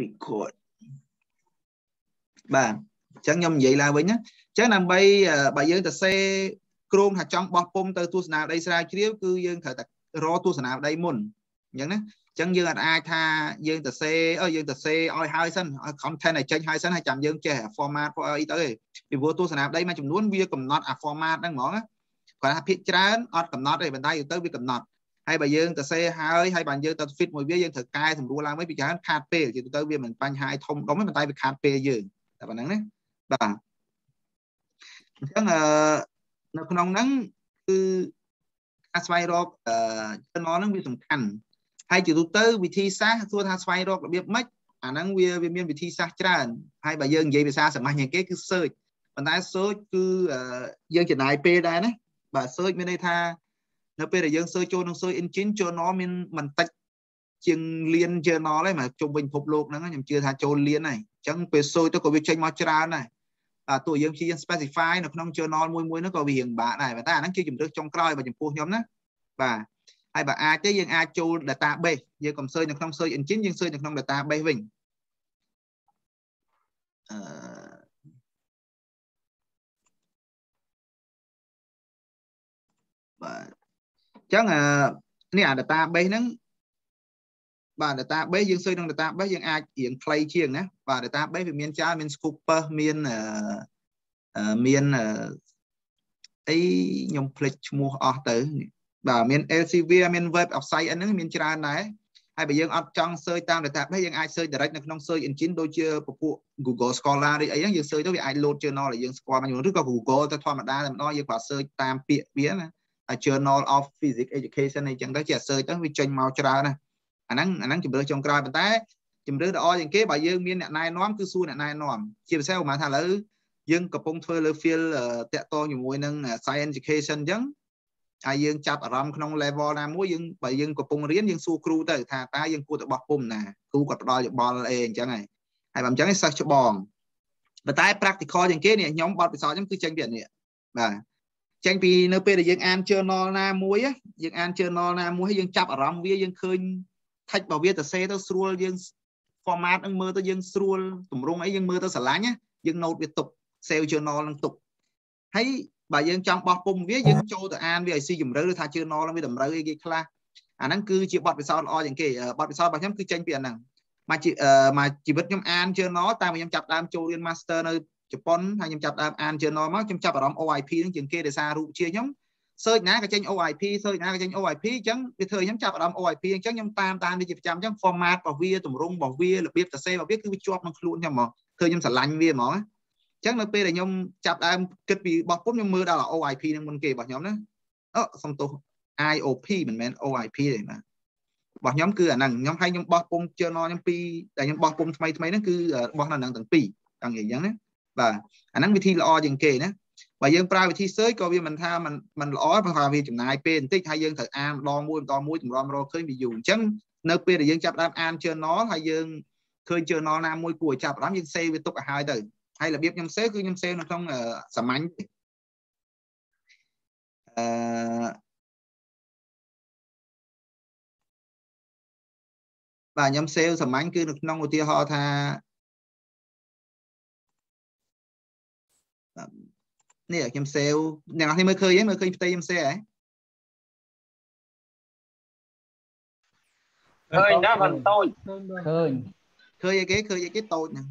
record បាទអញ្ចឹងខ្ញុំនិយាយឡើងវិញណាអញ្ចឹងដើម្បីបើយើងទៅសេគ្រោងថាចង់បោះពុំទៅទស្សនាដីស្រាវជ្រាវគឺយើងត្រូវតែរកទស្សនាដីមុនអញ្ចឹងណាអញ្ចឹងយើងអាចថាយើងទៅសេអើយើងទៅសេឲ្យហើយសិនឲ្យ content ឲ្យចេញហើយសិនហើយចាំយើងចេះ format អីទៅឯងពីព្រោះទស្សនាដីមួយចំនួនវាកំណត់អា format ហ្នឹងហ្មងគាត់ថាភាគច្រើនអត់កំណត់ទេបណ្ដៃទៅវាកំណត់ ហើយបើយើងទៅសេហើយហើយបើយើងទៅ fit មួយវាយើងត្រូវកែសម្រួលឡើងវិញពីច្រើនខាតពេលជាទៅវាមិនបញ្ហាធំដុំទេប៉ុន្តែវាខាតពេលយើងតែប៉ុណ្្នឹងណាបាទអញ្ចឹងអឺនៅក្នុងហ្នឹងគឺការស្វែងរកអឺ journal ហ្នឹងវាសំខាន់ហើយជាទូទៅវិធីសាស្ត្រសួរថាស្វែងរករបៀបម៉េចអាហ្នឹងវាវាមានវិធីសាស្ត្រច្រើនហើយបើយើងនិយាយភាសាសាមញ្ញជាងគេគឺ search ប៉ុន្តែ search គឺយើងចំណាយពេលដែរណាបាទ search មានន័យថា នៅពេលដែលយើង search ចូលក្នុង search engine journal មានមិនតិចជាងលាន journal ទេមកជុំវិញពិភពលោកហ្នឹងខ្ញុំជឿថាចូលលានហើយអញ្ចឹងពេល search ទៅក៏វាចេញមកច្រើនដែរបាទទោះយើងព្យាយាម specify នៅក្នុង journal មួយមួយនោះក៏វារៀងបាក់ដែរតែអាហ្នឹងជាជំរឿសចុងក្រោយបើចំពោះខ្ញុំណាបាទហើយបើអាចទេយើងអាចចូល database យើងកុំ search នៅក្នុង search engine យើង search នៅក្នុង database វិញអឺបាទអញ្ចឹងនេះអា database ហ្នឹងបាទ database យើង search ក្នុង database យើងអាចរៀងខ្លីជាងណាបាទ database វាមានច្រើនមាន Scopus មានមានអីខ្ញុំភ្លេចឈ្មោះអស់ទៅបាទមាន Elsevier មាន Web of Science ហ្នឹងមានច្រើនដែរហើយបើយើងអត់ចង់ search តាម database យើងអាច search direct នៅក្នុង search engine ដូចជាពពួក Google Scholar ឬអីហ្នឹងយើង search ទៅវាអាច load journal ដែលយើងស្គាល់មកឬក៏ Google ទៅធម្មតាតែម្ដងយើងប្រើ search តាមពាក្យវាណា Journal of Physics Education អីចឹងទៅជា search ទៅវាចេញមកច្រើនណាអាហ្នឹងអាហ្នឹងជំរឿចុងក្រោយប៉ុន្តែជំរឿល្អជាងគេបើយើងមានអ្នកណែនាំគឺសួរអ្នកណែនាំជាពិសេសឧបមាថាឥឡូវយើងកំពុងធ្វើលើ field តាក់ទងជាមួយនឹង science education អញ្ចឹងហើយយើងចាប់អារម្មណ៍ក្នុង level ណាមួយយើងបើយើងកំពុងរៀនយើងសួរគ្រូទៅថាតើយើងគួរទៅបោះពុំណាគ្រូគាត់ផ្ដល់យោបល់អីអញ្ចឹងហើយហើយបើអញ្ចឹងសិស្សច្បងប៉ុន្តែ practical ជាងគេនេះខ្ញុំបត់ពិសោធន៍ខ្ញុំគឺចេញពីនេះបាទ ចេញពីនៅពេលដែលយើងអាន journal ណាមួយយើងអាន journal ណាមួយយើងចាប់អារម្មណ៍វាយើងឃើញ text របស់វាទៅសេទៅស្រួលយើង format នឹងមើលទៅយើងស្រួលតម្រងអីយើងមើលទៅស្រឡាញ់យើង note វាទុក save journal នឹងទុកហើយបើយើងចង់បោះពុំវាយើងចូលទៅអានវាឲ្យស៊ីជម្រៅឬថា journal នឹងវាតម្រូវអីគេខ្លះអាហ្នឹងគឺជាបទពិសោធន៍ល្អជាងគេបទពិសោធន៍របស់ខ្ញុំគឺចេញពីអាហ្នឹងមកមកជីវិតខ្ញុំអាន journal តាមខ្ញុំចាប់ដើមចូលរៀន master នៅ ជប៉ុនហើយខ្ញុំចាប់ដើមអាន journal មកខ្ញុំចាប់អារម្មណ៍ OIP នឹងជាងគេដោយសាររូបជាខ្ញុំ search ណាក៏ចេញ OIP search ណាក៏ចេញ OIP អញ្ចឹងវាធ្វើខ្ញុំចាប់អារម្មណ៍ OIP អញ្ចឹងខ្ញុំតាមតាមវាជាប្រចាំអញ្ចឹង format របស់វាទម្រង់របស់វារបៀបសរសេររបស់វាគឺវាជាប់ក្នុងខ្លួនខ្ញុំហ្មងធ្វើខ្ញុំស្រឡាញ់វាហ្មងណាចឹងនៅពេលដែលខ្ញុំចាប់ដើមគិតពីបោះពុំខ្ញុំមើលដល់ OIP នឹងមុនគេរបស់ខ្ញុំណាអូសំទោស IOP មិនមែន OIP ទេណារបស់ខ្ញុំគឺអាហ្នឹងខ្ញុំឲ្យខ្ញុំបោះពុំ journal ខ្ញុំពីដែលខ្ញុំបោះពុំថ្មីថ្មីហ្នឹងគឺរបស់នៅហ្នឹងទាំងពីរទាំងនិយាយអញ្ចឹងណា បាទអាហ្នឹងវិធីល្អជាងគេណាបើយើងប្រើវិធី search ក៏វាមិនថាมันมันល្អព្រោះថាវាចំណាយពេលបន្តិចហើយយើងត្រូវអានម្ដងមួយម្ដងមួយតម្រាំរកឃើញវាយូរអញ្ចឹងនៅពេលដែលយើងចាប់ដើមអាន journal ហើយយើងឃើញ journal ណាមួយគួរឲ្យចាប់អារម្មណ៍យើង save វាទុកឲ្យហើយទៅហើយរបៀបខ្ញុំ save គឺខ្ញុំ save នៅក្នុងសាមញ្ញអឺបាទខ្ញុំ save សាមញ្ញគឺនៅក្នុងឧទាហរណ៍ថា នេះខ្ញុំ save អ្នកនរគ្នាមើលឃើញទេមើលឃើញផ្ទៃខ្ញុំ save ហ៎ឃើញណាមិនតូចឃើញឃើញអីគេឃើញអីគេតូចហ្នឹង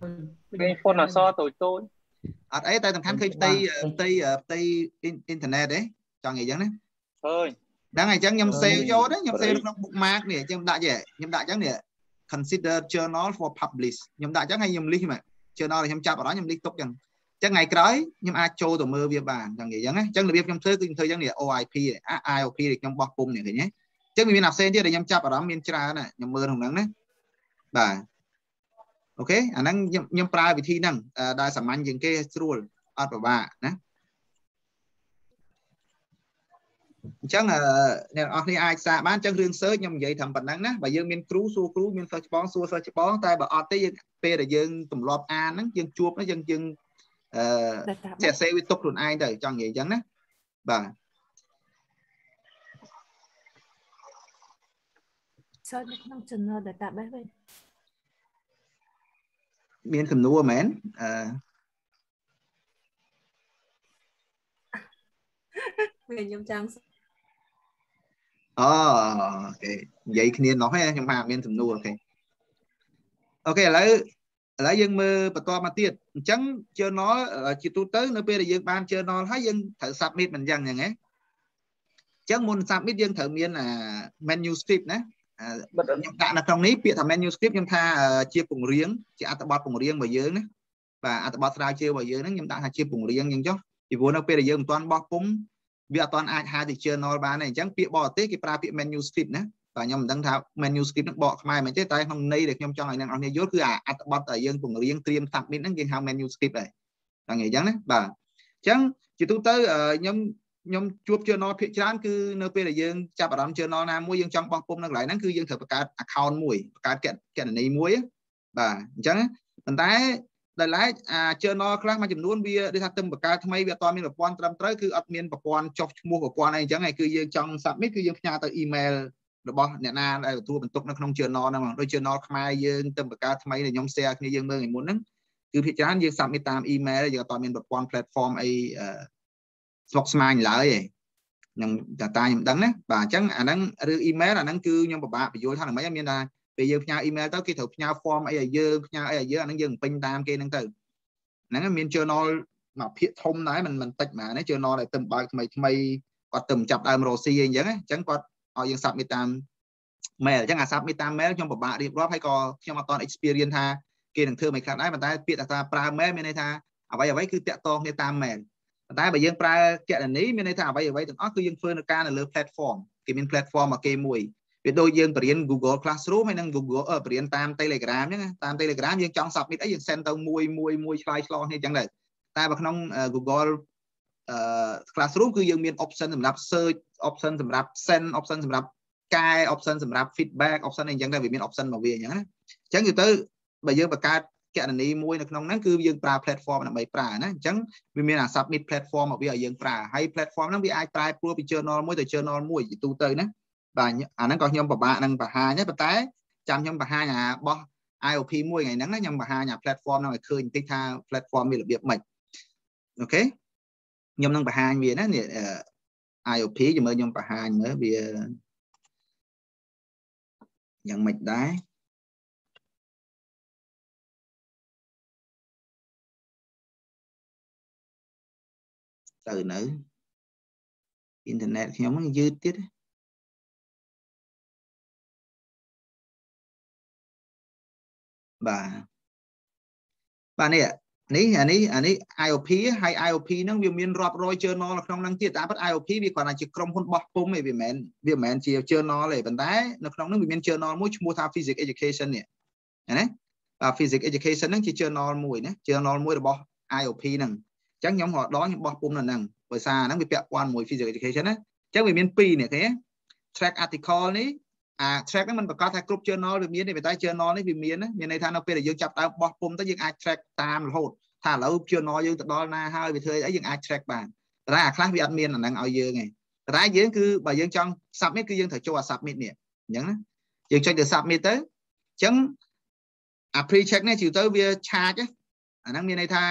ឃើញហ្វុនអសតូចតូចអត់អីតែសំខាន់ឃើញផ្ទៃផ្ទៃផ្ទៃអ៊ីនធឺណិតទេចង់និយាយអញ្ចឹងណាឃើញហ្នឹងហើយអញ្ចឹងខ្ញុំ save ចូលទេខ្ញុំ save ក្នុង bookmark នេះអញ្ចឹងដាក់ចេះខ្ញុំដាក់អញ្ចឹងនេះ consider journal for publish ខ្ញុំដាក់អញ្ចឹងហើយខ្ញុំ list មក journal ដែលខ្ញុំចាប់អារម្មណ៍ខ្ញុំ list ទុកអញ្ចឹងចឹងថ្ងៃក្រោយខ្ញុំអាចចូលទៅមើលវាបានចឹងនិយាយចឹងណាចឹងរបៀបខ្ញុំធ្វើគឺខ្ញុំធ្វើចឹងនេះ OIP IOP ដែលខ្ញុំបោះពុំនេះឃើញទេចឹងវាមានអាផ្សេងទៀតដែលខ្ញុំចាប់អារម្មណ៍មានច្រើនណាខ្ញុំមើលក្នុងហ្នឹងណាបាទអូខេអាហ្នឹងខ្ញុំខ្ញុំប្រើវិធីហ្នឹងដែលសាមញ្ញជាងគេស្រួលអត់ពិបាកណា អញ្ចឹងអ្នកនរគ្នាអាចសាកបានអញ្ចឹងរឿង search ខ្ញុំនិយាយថាប៉ុណ្ណឹងណាបើយើងមានគ្រូសួរគ្រូមានសិស្សច្បងសួរសិស្សច្បងតែបើអត់ទេយើងពេលដែលយើងទម្លាប់អានហ្នឹងយើងជួបហ្នឹងយើងយើងអឺចេះសេវាទុកខ្លួនឯងទៅចង់និយាយអញ្ចឹងណាបាទ search នៅក្នុង journal database វិញមានសំណួរមែនអឺវាខ្ញុំចង់ អូអូខេនិយាយគ្នានោះឯងខ្ញុំថាមានសំណួរអូខេអូខេឥឡូវឥឡូវយើងមើលបន្តមកទៀតអញ្ចឹង journal ជាទូទៅនៅពេលដែលយើងបាន journal ហើយយើងត្រូវ submit មិនអញ្ចឹងហ្នឹងណាអញ្ចឹងមុន submit យើងត្រូវមានអា manuscript ណាខ្ញុំដាក់នៅក្នុងនេះពាក្យថា manuscript ខ្ញុំថាជាពង្រៀងជាអត្ថបទពង្រៀងរបស់យើងណាបាទអត្ថបទស្រាវជ្រាវរបស់យើងហ្នឹងខ្ញុំដាក់ថាជាពង្រៀងអញ្ចឹងចុះពីព្រោះនៅពេលដែលយើងមិនទាន់បោះពុំ វាអត់ទាន់អាចហៅទៅ journal បានទេអញ្ចឹងពាក្យបរទេសគេប្រើពាក្យ manuscript ណាបាទខ្ញុំមិនដឹងថា manuscript ហ្នឹងបកខ្មែរមិនទេតែក្នុងន័យដែលខ្ញុំចង់ឲ្យអ្នកនរគ្នាយល់គឺអាអត្ថបទដែលយើងពង្រៀងត្រៀម submit ហ្នឹងគេហៅ manuscript ដែរហ្នឹងអញ្ចឹងណាបាទអញ្ចឹងជាទូទៅខ្ញុំខ្ញុំជួប journal ភាគច្រើនគឺនៅពេលដែលយើងចាប់អារម្មណ៍ journal ណាមួយយើងចង់បោះពុំនៅកន្លែងហ្នឹងគឺយើងត្រូវបង្កើត account មួយបង្កើតកណនីមួយបាទអញ្ចឹងប៉ុន្តែ ដែលឡែកអា journal ខ្លះមួយចំនួនវាដូចថាទឹមបង្កើតថ្មីវាអត់មានប្រព័ន្ធត្រឹមត្រូវគឺអត់មានប្រព័ន្ធចុះឈ្មោះប្រព័ន្ធអីអញ្ចឹងឯងគឺយើងចង់ submit គឺយើងផ្ញើទៅ email របស់អ្នកណាដែលទទួលបន្ទុកនៅក្នុង journal ហ្នឹងដូច journal ខ្មែរយើងទៅបង្កើតថ្មីដែលខ្ញុំ share គ្នាយើងមើលថ្ងៃមុនហ្នឹងគឺភាគច្រើនយើង submit តាម email យើងអត់មានប្រព័ន្ធ platform អីស្មុគស្មាញឡើយឯងខ្ញុំតាតាខ្ញុំដឹងណាបាទអញ្ចឹងអាហ្នឹងរឿង email អាហ្នឹងគឺខ្ញុំពិបាកបញ្យល់ថាមិនមានថា ពេលយើងផ្ញើ email ទៅគេត្រូវផ្ញើ form អីឲ្យយើងផ្ញើអីឲ្យយើងអាហ្នឹងយើងពេញតាមគេហ្នឹងទៅហ្នឹងមាន journal មកភាកធំដែរមិនមិនតិចហ្មងណា journal ដែលទៅបើកថ្មីថ្មីគាត់ទៅចាប់ដើមរកស៊ីអីអញ្ចឹងអញ្ចឹងគាត់ឲ្យយើង submit តាម mail អញ្ចឹងអា submit តាម mail ខ្ញុំពិបាករៀបរាប់ហើយក៏ខ្ញុំអត់ទាន់ experience ថាគេនឹងធ្វើមិនខ្លះដែរប៉ុន្តែពាក្យថាប្រើ mail មានន័យថាអ្វីអ្វីគឺតាក់ទងគ្នាតាម mail ប៉ុន្តែបើយើងប្រើកណនីមានន័យថាអ្វីអ្វីទាំងអស់គឺយើងធ្វើនៅការនៅលើ platform គេមាន platform មកគេមួយ វាដូចយើងបរៀន Google Classroom ហើយនិង Google បរៀនតាម Telegram អញ្ចឹងតាម Telegram យើងចង់ submit អីយើង send ទៅមួយមួយមួយឆ្លើយឆ្លងគ្នាអញ្ចឹងដែរតែបើក្នុង Google អឺ Classroom គឺយើងមាន option សម្រាប់ search option សម្រាប់ send option សម្រាប់កែ option សម្រាប់ feedback option អីអញ្ចឹងដែរវាមាន option មកវាអញ្ចឹងណាអញ្ចឹងទៅបើយើងបង្កើតកណនីមួយនៅក្នុងហ្នឹងគឺយើងប្រើ platform ដើម្បីប្រើណាអញ្ចឹងវាមានអា submit platform មកវាឲ្យយើងប្រើហើយ platform ហ្នឹងវាអាចប្រែប្រួលពី journal មួយទៅ journal មួយជាទូទៅណា បាទអាហ្នឹងក៏ខ្ញុំពិបាកនឹងបង្ហាញដែរប៉ុន្តែចាំខ្ញុំបង្ហាញអាបោះ IOP មួយថ្ងៃហ្នឹងខ្ញុំបង្ហាញអា platform ហ្នឹងឲ្យឃើញបន្តិចថា platform មានរបៀបម៉េចអូខេខ្ញុំនឹងបង្ហាញវាណានេះ IOP ជាមួយខ្ញុំបង្ហាញមើលវាយ៉ាងម៉េចដែរទៅនៅអ៊ីនធឺណិតខ្ញុំហ្នឹងយឺតទៀត បាទបាទនេះនេះអានេះអានេះ IOP ហើយ IOP ហ្នឹងវាមានរាប់រយ journal នៅក្នុងហ្នឹងទៀតតែប៉ុន្តែ IOP វាគ្រាន់តែជាក្រុមហ៊ុនបោះពុំឯងវាមិនមែនវាមិនមែនជា journal ទេប៉ុន្តែនៅក្នុងហ្នឹងវាមាន journal មួយឈ្មោះថា Physics Education នេះណាបាទ Physics Education ហ្នឹងជា journal មួយណា journal មួយរបស់ IOP ហ្នឹងអញ្ចឹងខ្ញុំរដងខ្ញុំបោះពុំនៅហ្នឹងដោយសារហ្នឹងវាពាក់ព័ន្ធមួយ Physics Education ណាអញ្ចឹងវាមាន2នេះឃើញ track article នេះ អា track ហ្នឹងมันប្រកាសថាគ្រប់ journal វាមានទេតែ journal នេះវាមានមានន័យថានៅពេលដែលយើងចាប់ដើមបោះពុំទៅយើងអាច track តាមរហូតថាឥឡូវ journal យើងទៅដល់ណាហើយវាធ្វើអីយើងអាច track បានតែអាខ្លះវាអត់មានអាហ្នឹងឲ្យយើងទេតែយើងគឺបើយើងចង់ submit គឺយើងត្រូវចូលអា submit នេះអញ្ចឹងណាយើងចុចទៅ submit ទៅអញ្ចឹងអា pre check នេះជឿទៅវា charge អាហ្នឹងមានន័យថា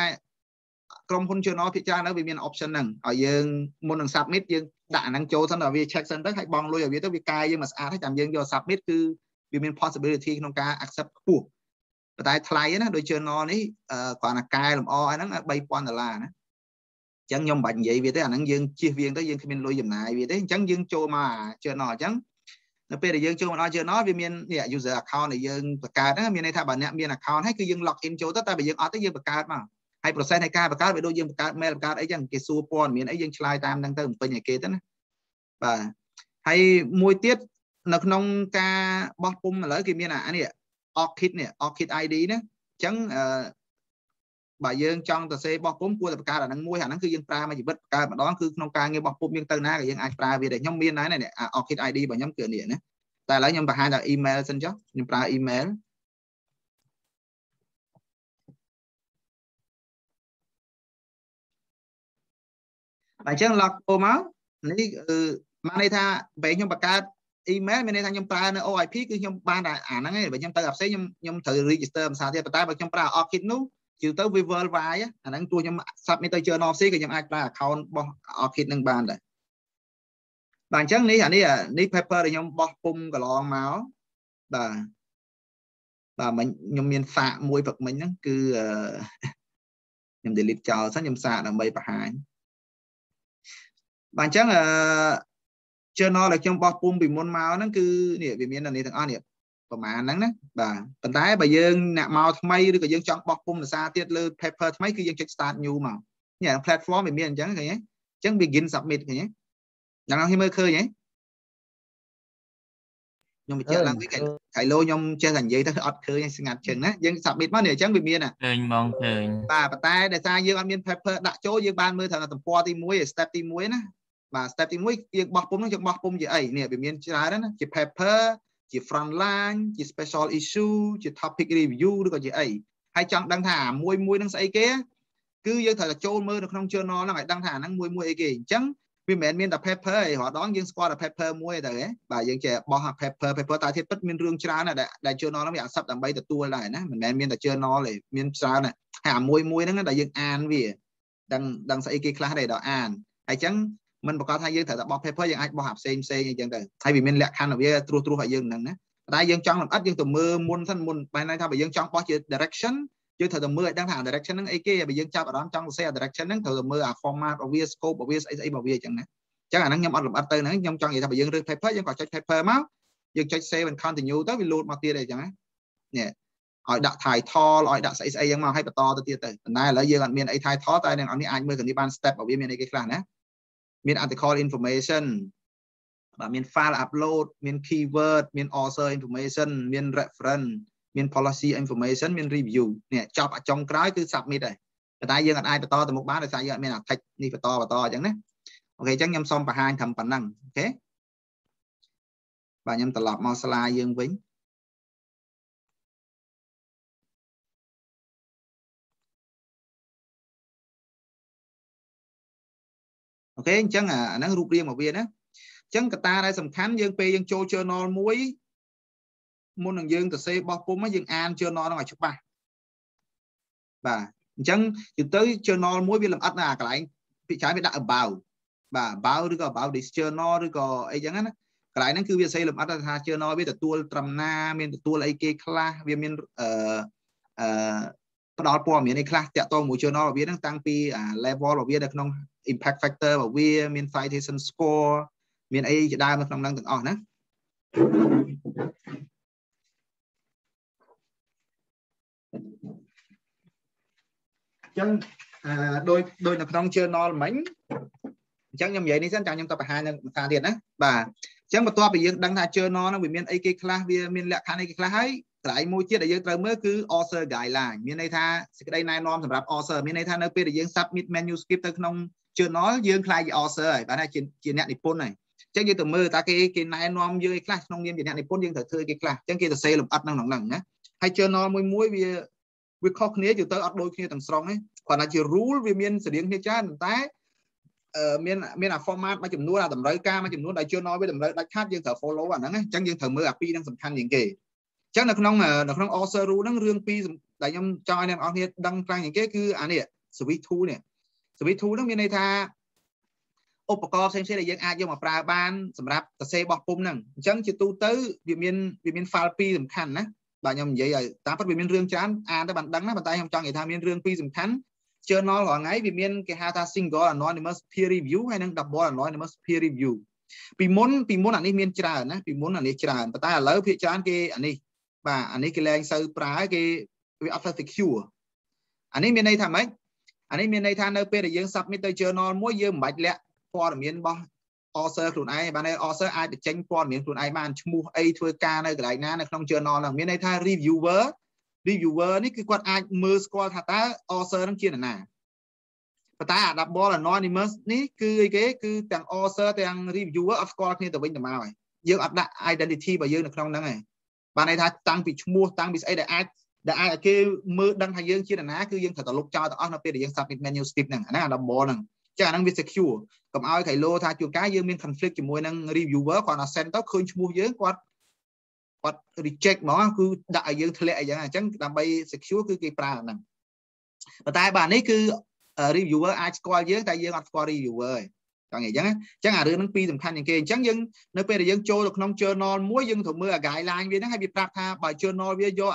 ក្រុមហ៊ុន journal ភាគច្រើននៅវាមាន option ហ្នឹងឲ្យយើងមុននឹង submit យើង ដាក់អាហ្នឹងចូលសិនដល់វា check សិនទៅហើយបង់លុយឲ្យវាទៅវាកាយយើងមកស្អាតហើយតាមយើងយក submit គឺវាមាន possibility ក្នុងការ accept ខ្ពស់ប៉ុន្តែថ្លៃណាដូច journal នេះគ្រាន់តែកែលម្អហ្នឹង3000ដុល្លារណាអញ្ចឹងខ្ញុំមិនបាច់និយាយវាទេអាហ្នឹងយើងជៀសវាងទៅយើងគ្មានលុយចំណាយវាទេអញ្ចឹងយើងចូលមក journal អញ្ចឹងនៅពេលដែលយើងចូលមកដល់ journal វាមាននេះ user account ដែលយើងបង្កើតហ្នឹងមានន័យថាបើអ្នកមាន account ហើយគឺយើង log in ចូលទៅតែបើយើងអត់ទេយើងបង្កើតមក ហើយ process នៃការបង្កើតវាដូចយើងបង្កើត mail បង្កើតអីចឹងគេសួរព័ត៌មានអីយើងឆ្លើយតាមហ្នឹងទៅបំពេញឲ្យគេទៅណាបាទហើយមួយទៀតនៅក្នុងការបោះពុំឥឡូវគេមានអានេះ Orchid នេះ Orchid ID ណាអញ្ចឹងអឺបើយើងចង់ទៅសេបោះពុំគួរតែបង្កើតអាហ្នឹងមួយអាហ្នឹងគឺយើងប្រើមកជីវិតបង្កើតម្ដងគឺក្នុងការងារបោះពុំយើងទៅណាក៏យើងអាចប្រើវាដែរខ្ញុំមានដែរនេះ Orchid ID របស់ខ្ញុំគឺនេះណាតែឥឡូវខ្ញុំបង្ហាញតែ email សិនចុះខ្ញុំប្រើ email អញ្ចឹង log ចូលមកនេះគឺមកន័យថាពេលខ្ញុំបង្កើត email មានន័យថាខ្ញុំប្រើនៅ OIP គឺខ្ញុំបានតែអាហ្នឹងឯងបើខ្ញុំទៅអាផ្សេងខ្ញុំខ្ញុំត្រូវ register ភាសាទៀតប៉ុន្តែបើខ្ញុំប្រើ ORCID នោះជឿទៅវា worldwide អាហ្នឹងទោះខ្ញុំ submit ទៅ journal ផ្សេងក៏ខ្ញុំអាចប្រើ account របស់ ORCID នឹងបានដែរបាទអញ្ចឹងនេះអានេះនេះ paper ដែលខ្ញុំបោះពុំកន្លងមកបាទបាទមិញខ្ញុំមានសាកមួយព្រឹកមិញហ្នឹងគឺខ្ញុំ delete ចោលសិនខ្ញុំសាកដើម្បីបង្ហាញ បាទអញ្ចឹងអឺ journal ដែលខ្ញុំបោះពុំពីមុនមកហ្នឹងគឺនេះវាមាននេះទាំងអស់នេះប្រហែលហ្នឹងណាបាទប៉ុន្តែបើយើងអ្នកមកថ្មីឬក៏យើងចង់បោះពុំភាសាទៀតលើ paper ថ្មីគឺយើងចុច start new មកនេះ platform វាមានអញ្ចឹងឃើញទេអញ្ចឹង begin submit ឃើញទេដល់ខ្ញុំមើលឃើញហ៎ខ្ញុំបញ្ជាក់ឡើងវិញកៃឡូខ្ញុំចេះតែនិយាយទៅអត់ឃើញស្ងាត់ជើងណាយើង submit មកនេះអញ្ចឹងវាមានឃើញហ្មងឃើញបាទប៉ុន្តែដោយសារយើងអត់មាន paper ដាក់ចូលយើងបានមើលថាទំព័រទី1 step ទី1ណា បាទ step ទី1យើងបោះពុំនោះយើងបោះពុំជាអីនេះវាមានច្រើនណាជា paper ជា front line ជា special issue ជា topic review ឬក៏ជាអីហើយចង់ដឹងថាមួយមួយនឹងស្អីគេគឺយើងត្រូវតែចូលមើលនៅក្នុង journal ហ្នឹងឲ្យដឹងថាអាហ្នឹងមួយមួយអីគេអញ្ចឹងវាមិនមែនមានតែ paper ឯងរាល់ដងយើងស្គាល់តែ paper មួយទៅហ៎បាទយើងចេះបោះ paper paper តែទៀតពិតមានរឿងច្រើនដែរដែល journal ហ្នឹងវាអត់សិបដើម្បីទទួលដែរណាមិនមែនមានតែ journal ទេមានច្រើនដែរហើយអាមួយមួយហ្នឹងដែលយើងអានវាដឹងដឹងស្អីគេខ្លះដែរដល់អានហើយអញ្ចឹង មិនប្រកាសថាយើងត្រូវតែបោះ paper យើងអាចបោះអាផ្សេងផ្សេងអីចឹងទៅហើយវាមានលក្ខខណ្ឌវាត្រួសត្រាសឲ្យយើងហ្នឹងណាតែយើងចង់លម្អិតយើងទៅមើលមុនសិនមុនបែរថាបើយើងចង់បោះជា direction យើងត្រូវតែមើលឲ្យដឹងថា direction ហ្នឹងអីគេបើយើងចាប់អារម្មណ៍ចង់សរសេរ direction ហ្នឹងត្រូវតែមើលអា format របស់វា scope របស់វាស្អីស្អីរបស់វាអញ្ចឹងណាចឹងអាហ្នឹងខ្ញុំអត់លម្អិតទៅហ្នឹងខ្ញុំចង់និយាយថាបើយើងរើស paper យើងក៏ចុច paper មកយើងចុច save and continue ទៅវា load មកទៀតអីចឹងណានេះឲ្យដាក់ title ឲ្យដាក់ស្អីស្អីចឹងមកឲ្យបន្តទៅទៀតទៅប៉ុន្តែឥឡូវយើងអត់មានអី title តែអ្នកនរនេះអាចមើលគ្នាបាន step របស់វាមានអីគេខ្លះណា មាន article information បាទមាន file upload មាន keyword មាន author information មាន reference មាន policy information មាន review នេះចប់អាចុងក្រោយគឺ submit ហើយប៉ុន្តែយើងអាចបន្តទៅមុខបានដោយសារយើងអត់មានអា text នេះបន្តបន្តអញ្ចឹងណាOK អញ្ចឹងខ្ញុំសូមបង្ហាញត្រឹមប៉ុណ្ណឹង OK បាទខ្ញុំត្រឡប់មក slide យើងវិញ OK អញ្ចឹងអាហ្នឹងរូបរាងរបស់វាណាអញ្ចឹងកត្តាដែលសំខាន់យើងពេលយើងចូល journal មួយមុននឹងយើងទៅសេបោះពុម្ពយើងអាន journal ហ្នឹងឲ្យច្បាស់បាទអញ្ចឹងទៅ journal មួយវាលម្អិតនៅអាកន្លែងពិចារណាវាដាក់ about បាទ about ឬក៏ about this journal ឬក៏អីចឹងណាកន្លែងហ្នឹងគឺវាស្អីលម្អិតថា journal វាទទួលត្រឹមណាមានទទួលអីគេខ្លះវាមានអឺអឺផ្ដល់ព័ត៌មានអីខ្លះតាក់ទងមួយ journal របស់វាហ្នឹងតាំងពី level របស់វានៅក្នុង impact factor របស់វា មាន citation score មានអីជាដើមនៅក្នុងហ្នឹងទាំងអស់ណាចឹងអឺដោយដោយនៅក្នុង journal មិញអញ្ចឹងខ្ញុំនិយាយនេះសិនចាំខ្ញុំទៅបង្ហាញនៅភាសាទៀតណាបាទអញ្ចឹងបន្ទាប់ពីយើងដឹងថា journal ហ្នឹងវាមានអីគេខ្លះវាមានលក្ខខណ្ឌអីគេខ្លះហើយកន្លែងមួយទៀតដែលយើងត្រូវមើលគឺ author guideline មានន័យថាសេចក្តីណែនាំសម្រាប់ author មានន័យថានៅពេលដែលយើង submit manuscript ទៅក្នុង journal យើងខ្លាចជា author ហើយបាទជាជាអ្នកនិពន្ធហើយអញ្ចឹងយើងទៅមើលតើគេគេណែនាំយើងអីខ្លះក្នុងនាមជាអ្នកនិពន្ធយើងត្រូវធ្វើគេខ្លះអញ្ចឹងគេសរសេរលម្អិតក្នុងហ្នឹងណាហើយ journal មួយមួយវាវាខុសគ្នាទៅទៅអត់ដូចគ្នាទាំងស្រុងទេគ្រាន់តែជា rule វាមានស្រៀងគ្នាច្រើនតែមានមានអា format មួយចំនួនអាតម្រូវការមួយចំនួនដែល journal វាតម្រូវដាច់ខាតយើងត្រូវ follow អាហ្នឹងអញ្ចឹងយើងត្រូវមើលអាពីរហ្នឹងសំខាន់ជាងគេអញ្ចឹងនៅក្នុងនៅក្នុង author rule ហ្នឹងរឿងពីរដែលខ្ញុំចង់ឲ្យអ្នកនរគ្នាដឹងខ្លាំងជាងគេគឺអានេះ Swift 2នេះ Swift 2ហ្នឹងមានន័យថាឧបករណ៍ផ្សេងៗដែលយើងអាចយកមកប្រើបានសម្រាប់សរសេរបោះពុំហ្នឹងអញ្ចឹងជាទូទៅវាមានវាមាន file ពីរសំខាន់ណាបាទខ្ញុំនិយាយឲ្យតាមពិតវាមានរឿងច្រើនអានទៅបានដឹងណាប៉ុន្តែខ្ញុំចង់និយាយថាមានរឿងពីរសំខាន់ journal រាល់ថ្ងៃវាមានគេហៅថា single anonymous peer review ហើយនិង double anonymous peer review ពីមុនពីមុនអានេះមានច្រើនណាពីមុនអានេះច្រើនប៉ុន្តែឥឡូវភាគច្រើនគេអានេះបាទអានេះគេលែងសូវប្រើគេវាអត់ទៅ secure អានេះមានន័យថាម៉េច អានេះមានន័យថានៅពេលដែលយើង submit ទៅ journal មួយយើងមិនបាច់លាក់ព័ត៌មានរបស់ author ខ្លួនឯងបាន author អាចបញ្ចេញព័ត៌មានខ្លួនឯងបានឈ្មោះអីធ្វើការនៅកន្លែងណានៅក្នុង journal ហ្នឹងមានន័យថា reviewer reviewer នេះគឺគាត់អាចមើលស្គាល់ថាតើ author ហ្នឹងជានរណាប៉ុន្តែអា double anonymous នេះគឺអីគេគឺទាំង author ទាំង reviewer អត់ស្គាល់គ្នាទៅវិញទៅមកហើយយើងអត់ដាក់ identity របស់យើងនៅក្នុងហ្នឹងឯងបានន័យថាតាំងពីឈ្មោះតាំងពីស្អីដែលអាច ដែលអាចឲ្យគេមើលដឹងថាយើងជានរណាគឺយើងត្រូវតែលុបចោលទាំងអស់នៅពេលដែលយើង submit manuscript ហ្នឹងអាហ្នឹងអា double ហ្នឹងចឹងអាហ្នឹងវា secure កុំឲ្យខៃឡូថាជួនកាលយើងមាន conflict ជាមួយនឹង reviewer គាត់ថា send ទៅឃើញឈ្មោះយើងគាត់គាត់ reject ហ្មងគឺដាក់ឲ្យយើងធ្លាក់អីចឹងអញ្ចឹងដើម្បី secure គឺគេប្រើអាហ្នឹងប៉ុន្តែបាទនេះគឺ reviewer អាចស្គាល់យើងតែយើងអត់ស្គាល់ reviewer ទេ ចង់និយាយអញ្ចឹងអញ្ចឹងអារឿងហ្នឹងពីរសំខាន់ជាងគេអញ្ចឹងយើងនៅពេលដែលយើងចូលទៅក្នុង journal មួយយើងត្រូវមើលអា guideline វាហ្នឹងហើយវាប្រាប់ថាបើ journal វាយក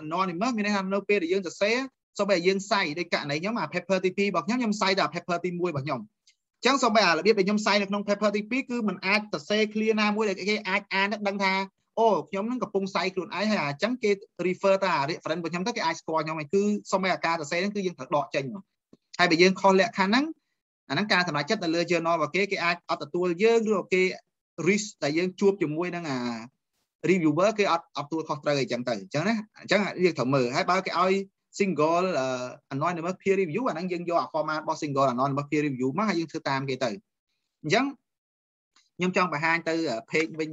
anonymous មានន័យថានៅពេលដែលយើងសរសេរសូម្បីតែយើងសៃដូចករណីខ្ញុំអា paper ទី2របស់ខ្ញុំខ្ញុំសៃតែ paper ទី1របស់ខ្ញុំអញ្ចឹងសូម្បីអារបៀបដែលខ្ញុំសៃនៅក្នុង paper ទី2គឺมันអាចសរសេរ clear ណាមួយដែលគេអាចអានដឹងថាអូខ្ញុំនឹងកំពុងសៃខ្លួនឯងហើយអញ្ចឹងគេ refer ទៅអា reference របស់ខ្ញុំទៅគេអាចស្គាល់ខ្ញុំហើយគឺសូម្បីអាការសរសេរហ្នឹងគឺយើងត្រូវដកចេញមកហើយបើយើងខុសលក្ខខណ្ឌហ្នឹង អាហ្នឹងការសម្រេចចិត្តនៅលើ journal របស់គេគេអាចអត់ទទួលយើងឬគេ risk ដែលយើងជួបជាមួយនឹងអា reviewer គេអត់អត់ទទួលខុសត្រូវអីចឹងទៅអញ្ចឹងណាអញ្ចឹងយើងត្រូវមើលហើយបើគេឲ្យ single anonymous peer review អាហ្នឹងយើងយកអា format របស់ single anonymous peer review មកហើយយើងធ្វើតាមគេទៅអញ្ចឹងខ្ញុំចង់បង្ហាញទៅ page វិញ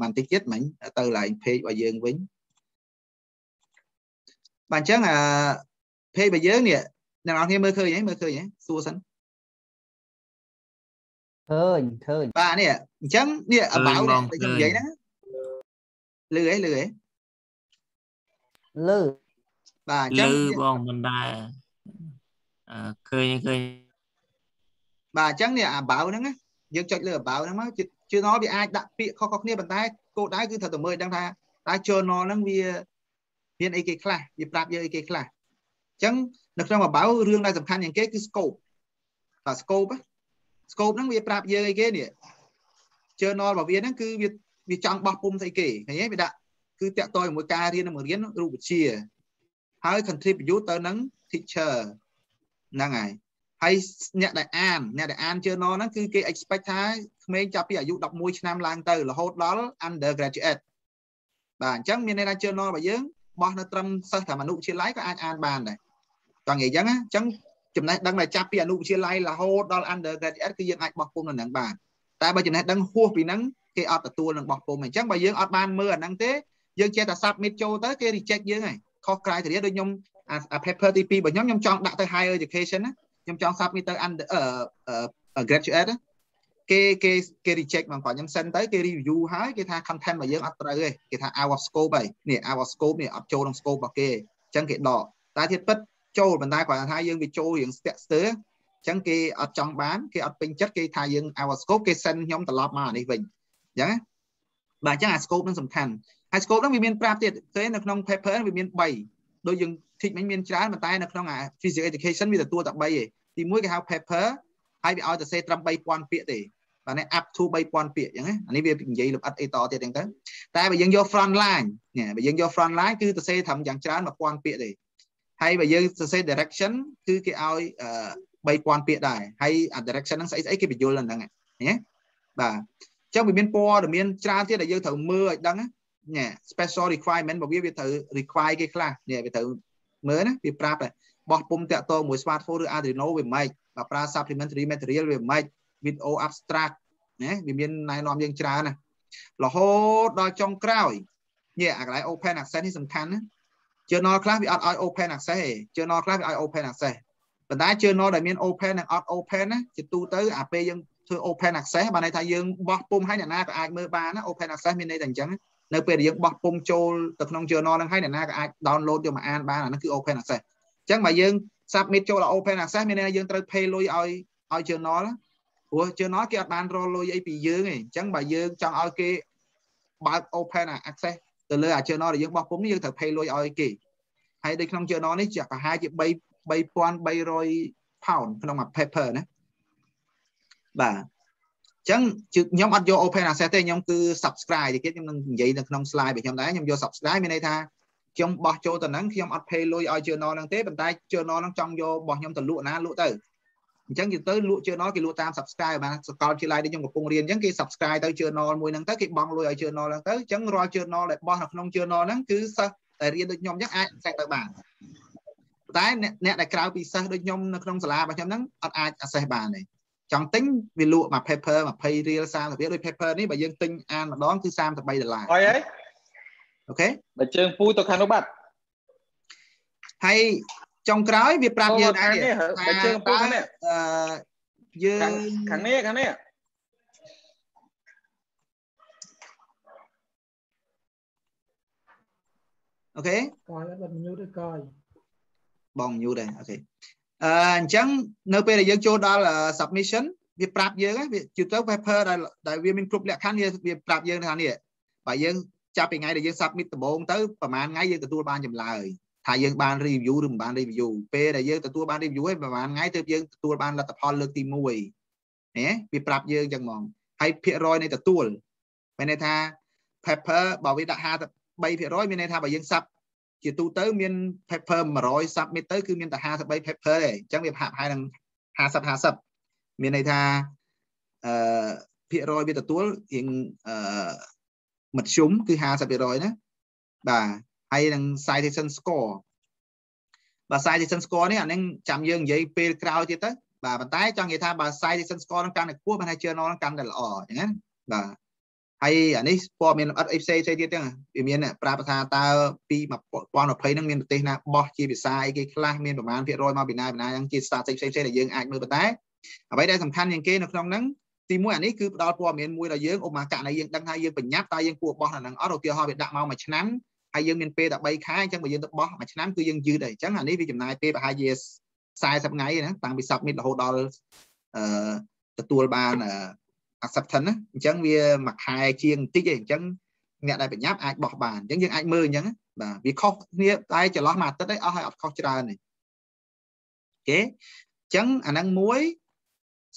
បន្តិចទៀតមិញទៅឡើង page របស់យើងវិញបាទអញ្ចឹងអា page របស់យើងនេះអ្នកនរគ្នាមើលឃើញហ៎មើលឃើញហ៎សួរសិន ឃើញឃើញបាទនេះអញ្ចឹងនេះ about នេះខ្ញុំនិយាយហ្នឹងលឺអីលឺអីលឺបាទអញ្ចឹងលឺបងមិនដែរអឺឃើញឃើញបាទអញ្ចឹងនេះ about ហ្នឹងយើងចុចលើ about ហ្នឹងមកជឿណវាអាចដាក់ពាក្យខុសៗគ្នាប៉ុន្តែគោលដៅគឺត្រូវតែមើលដឹងថាតើ journal ហ្នឹងវាមានអីគេខ្លះវាប្រាប់យើងអីគេខ្លះអញ្ចឹងនៅក្នុង about រឿងដែលសំខាន់ជាងគេគឺ scope បាទ scope scope ហ្នឹងវាប្រាប់យើងអីគេនេះ journal របស់វាហ្នឹងគឺវាវាចង់បោះពុំស្អីគេឃើញទេវាដាក់គឺតាក់ទងជាមួយការរៀននិងបង្រៀនរូបវិទ្យាហើយ contribute ទៅនឹង teacher ហ្នឹងហើយហើយអ្នកដែលអានអ្នកដែលអាន journal ហ្នឹងគឺគេ expect ថាក្មេងចាប់ពីអាយុ11ឆ្នាំឡើងទៅរហូតដល់ undergraduate បាទអញ្ចឹងមានន័យថា journal របស់យើងបោះនៅត្រឹមសិស្សតែមនុស្សវិទ្យាល័យក៏អាចអានបានដែរតោះនិយាយអញ្ចឹងអញ្ចឹង ចំណេះដឹងដែលចាប់ពីអនុវិទ្យាល័យរហូតដល់ undergraduate គឺយើងអាចបោះពុំនៅនឹងបានតែបើចំណេះដឹងហួសពីហ្នឹងគេអត់ទទួលនឹងបោះពុំអញ្ចឹងបើយើងអត់បានមើលអាហ្នឹងទេយើងចេះតែ submit ចូលទៅគេ reject យើងហើយខុស criteria ដូចខ្ញុំអា paper ទី2របស់ខ្ញុំខ្ញុំចង់ដាក់ទៅ higher education ណាខ្ញុំចង់ submit ទៅ under graduate គេគេគេ reject មកគាត់ខ្ញុំ send ទៅគេ review ហើយគេថា content របស់យើងអត់ត្រូវទេគេថា out of scope ហើយនេះ out of scope នេះអត់ចូលក្នុង scope របស់គេអញ្ចឹងគេដកតែទៀតពិត ចូលប៉ុន្តែគាត់ថាយើងវាចូលរៀងស្ទាក់ស្ទើរអញ្ចឹងគេអត់ចង់បានគេអត់ពេញចិត្តគេថាយើង our scope គេ send ខ្ញុំត្រឡប់មកអានេះវិញអញ្ចឹងបាទអញ្ចឹងអា scope នឹងសំខាន់ហើយ scope ហ្នឹងវាមានប្រាប់ទៀតគេនៅក្នុង paper វាមាន3ដូចយើង teach មិញមានច្រើនប៉ុន្តែនៅក្នុងអា physical education វាទទួលតែ3ទេទី1គេហៅ paper ហើយវាឲ្យតែសេត្រឹម3000ពាក្យទេបាទនេះ up to 3000ពាក្យអញ្ចឹងណាអានេះវានិយាយលម្អិតអីតទៀតអញ្ចឹងទៅតែបើយើងយក front line នេះបើយើងយក front line គឺទៅសេត្រឹមយ៉ាងច្រើន1000ពាក្យទេ ហើយបើយើងសរសេរ direction គឺគេឲ្យ3000ពាក្យដែរហើយអា direction ហ្នឹងស្អីស្អីគេបញ្យល់ហ្នឹងណាបាទអញ្ចឹងវាមានព័ត៌មានច្រើនទៀតដែលយើងត្រូវមើលឲ្យដឹងណា special requirement របស់វាវាត្រូវ require គេខ្លះនេះវាត្រូវមើលណាវាប្រាប់បោះពុំតាក់ទងមួយ smartphone ឬ Arduino វាមិនបើប្រើ supplementary material វាមិន video abstract ណាវាមានណែនាំយើងច្រើនណារហូតដល់ចុងក្រោយនេះអាកន្លែង open access នេះសំខាន់ណា journal ខ្លះវាអត់ឲ្យ open access ទេ journal ខ្លះវាឲ្យ open access ប៉ុន្តែ journal ដែលមាន open និងអត់ open ណាជាទូទៅអាពេលយើងធ្វើ open access បានន័យថាយើងបោះពុំឲ្យអ្នកណាក៏អាចមើលបានណា open access មានន័យតែអញ្ចឹងនៅពេលដែលយើងបោះពុំចូលទៅក្នុង journal ហ្នឹងហើយអ្នកណាក៏អាច download យកមកអានបានអាហ្នឹងគឺ open access អញ្ចឹងបើយើង submit ចូលដល់ open access មានន័យថាយើងត្រូវ pay លុយឲ្យឲ្យ journal ព្រោះ journal គេអត់បានរលុយអីពីយើងទេអញ្ចឹងបើយើងចង់ឲ្យគេបើក open access ទៅលើអា journal ដែលយើងបោះពុំនេះយើងត្រូវ pay លុយឲ្យគេហើយដូចក្នុង journal នេះជាប្រហែលជា3 3300 pound ក្នុងមួយ paper ណាបាទអញ្ចឹងខ្ញុំអត់យក open access ទេខ្ញុំគឺ subscribe ទេគេខ្ញុំនឹងនិយាយនៅក្នុង slide របស់ខ្ញុំដែរខ្ញុំយក subscribe មានន័យថាខ្ញុំបោះចូលទៅហ្នឹងខ្ញុំអត់ pay លុយឲ្យ journal ហ្នឹងទេប៉ុន្តែ journal ហ្នឹងចង់យករបស់ខ្ញុំទៅលក់ណាលក់ទៅ អញ្ចឹងទៅលក់ journal គេលក់តាម subscribe បានសកលជាឡាយដែលខ្ញុំកំពុងរៀនអញ្ចឹងគេ subscribe ទៅ journal មួយហ្នឹងទៅគេបង់លុយឲ្យ journal ហ្នឹងទៅអញ្ចឹងរាល់ journal ដែលបោះនៅក្នុង journal ហ្នឹងគឺសិស្សដែលរៀនដូចខ្ញុំអញ្ចឹងអាច access ទៅបានតែអ្នកដែលក្រៅពីសិស្សដូចខ្ញុំនៅក្នុងសាលារបស់ខ្ញុំហ្នឹងអត់អាច access បានទេចង់ទិញវាលក់មួយ paper 20រៀល30រៀលដូច paper នេះបើយើងទិញអានម្ដងគឺ33ដុល្លារហើយហើយអូខេបើជើងពូទៅខាងនោះបាត់ហើយ ចុងក្រោយវាប្រាប់យើងដែរបើជើងពូនេះអឺយើងខាងខាងនេះខាងនេះអូខេកយអត់បិទ mute ទេកយបងញូដែរអូខេអឺអញ្ចឹងនៅពេលដែលយើងចូលដល់ submission វាប្រាប់យើងហ្នឹងវាជឿទៅ paper ដែលដែលវាមានគ្រប់លក្ខខណ្ឌវាវាប្រាប់យើងថានេះបើយើងចាប់ពីថ្ងៃដែលយើង submit ដំបូងទៅប្រហែលថ្ងៃយើងទទួលបានចម្លើយ ថាយើងបាន review ឬមិនបាន review ពេលដែលយើងទទួលបាន review ហើយប្រហែលថ្ងៃទើបយើងទទួលបានលទ្ធផលលើកទី1ណាវាប្រាប់យើងអញ្ចឹងហ្មងហើយភាគរយនៃទទួលមានន័យថា paper បើវាដាក់53%មានន័យថាបើយើង sub ជាទូទៅមាន paper 100 submit ទៅគឺមានតែ53 paper ទេអញ្ចឹងវាហាក់ហើយនឹង50 50មានន័យថាអឺភាគរយវាទទួលរៀងអឺមធ្យមគឺ50%ណាបាទ ហើយនឹង citation score បើ citation score នេះអានឹងចាំយើងនិយាយពេលក្រោយទៀតទៅបាទប៉ុន្តែចង់និយាយថាបើ citation score នឹងកាន់តែខ្ពស់បានថា journal នឹងកាន់តែល្អអញ្ចឹងណាបាទហើយអានេះព័ត៌មានលម្អិតអីផ្សេងផ្សេងទៀតហ្នឹងវាមានប្រាប់ថាតើពី2020ហ្នឹងមានប្រទេសណាបោះជាភាសាអីគេខ្លះមានប្រមាណភាគរយមកពីណាពីណាហ្នឹងជា statistic ផ្សេងផ្សេងដែលយើងអាចមើលប៉ុន្តែអ្វីដែលសំខាន់ជាងគេនៅក្នុងហ្នឹងទីមួយអានេះគឺផ្ដល់ព័ត៌មានមួយដល់យើងឧបមាករណីយើងដឹងថាយើងបញ្ញាប់តើយើងគួរបោះអាហ្នឹងអត់ឧទាហរណ៍វាដាក់មកមួយឆ្នាំ ហើយយើងមានពេលតែ3ខែអញ្ចឹងបើយើងទៅបោះមួយឆ្នាំគឺយើងយឺតហើយអញ្ចឹងអានេះវាចំណាយពេលប្រហែលជា40ថ្ងៃណាតាំងពី submit រហូតដល់អឺទទួលបាន acceptance ណាអញ្ចឹងវាមួយខែជាងបន្តិចឯងអញ្ចឹងអ្នកដែលបញ្ញាប់អាចបោះបានអញ្ចឹងយើងអាចមើលអញ្ចឹងបាទវាខុសគ្នាតែចន្លោះមួយអាទិត្យឯងអស់ហើយអត់ខុសច្រើនទេអូខេអញ្ចឹងអាហ្នឹងមួយ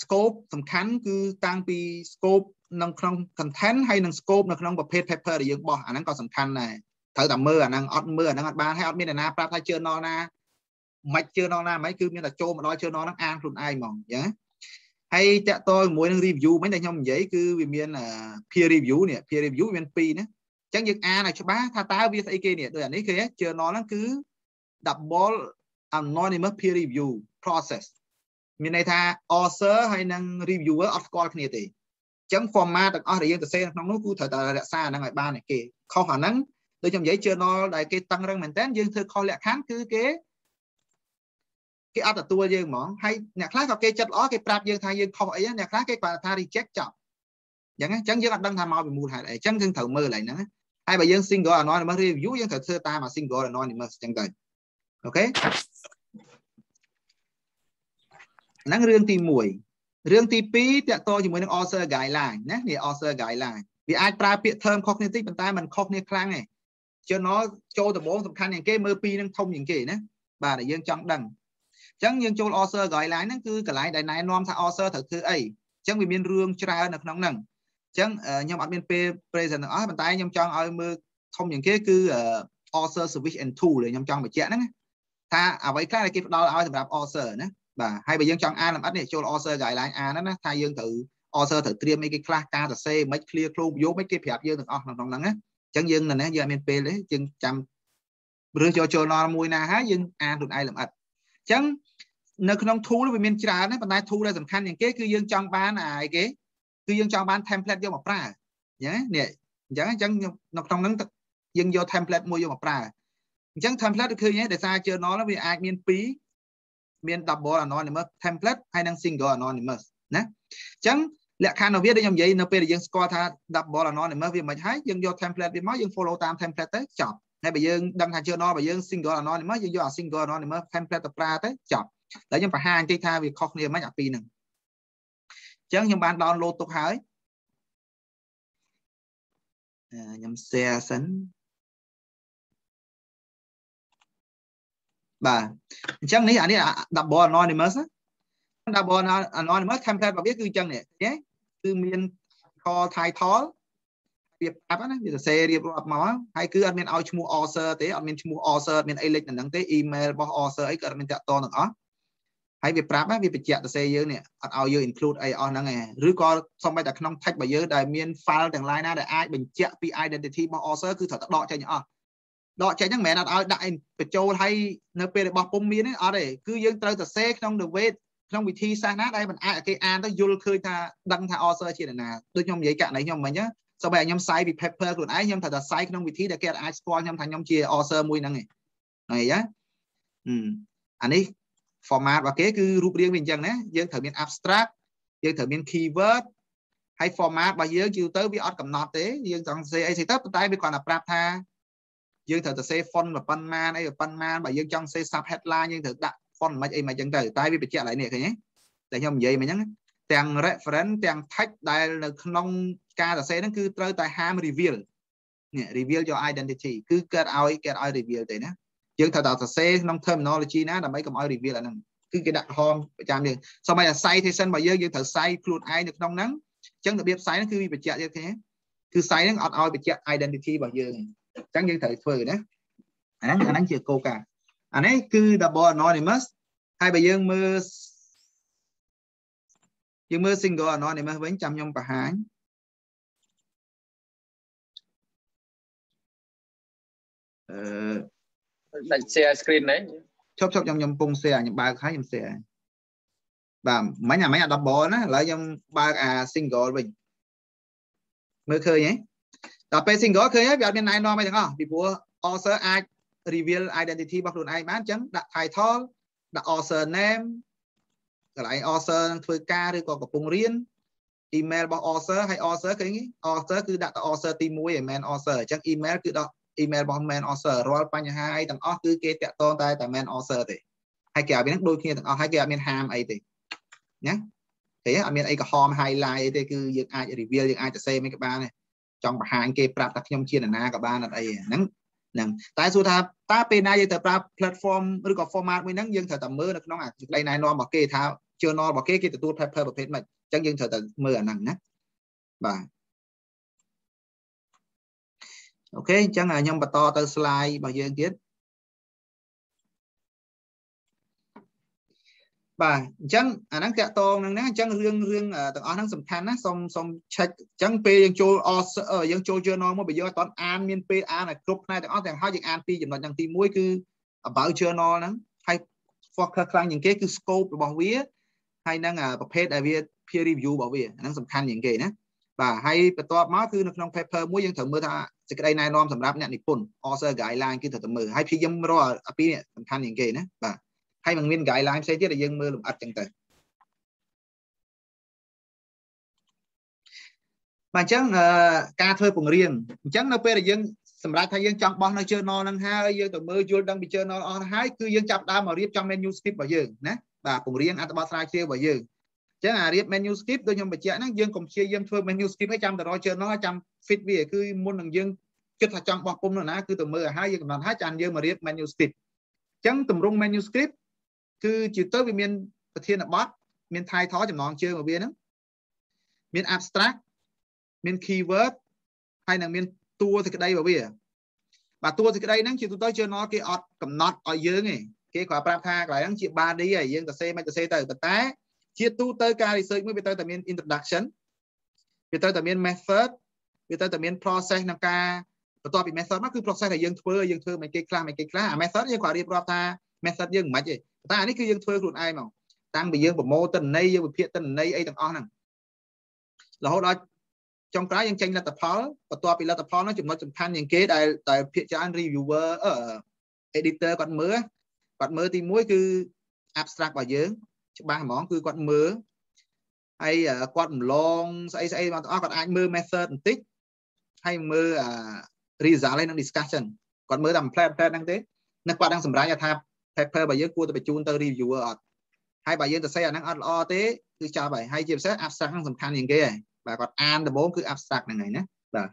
scope សំខាន់គឺតាំងពី scope នៅក្នុង content ហើយនិង scope នៅក្នុងប្រភេទ paper ដែលយើងបោះអាហ្នឹងក៏សំខាន់ដែរ ត្រូវតែមើលអាហ្នឹងអត់មើលអាហ្នឹងអត់បានហើយអត់មានអ្នកណាប្រាប់ថា journal ណាមិន journal ណាមិនគឺមានតែចូលមកដល់ journal ហ្នឹងអានខ្លួនឯងហ្មងអញ្ចឹងហើយតកតជាមួយនឹង review មិញដែលខ្ញុំនិយាយគឺវាមាន peer review នេះ peer review មាន2ណាអញ្ចឹងយើងអានឲ្យច្បាស់ថាតើវាស្អីគេនេះដូចអានេះគេ journal ហ្នឹងគឺ double anonymous peer review process មានន័យថា author ហើយនិង reviewer អត់ស្គាល់គ្នាទេអញ្ចឹង format ទាំងអស់ដែលយើងសរសេរនៅក្នុងនោះគឺត្រូវតែរក្សាហ្នឹងឲ្យបានគេខុសអាហ្នឹង ដូចខ្ញុំនិយាយ journal ដែលគេតឹងរឹងមែនតើយើងធ្វើខុសលក្ខខណ្ឌគឺគេគេអត់ទទួលយើងហ្មងហើយអ្នកខ្លះក៏គេចិត្តល្អគេប្រាប់យើងថាយើងខុសអីអ្នកខ្លះគេគាត់ថា reject ចប់អញ្ចឹងអញ្ចឹងយើងអត់ដឹងថាមកពីមូលហេតុអីអញ្ចឹងយើងត្រូវមើលឡើងហ្នឹងហើយបើយើង single anonymous review យើងត្រូវធ្វើតាមអា single anonymous អញ្ចឹងទៅអូខេហ្នឹងរឿងទី1រឿងទី2តកតជាមួយនឹង author guideline ណានេះ author guideline វាអាចប្រើពាក្យ term ខុសគ្នាតិចប៉ុន្តែมันខុសគ្នាខ្លាំងទេ journal ចូលដំបូងសំខាន់ជាងគេមើលពីរនឹងធំជាងគេណាបាទយើងចង់ដឹងអញ្ចឹងយើងចូល author guideline ហ្នឹងគឺកន្លែងដែលណែនាំថា author ត្រូវធ្វើអីអញ្ចឹងវាមានរឿងច្រើននៅក្នុងហ្នឹងអញ្ចឹងខ្ញុំអត់មានពេល present ទាំងអស់ប៉ុន្តែខ្ញុំចង់ឲ្យមើលធំជាងគេគឺ author service and tool ដែលខ្ញុំចង់បញ្ជាក់ហ្នឹងថាអ្វីខ្លះដែលគេផ្ដល់ឲ្យសម្រាប់ author ណាបាទហើយបើយើងចង់អានលម្អិតនេះចូល author guideline អានណាថាយើងត្រូវ author ត្រូវត្រៀមអីគេខ្លះការសរសេរមិន clear ខ្លួនយកមិនគេប្រាប់យើងទាំងអស់ក្នុងហ្នឹងណា អញ្ចឹងយើងនៅនេះយើងអត់មានពេលទេយើងចាំរើសយកចូលណមួយណាហើយយើងអានខ្លួនឯងលម្អិតអញ្ចឹងនៅក្នុង tool វាមានច្រើនណាស់ប៉ុន្តែ tool ដែលសំខាន់ជាងគេគឺយើងចង់បានអាអីគេគឺយើងចង់បាន template យកមកប្រើអញ្ចឹងនេះអញ្ចឹងអញ្ចឹងនៅក្នុងហ្នឹងយើងយក template មួយយកមកប្រើអញ្ចឹង template គឺឃើញទេដោយសារ journal វាអាចមាន2មាន double anonymous template ហើយនិង single anonymous ណាអញ្ចឹង លក្ខខណ្ឌរបស់វាដូចខ្ញុំនិយាយនៅពេលដែលយើងស្គាល់ថា double anonymous វាមិនហើយយើងយក template វាមកយើង follow តាម template ទៅចប់ហើយបើយើងដឹងថា journal របស់យើង single anonymous យើងយកអា single anonymous template ទៅប្រើទៅចប់តែខ្ញុំបង្ហាញតិចថាវាខុសគ្នាមិនអាពីរហ្នឹងអញ្ចឹងខ្ញុំបាន download ទុកហើយខ្ញុំ share សិនបាទអញ្ចឹងនេះអានេះ double anonymous double anonymous template របស់វាគឺអញ្ចឹងនេះទេ គឺមាន call title វាប្រាប់ណាវាសរសេររៀបរាប់មកហើយគឺអត់មានឲ្យឈ្មោះ author ទេអត់មានឈ្មោះ author អត់មានអីលេខហ្នឹងទេ email របស់ author អីក៏អត់មានតាក់ទងទាំងអស់ហើយវាប្រាប់វាបញ្ជាក់សរសេរយើងនេះអត់ឲ្យយើង include អីអស់ហ្នឹងឯងឬក៏សូម្បីតែក្នុង text របស់យើងដែលមាន file ទាំង line ណាដែលអាចបញ្ជាក់ពី identity របស់ author គឺត្រូវតែដកចេញអស់ដកចេញហ្នឹងមិនមែនអត់ឲ្យដាក់បញ្ចូលឲ្យនៅពេលរបស់ពុំមានទេអត់ទេគឺយើងត្រូវសរសេរក្នុង the weight ក្នុងវិធីសាស្ត្រណាដែលមិនអាចគេអានទៅយល់ឃើញថាដឹងថា author ជានរណាដូចខ្ញុំនិយាយករណីខ្ញុំមិញសូម្បីតែខ្ញុំសាយពី paper ខ្លួនឯងខ្ញុំត្រូវតែសាយក្នុងវិធីដែលគេអាចស្គាល់ខ្ញុំថាខ្ញុំជា author មួយហ្នឹងឯងហើយយ៉ាអានេះ format របស់គេគឺរូបរាងវាអញ្ចឹងណាយើងត្រូវមាន abstract យើងត្រូវមាន keyword ហើយ format របស់យើងយូរទៅវាអត់កំណត់ទេយើងចង់សរសេរអីស្អីទៅប៉ុន្តែវាគ្រាន់តែប្រាប់ថាយើងត្រូវសរសេរ font ប៉ុន្មានអីប៉ុន្មានបើយើងចង់សរសេរ sub headline យើងត្រូវដាក់ font មិនអីមិនអញ្ចឹងទៅតែវាបញ្ជាក់ឡើងនេះឃើញទេតែខ្ញុំនិយាយមិនអញ្ចឹងទាំង reference ទាំង text ដែលនៅក្នុងការសរសេរហ្នឹងគឺត្រូវតែហាម reveal នេះ reveal your identity គឺកើតឲ្យកើតឲ្យ reveal ទេណាយើងត្រូវតែសរសេរក្នុង terminology ណាដើម្បីកុំឲ្យ reveal អាហ្នឹងគឺគេដាក់ក្រហមប្រចាំយើងសូម្បីតែ citation របស់យើងយើងត្រូវ cite ខ្លួនឯងនៅក្នុងហ្នឹងអញ្ចឹងរបៀប cite ហ្នឹងគឺវាបញ្ជាក់យើងទេគឺ cite ហ្នឹងអត់ឲ្យបញ្ជាក់ identity របស់យើងអញ្ចឹងយើងត្រូវធ្វើណាអាហ្នឹងអាហ្នឹងជាគោលការណ៍ អានេះគឺ double anonymous ហើយបើយើងមើលយើងមើល single anonymous វិញចាំខ្ញុំបង្ហាញអឺដាច់ share screen ហ្នឹងឈប់ឈប់ខ្ញុំខ្ញុំពង share ខ្ញុំបើកហើយខ្ញុំ share បាទមិញអាមិញអា double ណាឥឡូវខ្ញុំបើកអា single វិញមើលឃើញទេដល់ពេល single ឃើញហើយវាអត់មានណែនាំអីទាំងអស់ពីព្រោះ author អាច reveal identity របស់ខ្លួនឯងបានអញ្ចឹងដាក់ title ដាក់ author name កន្លែង author នឹងធ្វើការឬក៏កំពុងរៀន email របស់ author ហើយ author ឃើញ author គឺដាក់តែ author ទី1ឯមែន author អញ្ចឹង email គឺដាក់ email របស់ main author រាល់បញ្ហាអីទាំងអស់គឺគេតាក់ទងតែតែ main author ទេហើយគេឲ្យវានឹងដូចគ្នាទាំងអស់ហើយគេអត់មានហាមអីទេណាទេអត់មានអីក្រហម highlight អីទេគឺយើងអាច reveal យើងអាចសរសេរមិនក៏បានដែរចង់បង្ហាញគេប្រាប់ថាខ្ញុំជានរណាក៏បានអត់អីហ្នឹង ហ្នឹងតែសួរថាតើពេលណាយើងត្រូវប្រើ platform ឬក៏ format មួយហ្នឹងយើងត្រូវតែមើលនៅក្នុងអាសេចក្តីណែនាំរបស់គេថា journal របស់គេគេទទួល paper ប្រភេទម៉េចអញ្ចឹងយើងត្រូវតែមើលអាហ្នឹងណាបាទអូខេអញ្ចឹងខ្ញុំបន្តទៅ slide របស់យើងទៀត បាទអញ្ចឹងអាហ្នឹងតាក់តងនឹងណាអញ្ចឹងរឿងរឿងទាំងអស់ហ្នឹងសំខាន់ណាសូមសូម check អញ្ចឹងពេលយើងចូលយើងចូល journal មកបើយើងអត់អានមានពេលអានឲ្យគ្រប់ផ្នែកទាំងអស់ទាំងហើយយើងអានពីចំណុចហ្នឹងទី1គឺ about journal ហ្នឹងហើយ focus ខ្លាំងជាងគេគឺ scope របស់វាហើយនឹងប្រភេទដែលវា peer review របស់វាអាហ្នឹងសំខាន់ជាងគេណាបាទហើយបន្ទាប់មកគឺនៅក្នុង paper មួយយើងត្រូវមើលថាសេចក្តីណែនាំសម្រាប់អ្នកនិពន្ធ author guideline គឺត្រូវតែមើលហើយព្យាយាមរកអាពីរនេះសំខាន់ជាងគេណាបាទ ហើយមិនមាន guideline ផ្សេងទៀតដែលយើងមើលលម្អិតចឹងទៅបាទអញ្ចឹងការធ្វើពង្រៀនអញ្ចឹងនៅពេលដែលយើងសម្រាប់ថាយើងចង់បោះនៅ journal ហ្នឹងហើយយើងទៅមើលយល់ដឹងពី journal អស់ហើយគឺយើងចាប់ដើមមករៀបចំ menu script របស់យើងណាបាទពង្រៀនអត្ថបទស្រាវជ្រាវរបស់យើងអញ្ចឹងអារៀប menu script ដូចខ្ញុំបញ្ជាក់ហ្នឹងយើងកុំព្យាយាមធ្វើ menu script ឲ្យចាំទៅរក journal ឲ្យចាំ fit វាគឺមុននឹងយើងគិតថាចង់បោះពុំនៅណាគឺទៅមើលឲ្យហើយយើងកំណត់ហើយចានយើងមករៀប menu script អញ្ចឹងទម្រង់ menu script គឺជាទៅវាមានប្រធានបទមាន title ចំណងជើងរបស់វាហ្នឹងមាន abstract មាន keyword ហើយនឹងមានតួសេចក្តីរបស់វាបាទតួសេចក្តីហ្នឹងជាទូទៅ journal គេអត់កំណត់ឲ្យយើងទេគេគ្រាន់ប្រាប់ថាកន្លែងហ្នឹងជា body ហើយយើងទៅសេមិនទៅសេទៅប៉ុន្តែជាទូទៅការ research មួយវាត្រូវតែមាន introduction វាត្រូវតែមាន method វាត្រូវតែមាន process ក្នុងការបន្ទាប់ពី method មកគឺ process ដែលយើងធ្វើយើងធ្វើមិនគេខ្លះមិនគេខ្លះអា method យើងគ្រាន់រៀបរាប់ថា method យើងមិនខ្មិចទេ តែអានេះគឺយើងធ្វើខ្លួនឯងមកតាំងពីយើងប្រមូលទិន្នន័យយើងវិភាគទិន្នន័យអីទាំងអស់ហ្នឹងរហូតដល់ចុងក្រោយយើងចេញលទ្ធផលបន្ទាប់ពីលទ្ធផលនោះចំណុចសំខាន់ជាងគេដែលដែលភាគច្រើន reviewer editor គាត់មើលគាត់មើលទី1គឺ abstract របស់យើងច្បាស់ហ្មងគឺគាត់មើលហើយគាត់ម្លងស្អីស្អីមកទាំងអស់គាត់អាចមើល method បន្តិចហើយមើល result ហើយនឹង discussion គាត់មើលតែ plan plan ហ្នឹងទេនៅគាត់នឹងសម្រាប់ថា paper របស់យើងគួរតែបញ្ជូនទៅ reviewer អត់ហើយបើយើងទៅសេអាហ្នឹងអត់ល្អទេគឺចាប់ហើយហើយជាពិសេស abstract ហ្នឹងសំខាន់ជាងគេហើយបាទគាត់អានដំបូងគឺ abstract ហ្នឹងហើយណាបាទ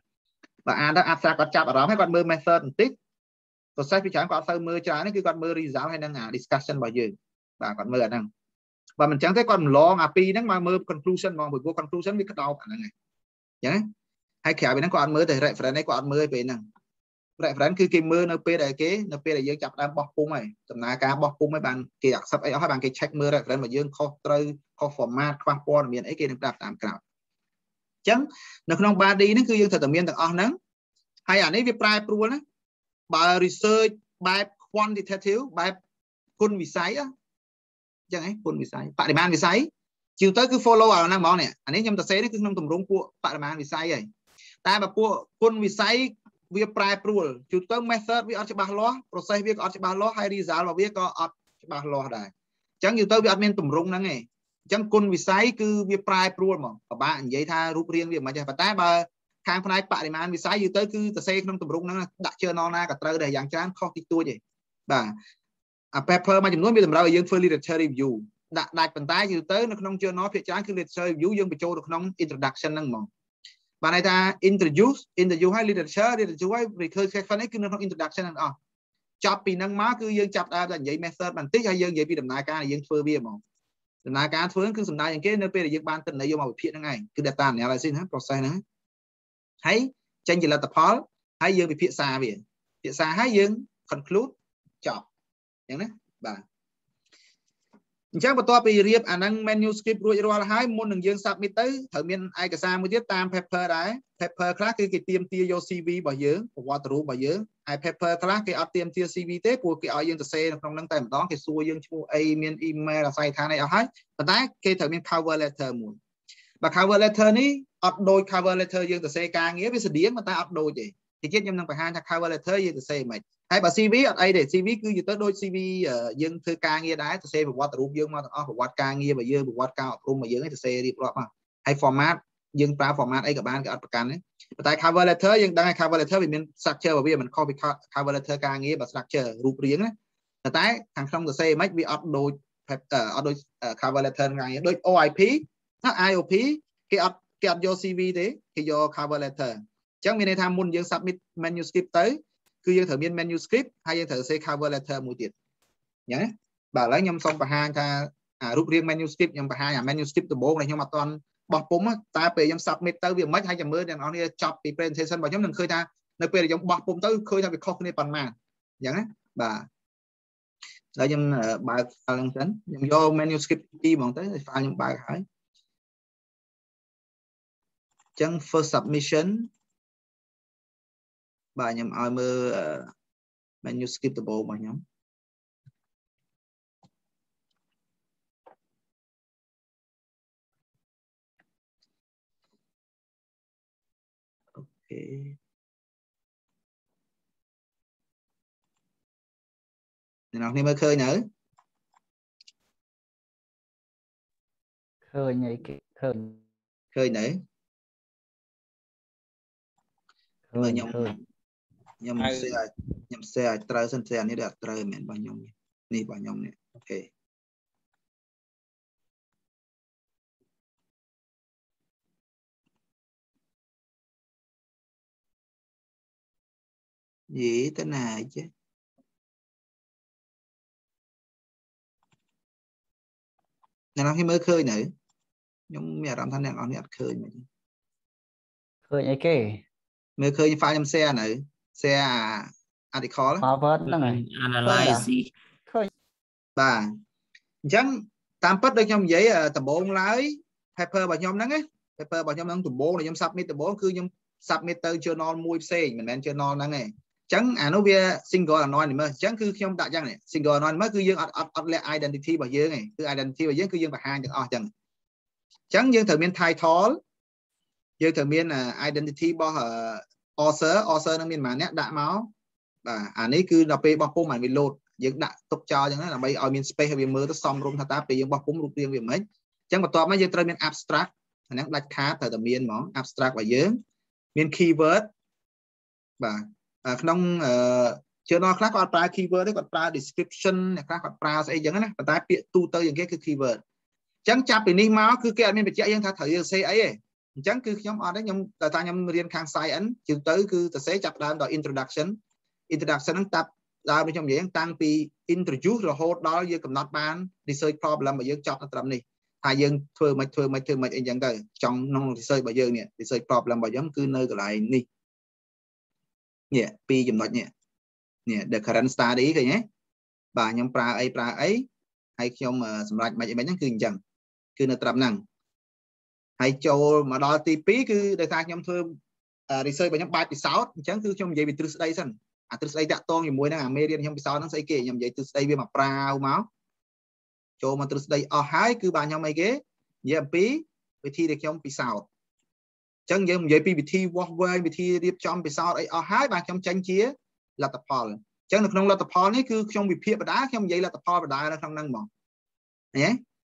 បើអានទៅ abstract គាត់ចាប់អារម្មណ៍ហើយគាត់មើល method បន្តិច process ពីច្រើនគាត់ទៅមើលច្រើនគឺគាត់មើល result ហើយនឹង discussion របស់យើងបាទគាត់មើលអាហ្នឹងបើមិនចឹងទេគាត់ម្លងអាពីរហ្នឹងមកមើល conclusion ហ្មងព្រោះ conclusion វាក្តោបអាហ្នឹងហើយអញ្ចឹងហើយក្រៅពីហ្នឹងគាត់អត់មើលតែ reference ឯងគាត់អត់មើលពេលហ្នឹង reference គឺគេមើលនៅពេលដែលគេនៅពេលដែលយើងចាប់ដើមបោះពុំហើយដំណើរការបោះពុំហើយបានគេ accept អីអស់ហើយបានគេ check មើល reference របស់យើងខុសត្រូវខុស format ខ្វះព័ត៌មានអីគេនឹងប្រាប់តាមក្រោយអញ្ចឹងនៅក្នុង body ហ្នឹងគឺយើងត្រូវតែមានទាំងអស់ហ្នឹងហើយអានេះវាប្រែប្រួលណាបើ research បែប quantitative បែបគុណវិស័យអញ្ចឹងឯងគុណវិស័យបរិមាណវិស័យជាទៅគឺ follow អាហ្នឹងហ្មងនេះអានេះខ្ញុំទៅសេនេះគឺក្នុងទម្រង់ពួកបរិមាណវិស័យហើយតែបើពួកគុណវិស័យ វាប្រែប្រួលជួនទៅ method វាអត់ច្បាស់លាស់ process វាក៏អត់ច្បាស់លាស់ហើយ result របស់វាក៏អត់ច្បាស់លាស់ដែរអញ្ចឹងយូរទៅវាអត់មានទម្រង់ហ្នឹងទេអញ្ចឹងគុណវិស័យគឺវាប្រែប្រួលមកពិបាកនិយាយថារូបរាងវាមិនចេះប៉ុន្តែបើខាងផ្នែកបរិមាណវិស័យយូរទៅគឺសរសេរក្នុងទម្រង់ហ្នឹងដាក់ journal ណាក៏ត្រូវដែរយ៉ាងច្រើនខុសតិចតួចទេបាទអា paper មួយចំនួនវាតម្រូវឲ្យយើងធ្វើ literature review ដាក់ដាច់ប៉ុន្តែយូរទៅនៅក្នុង journal ភាគច្រើនគឺ literature review យើងបញ្ចូលទៅក្នុង introduction ហ្នឹងហ្មង បានន័យថា introduce interview ហើយ literature literature ហើយ research section នេះគឺនៅក្នុង introduction ហ្នឹងអស់ចប់ពីហ្នឹងមកគឺយើងចាប់ដើមតែនិយាយ method បន្តិចហើយយើងនិយាយពីដំណើរការដែលយើងធ្វើវាហ្មងដំណើរការធ្វើគឺសំដៅយ៉ាងគេនៅពេលដែលយើងបានទិន្នន័យយកមកវិភាគហ្នឹងឯងគឺ data analysis ណា process ហ្នឹងហើយចេញជាលទ្ធផលហើយយើងពិភាក្សាវាពិភាក្សាហើយយើង conclude ចប់អញ្ចឹងណាបាទ អញ្ចឹងបន្ទាប់ពីរៀបអាហ្នឹង manuscript រួចរាល់ហើយមុននឹងយើង submit ទៅត្រូវមានឯកសារមួយទៀតតាម paper ដែរ paper ខ្លះគឺគេទាមទារយក CV របស់យើងប្រវត្តិរូបរបស់យើងហើយ paper ខ្លះគេអត់ទាមទារ CV ទេព្រោះគេឲ្យយើងសរសេរនៅក្នុងហ្នឹងតែម្ដងគេសួរយើងឈ្មោះអីមាន email អាស័យដ្ឋានអីអស់ហើយប៉ុន្តែគេត្រូវមាន cover letter មួយបើ cover letter នេះអត់ដូច cover letter យើងសរសេរការងារវាស្តៀងប៉ុន្តែអត់ដូចទេ តិចទៀតខ្ញុំនឹងបង្ហាញថា cover letter យើងសរសេរមិនហើយបើ CV អត់អីទេ CV គឺទៅដូច CV យើងធ្វើការងារដែរសរសេរប្រវត្តិរូបយើងមកទាំងអស់ប្រវត្តិការងាររបស់យើងប្រវត្តិការអប់រំរបស់យើងសរសេររៀបរាប់មកហើយ format យើងប្រើ format អីក៏បានគេអត់ប្រកាន់ទេប៉ុន្តែ cover letter យើងដឹងថា cover letter វាមាន structure របស់វាមិនខុសពី cover letter ការងារបើ structure រូបរាងណាប៉ុន្តែខាងក្នុងសរសេរមិនវាអត់ដូចអត់ដូច cover letter ការងារដូច OIP ណា IOP គេអត់គេអត់យក CV ទេគេយក cover letter អញ្ចឹងមានន័យថាមុនយើង submit manuscript ទៅគឺយើងត្រូវមាន manuscript ហើយយើងត្រូវសេ cover letter មួយទៀតអញ្ចឹងបាទឥឡូវខ្ញុំសូមបង្ហាញថាអារូបរាង manuscript ខ្ញុំបង្ហាញអា manuscript ដំបូងដែលខ្ញុំអត់ទាន់បោះពុំតែពេលខ្ញុំ submit ទៅវាមិនហើយចាំមើលអ្នកនរនេះចប់ពី presentation របស់ខ្ញុំនឹងឃើញថានៅពេលដែលខ្ញុំបោះពុំទៅឃើញថាវាខុសគ្នាប៉ុន្មានអញ្ចឹងណាបាទហើយខ្ញុំបើក file ហ្នឹងសិនខ្ញុំយក manuscript 2ហ្មងទៅ file ខ្ញុំបើកហើយអញ្ចឹង first submission បាទខ្ញុំឲ្យមើល manuscript ដំបូងរបស់ខ្ញុំអូខេអ្នកនរគ្នាមើលឃើញនៅឃើញអីគេឃើញឃើញនៅឃើញខ្ញុំឃើញ ខ្ញុំ share ខ្ញុំ share ឲ្យត្រូវសិន share នេះដូចអត់ត្រូវមែនរបស់ខ្ញុំនេះរបស់ខ្ញុំនេះអូខេយីតណាចេះអ្នកនរគ្នាមើលឃើញនៅខ្ញុំមានអារម្មណ៍ថាអ្នកនរគ្នាអត់ឃើញមែនឃើញអីគេមើលឃើញ file ខ្ញុំ share នៅ share article Harvard ហ្នឹងហើយ analyze ឃើញបាទអញ្ចឹងតាមពិតដូចខ្ញុំនិយាយដំបូងឡើយ paper របស់ខ្ញុំហ្នឹងណា paper របស់ខ្ញុំហ្នឹងដំបូងដែលខ្ញុំ submit ដំបូងគឺខ្ញុំ submit ទៅ journal មួយផ្សេងមិនមែន journal ហ្នឹងទេអញ្ចឹងអានោះវា single anonymous អញ្ចឹងគឺខ្ញុំដាក់អញ្ចឹង single anonymous គឺយើងអត់អត់អត់លាក់ identity របស់យើងទេគឺ identity របស់យើងគឺយើងបង្ហាញទាំងអស់អញ្ចឹងអញ្ចឹងយើងត្រូវមាន title យើងត្រូវមាន identity របស់ author author នឹងមានប៉ុន្មានអ្នកដាក់មកបាទអានេះគឺដល់ពេលបោះពុំអាវា load យើងដាក់ទុកចោលអញ្ចឹងណាដើម្បីឲ្យមាន space ឲ្យវាមើលទៅសមរម្យថាតើពេលយើងបោះពុំរូបរាងវាមិនអញ្ចឹងបន្ទាប់មកយើងត្រូវមាន abstract អាហ្នឹងដាច់ខាតត្រូវតែមានហ្មង abstract របស់យើងមាន keyword បាទក្នុងអឺ journal ខ្លះគាត់ប្រើ keyword ទេគាត់ប្រើ description អ្នកខ្លះគាត់ប្រើស្អីចឹងណាប៉ុន្តែពាក្យទូទៅយ៉ាងគេគឺ keyword អញ្ចឹងចាប់ពីនេះមកគឺគេអត់មានបញ្ជាក់យើងថាត្រូវយើងសេអីទេ អញ្ចឹងគឺខ្ញុំអត់ទេខ្ញុំតែថាខ្ញុំរៀនខាង science ជាទៅគឺសរសេរចាប់ដើមដល់ introduction introduction ហ្នឹងតាប់ដើមខ្ញុំនិយាយតាំងពី introduce រហូតដល់យើងកំណត់បាន research problem របស់យើងចប់ត្រឹមនេះថាយើងធ្វើមិនធ្វើមិនធ្វើមិនអីចឹងទៅចង់ក្នុង research របស់យើងនេះ research problem របស់យើងគឺនៅកន្លែងនេះនេះពីរចំណុចនេះនេះ the current study ឃើញទេបាទខ្ញុំប្រើអីប្រើអីហើយខ្ញុំសម្រាប់មិនអីមិនហ្នឹងគឺអញ្ចឹងគឺនៅត្រឹមហ្នឹង ហើយចូលមកដល់ទី2គឺដោយសារខ្ញុំធ្វើ research របស់ខ្ញុំបែបពិសោធន៍អញ្ចឹងគឺខ្ញុំនិយាយពីទ្រឹស្ដីសិនអាទ្រឹស្ដីតាក់ទងជាមួយនឹងអាមេរៀនខ្ញុំពិសោធន៍ហ្នឹងស្អីគេខ្ញុំនិយាយទ្រឹស្ដីវាមកប្រាវមកចូលមកទ្រឹស្ដីអស់ហើយគឺបាទខ្ញុំអីគេនិយាយអំពីវិធីដែលខ្ញុំពិសោធន៍អញ្ចឹងយើងនិយាយពីវិធីវាស់វែងវិធីរៀបចំពិសោធន៍អីអស់ហើយបាទខ្ញុំចេញជាលទ្ធផលអញ្ចឹងនៅក្នុងលទ្ធផលនេះគឺខ្ញុំវិភាគបដាខ្ញុំនិយាយលទ្ធផលបដានៅក្នុងហ្នឹងហ្មងណា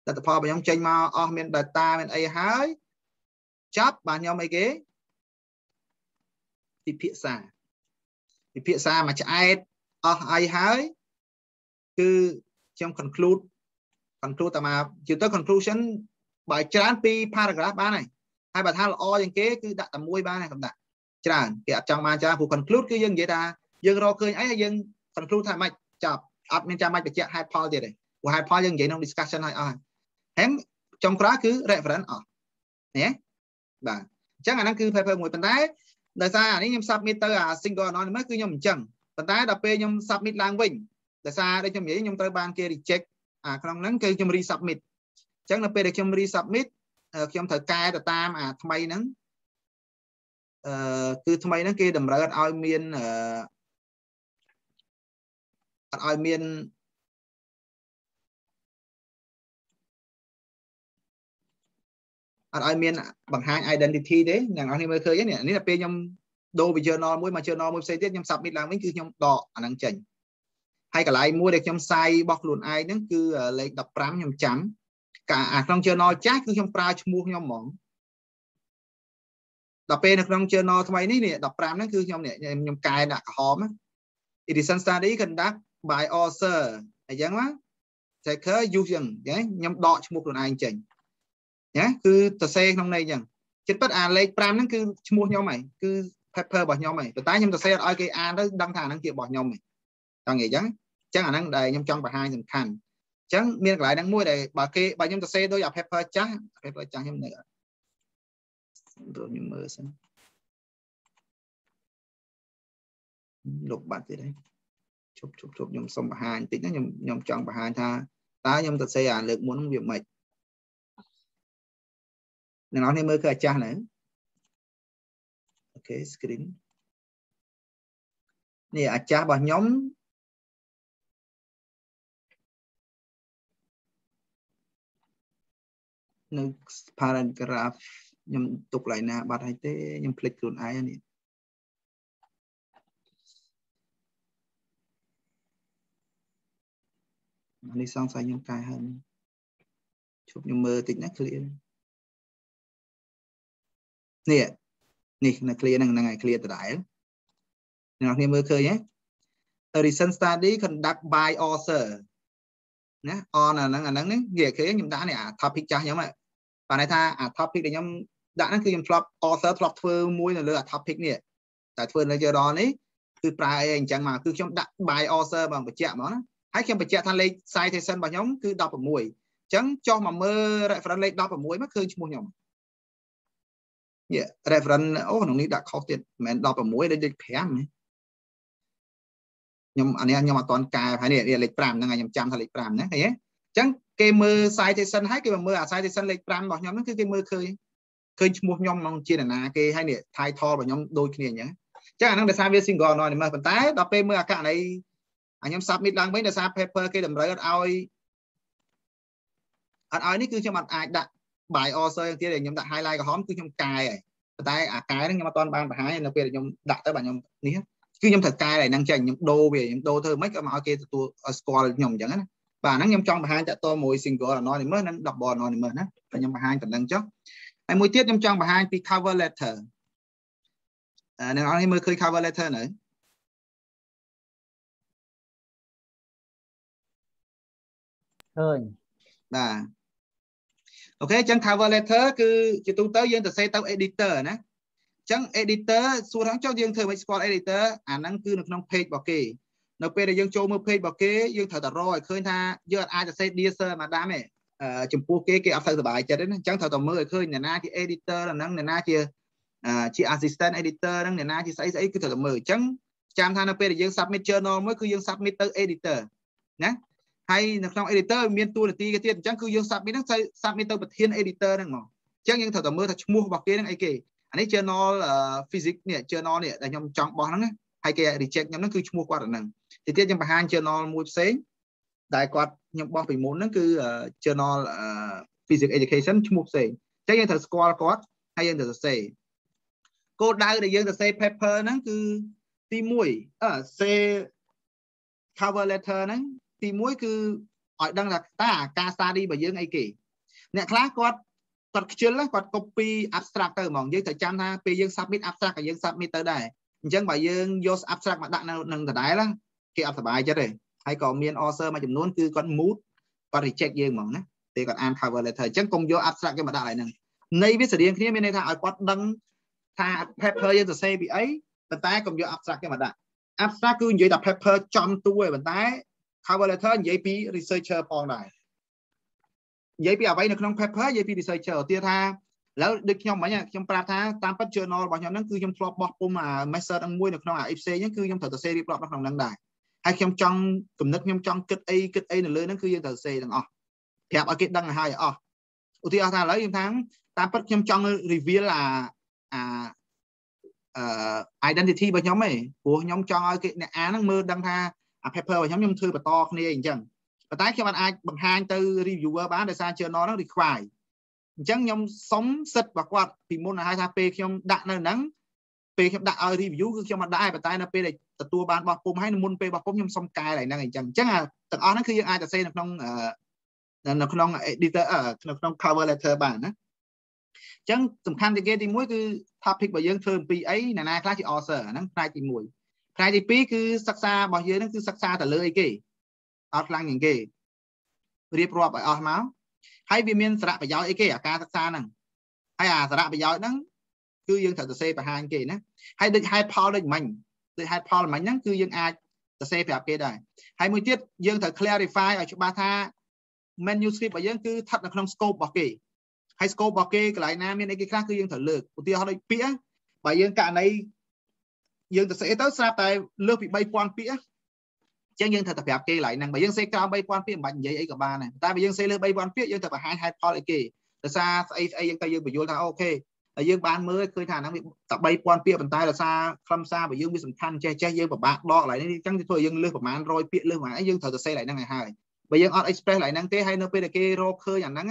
លទ្ធផលរបស់ខ្ញុំចេញមកអស់មាន data មានអីហើយចាប់បាទខ្ញុំអីគេពិភាក្សាពិភាក្សាមួយឆ្អែតអស់អីហើយគឺខ្ញុំ conclude conclude តាមជឿទៅ conclusion បើច្រើនពី paragraph បានហើយហើយបើថាល្អជាងគេគឺដាក់តែមួយបានហើយកុំដាក់ច្រើនគេអត់ចង់បានច្រើនព្រោះ conclude គឺយើងនិយាយថាយើងរកឃើញអីហើយយើង conclude ថាម៉េចចាប់អត់មានចាំបាច់បញ្ជាក់ហេតុផលទៀតទេព្រោះហេតុផលយើងនិយាយក្នុង discussion ហើយអស់ ហើយហើយចុងក្រោយគឺ reference អស់ណាបាទអញ្ចឹងអាហ្នឹងគឺ paper មួយប៉ុន្តែដោយសារអានេះខ្ញុំ submit ទៅអា single anonymous គឺខ្ញុំអញ្ចឹងប៉ុន្តែដល់ពេលខ្ញុំ submit ឡើងវិញដោយសារដូចខ្ញុំនិយាយខ្ញុំត្រូវបានគេ reject អាក្នុងហ្នឹងគឺខ្ញុំ resubmit អញ្ចឹងនៅពេលដែលខ្ញុំ resubmit ខ្ញុំត្រូវកែទៅតាមអាថ្មីហ្នឹងអឺគឺថ្មីហ្នឹងគេតម្រូវឲ្យមានអឺអត់ឲ្យមាន អត់ឲ្យមានបង្ហាញ identity ទេអ្នកនរនេះមើលឃើញនេះនេះពេលខ្ញុំដូរពី journal មួយមក journal មួយផ្សេងទៀតខ្ញុំ submit ឡើងវិញគឺខ្ញុំដកអាហ្នឹងចេញហើយកន្លែងមួយដែលខ្ញុំផ្សាយរបស់ខ្លួនឯងហ្នឹងគឺលេខ15ខ្ញុំចាំកាអាក្នុង journal ចាស់គឺខ្ញុំប្រើឈ្មោះខ្ញុំហ្មងដល់ពេលនៅក្នុង journal ថ្មីនេះនេះ15ហ្នឹងគឺខ្ញុំនេះខ្ញុំកែដាក់ក្រហម edition study conduct by author អញ្ចឹងណា checker use អញ្ចឹងខ្ញុំដកឈ្មោះខ្លួនឯងចេញ ណាគឺសរសេរក្នុងន័យអញ្ចឹងចិត្តពិតអាលេខ5ហ្នឹងគឺឈ្មោះខ្ញុំហីគឺ paper របស់ខ្ញុំហីប៉ុន្តែខ្ញុំសរសេរឲ្យគេអានទៅដឹងថាអាហ្នឹងជារបស់ខ្ញុំហីចង់និយាយអញ្ចឹងអញ្ចឹងអាហ្នឹងដែលខ្ញុំចង់បង្ហាញសំខាន់អញ្ចឹងមានកន្លែងហ្នឹងមួយដែលបើគេបើខ្ញុំសរសេរដោយអា paper ចាស់ paper ចាស់ខ្ញុំនៅអត់ខ្ញុំមើលសិនលុបបាត់ទៀតហើយជប់ជប់ជប់ខ្ញុំសុំបង្ហាញតិចណាខ្ញុំខ្ញុំចង់បង្ហាញថាតើខ្ញុំទៅសេអាលើកមុនវាមិន អ្នកនរនេះមើលគឺអាចាស់ហ្នឹងអូខេ screen នេះអាចាស់របស់ខ្ញុំនៅ paragraph ខ្ញុំទុកកន្លែងណាបាត់ហើយទេខ្ញុំភ្លេចខ្លួនឯងនេះនេះសង្ស័យខ្ញុំកែហើយជប់ខ្ញុំមើលតិចណា clear នេះនេះនៅ clear ហ្នឹងហ្នឹងហើយ clear ដដែលអ្នកគ្នាមើលឃើញហ៎ A recent study conduct by author ណា on អាហ្នឹងអាហ្នឹងនិយាយឃើញខ្ញុំដាក់នេះអា topic ចាស់ខ្ញុំបាទន័យថាអា topic ដែលខ្ញុំដាក់ហ្នឹងគឺខ្ញុំធ្លាប់ author ធ្លាប់ធ្វើមួយនៅលើអា topic នេះតែធ្វើនៅ journal នេះគឺប្រើអីអញ្ចឹងមកគឺខ្ញុំដាក់ by author បងបញ្ជាក់ហ្មងណាហើយខ្ញុំបញ្ជាក់ថាលេខ citation របស់ខ្ញុំគឺ16អញ្ចឹងចុះមកមើល reference លេខ16មកឃើញឈ្មោះខ្ញុំ នេះ reference អូក្នុងនេះដាក់ខុសទៀតមិនមែន16ដូចលេខ5ទេខ្ញុំអានេះខ្ញុំអត់ទាន់កែហើយនេះលេខ5ហ្នឹងខ្ញុំចាំថាលេខ5ណាឃើញទេអញ្ចឹងគេមើល citation ហើយគេមកមើលអា citation លេខ5របស់ខ្ញុំហ្នឹងគឺគេមើលឃើញឃើញឈ្មោះខ្ញុំក្នុងជាណាគេហើយនេះ title របស់ខ្ញុំដូចគ្នាអញ្ចឹងអញ្ចឹងអាហ្នឹងដោយសារវា single anonymous ប៉ុន្តែដល់ពេលមើលអាករណីអាខ្ញុំ submit ឡើងវិញដោយសារ paper គេតម្រូវឲ្យអត់ឲ្យនេះគឺខ្ញុំអត់អាចដាក់ by author ទៀតខ្ញុំដាក់ highlight ក្រហមគឺខ្ញុំកែហើយប៉ុន្តែអាកែហ្នឹងខ្ញុំអត់ទាន់បានបង្ហាញនៅពេលខ្ញុំដាក់ទៅបាទខ្ញុំនេះគឺខ្ញុំត្រូវកែហើយហ្នឹងចេះខ្ញុំដូរវាខ្ញុំដូរធ្វើម៉េចក៏មកឲ្យគេទទួលស្គាល់ខ្ញុំអញ្ចឹងណាបាទហ្នឹងខ្ញុំចង់បង្ហាញតទៅមួយ single anonymous និង double anonymous ណាតែខ្ញុំបង្ហាញប៉ុណ្្នឹងចុះហើយមួយទៀតខ្ញុំចង់បង្ហាញពី cover letter អ្នកនរនេះមើលឃើញ cover letter នៅឃើញបាទ អូខេអញ្ចឹង cover letter គឺជាទូទៅយើងទៅសេទៅ editor ណាអញ្ចឹង editor សួរថាចុះយើងធ្វើមិនស្គាល់ editor អាហ្នឹងគឺនៅក្នុង page របស់គេនៅពេលដែលយើងចូលមើល page របស់គេយើងត្រូវតែរកឲ្យឃើញថាយើងអាចទៅសេ dear sir madam ទេចំពោះគេគេអត់ទៅសុបាយចិត្តទេណាអញ្ចឹងត្រូវតែមើលឲ្យឃើញអ្នកណាជា editor ហ្នឹងអ្នកណាជាជា assistant editor ហ្នឹងអ្នកណាជាស្អីស្អីគឺត្រូវតែមើលអញ្ចឹងចាំថានៅពេលដែលយើង submit journal មួយគឺយើង submit ទៅ editor ណា ហើយនៅក្នុង editor មានតួនាទីគេទៀតអញ្ចឹងគឺយើង submit ហ្នឹង submit ទៅប្រធាន editor ហ្នឹងមកអញ្ចឹងយើងត្រូវតែមើលថាឈ្មោះរបស់គេហ្នឹងអីគេអានេះ journal physics នេះ journal នេះដែលខ្ញុំចង់បោះហ្នឹងណាហើយគេ reject ខ្ញុំហ្នឹងគឺឈ្មោះគាត់ហ្នឹងទីទៀតខ្ញុំបង្ហាញ journal មួយផ្សេងដែលគាត់ខ្ញុំបោះពីមុនហ្នឹងគឺ journal physics education ឈ្មោះផ្សេងអញ្ចឹងយើងត្រូវស្គាល់គាត់ហើយយើងត្រូវសរសេរគោលដៅដែលយើងសរសេរ paper ហ្នឹងគឺទី1អឺសេ cover letter ហ្នឹង ទី1គឺឲ្យដឹងថាតើអាការ study របស់យើងអីគេអ្នកខ្លះគាត់គាត់ខ្ជិលណាគាត់ copy abstract ទៅហ្មងយើងត្រូវចាំថាពេលយើង submit abstract ក៏យើង submit ទៅដែរអញ្ចឹងបើយើងយក abstract មកដាក់នៅនឹងដដែលណាគេអត់សប្បាយចិត្តទេហើយក៏មាន author មួយចំនួនគឺគាត់ mood គាត់ reject យើងហ្មងណាពេលគាត់អាន cover letter អញ្ចឹងកុំយក abstract គេមកដាក់ឡើយហ្នឹងន័យវាស្រដៀងគ្នាមានន័យថាឲ្យគាត់ដឹងថា paper យើងសរសេរពីអីប៉ុន្តែកុំយក abstract គេមកដាក់ abstract គឺនិយាយថា paper ចំទួឯប៉ុន្តែ cover letter និយាយពី researcher ផងដែរនិយាយពីអ្វីនៅក្នុង paper និយាយពី researcher ទៀតថាឥឡូវដូចខ្ញុំមិញខ្ញុំប្រាប់ថាតាមពិត journal របស់ខ្ញុំហ្នឹងគឺខ្ញុំធ្លាប់បោះពុំអា method ហ្នឹងមួយនៅក្នុងអា essay ហ្នឹងគឺខ្ញុំត្រូវទៅសេរៀបរាប់នៅក្នុងហ្នឹងដែរហើយខ្ញុំចង់គំនិតខ្ញុំចង់គិតអីគិតអីនៅលើហ្នឹងគឺយើងត្រូវសេទាំងអស់ប្រាប់ឲ្យគេដឹងឲ្យហើយអស់ឧទាហរណ៍ថាឥឡូវខ្ញុំថាតាមពិតខ្ញុំចង់ reveal អាអាអឺ identity របស់ខ្ញុំឯងព្រោះខ្ញុំចង់ឲ្យគេអ្នកអានហ្នឹងមើលដឹងថា អា paper របស់ខ្ញុំខ្ញុំធ្វើបន្តគ្នាអញ្ចឹងប៉ុន្តែខ្ញុំអាចបង្ហាញទៅ reviewer បានដោយសារ journal ហ្នឹង require អញ្ចឹងខ្ញុំសុំសិទ្ធរបស់គាត់ពីមុនឲ្យថាពេលខ្ញុំដាក់នៅហ្នឹងពេលខ្ញុំដាក់ឲ្យ review គឺខ្ញុំអត់ដាក់ឯប៉ុន្តែនៅពេលដែលទទួលបានបោះពុំហើយមុនពេលបោះពុំខ្ញុំសុំកែឡើងហ្នឹងអញ្ចឹងអញ្ចឹងទាំងអស់ហ្នឹងគឺយើងអាចទៅសេនៅក្នុងនៅក្នុង editor នៅក្នុង cover letter បានណាអញ្ចឹងសំខាន់ទីគេទី1គឺ topic របស់យើងធ្វើអំពីអីណាណាខ្លះជា author ហ្នឹងផ្នែកទី1 ផ្នែកទី2គឺសិក្សារបស់យើងហ្នឹងគឺសិក្សាទៅលើអីគេអត់ខ្លាំងជាងគេរៀបរាប់ឲ្យអស់មកហើយវាមានសារៈប្រយោជន៍អីគេអាការសិក្សាហ្នឹងហើយអាសារៈប្រយោជន៍ហ្នឹងគឺយើងត្រូវសរសេរបង្ហាញគេណាហើយដូចហេតុផលដូចមិញដូចហេតុផលមិញហ្នឹងគឺយើងអាចសរសេរប្រាប់គេដែរហើយមួយទៀតយើងត្រូវ clarify ឲ្យច្បាស់ថា manuscript របស់យើងគឺស្ថិតនៅក្នុង scope របស់គេហើយ scope របស់គេកន្លែងណាមានអីគេខ្លះគឺយើងត្រូវលើកឧទាហរណ៍ដូចពាក្យបើយើងករណី យើងទៅស្អីទៅស្រាប់តែលើសពី3000ពាក្យចឹងយើងត្រូវតែប្រាប់គេឡើងហ្នឹងបើយើងសេក្រោម3000ពាក្យមិនបាច់និយាយអីក៏បានដែរតែបើយើងសេលើ3000ពាក្យយើងត្រូវបង្ហាញហេតុផលអីគេដោយសារស្អីស្អីយើងទៅយើងបញ្យល់ថាអូខេហើយយើងបានមើលឃើញថាហ្នឹងវាតែ3000ពាក្យប៉ុន្តែដោយសារខ្លឹមសាររបស់យើងវាសំខាន់ចេះចេះយើងពិបាកដកឡើងនេះអញ្ចឹងធ្វើយើងលើសប្រហែល100ពាក្យលើសប្រហែលអីយើងត្រូវទៅសេឡើងហ្នឹងឲ្យហើយបើយើងអត់ express ឡើងហ្នឹងទេហើយនៅពេលដែលគេរកឃើញអាហ្នឹង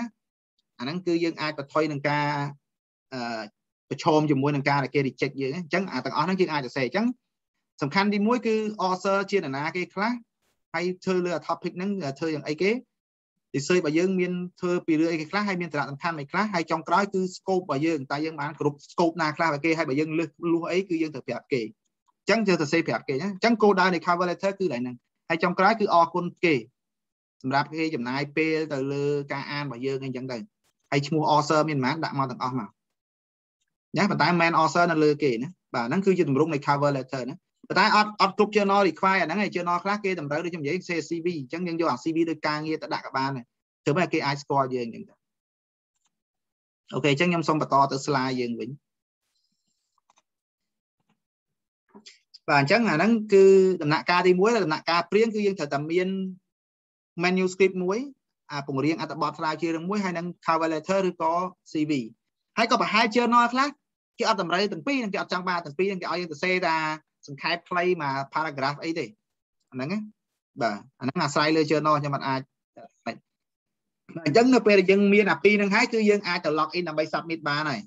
អាហ្នឹងគឺយើងអាចបន្ថយនឹងការអឺ ប្រឈមជាមួយនឹងការដែលគេ reject យើងអញ្ចឹងអាទាំងអស់ហ្នឹងយើងអាចសរសេរអញ្ចឹងសំខាន់ទី1គឺ author ជានរណាគេខ្លះហើយធ្វើលើ topic ហ្នឹងធ្វើយ៉ាងអីគេ research របស់យើងមានធ្វើពីរឿងអីគេខ្លះហើយមានសារៈសំខាន់អីខ្លះហើយចុងក្រោយគឺ scope របស់យើងតើយើងបានគ្រប់ scope ណាខ្លះរបស់គេហើយបើយើងលើសលួសអីគឺយើងត្រូវប្រាប់គេអញ្ចឹងយើងទៅសេប្រាប់គេអញ្ចឹងគោលដៅនៃ cover letter គឺឡើងហ្នឹងហើយចុងក្រោយគឺអរគុណគេសម្រាប់គេចំណាយពេលទៅលើការអានរបស់យើងអីចឹងទៅហើយឈ្មោះ author មានប៉ុន្មានដាក់មកទាំងអស់មក ណាប៉ុន្តែ main author នៅលើគេណាបាទហ្នឹងគឺជាទម្រង់នៃ cover letter ណាប៉ុន្តែអត់អត់គ្រប់ journal require អាហ្នឹងឯង journal ខ្លះគេតម្រូវដូចខ្ញុំនិយាយ CV អញ្ចឹងយើងយកអា CV ដូចការងារទៅដាក់ក៏បានដែរធ្វើម៉េចគេអាចស្គាល់យើងអញ្ចឹងទៅអូខេអញ្ចឹងខ្ញុំសូមបន្តទៅ slide យើងវិញបាទអញ្ចឹងអាហ្នឹងគឺដំណាក់កាលទី1ដំណាក់កាលព្រៀងគឺយើងត្រូវតែមាន manuscript មួយអាពង្រៀងអត្ថបទស្រាវជ្រាវនឹងមួយហើយនឹង cover letter ឬក៏ CV ហើយក៏ប្រហែល journal ខ្លះ គេអត់តម្រូវទាំងពីរគេអត់ចង់បានទាំងពីរគេឲ្យយើងទៅសេថាសង្ខេបខ្លីមក paragraph អីទេអាហ្នឹងណាបាទអាហ្នឹងអាស្រ័យលើ journal ខ្ញុំអត់អាចអញ្ចឹងនៅពេលដែលយើងមានអាពីរហ្នឹងហើយគឺយើងអាចទៅ log in ដើម្បី submit បានហើយ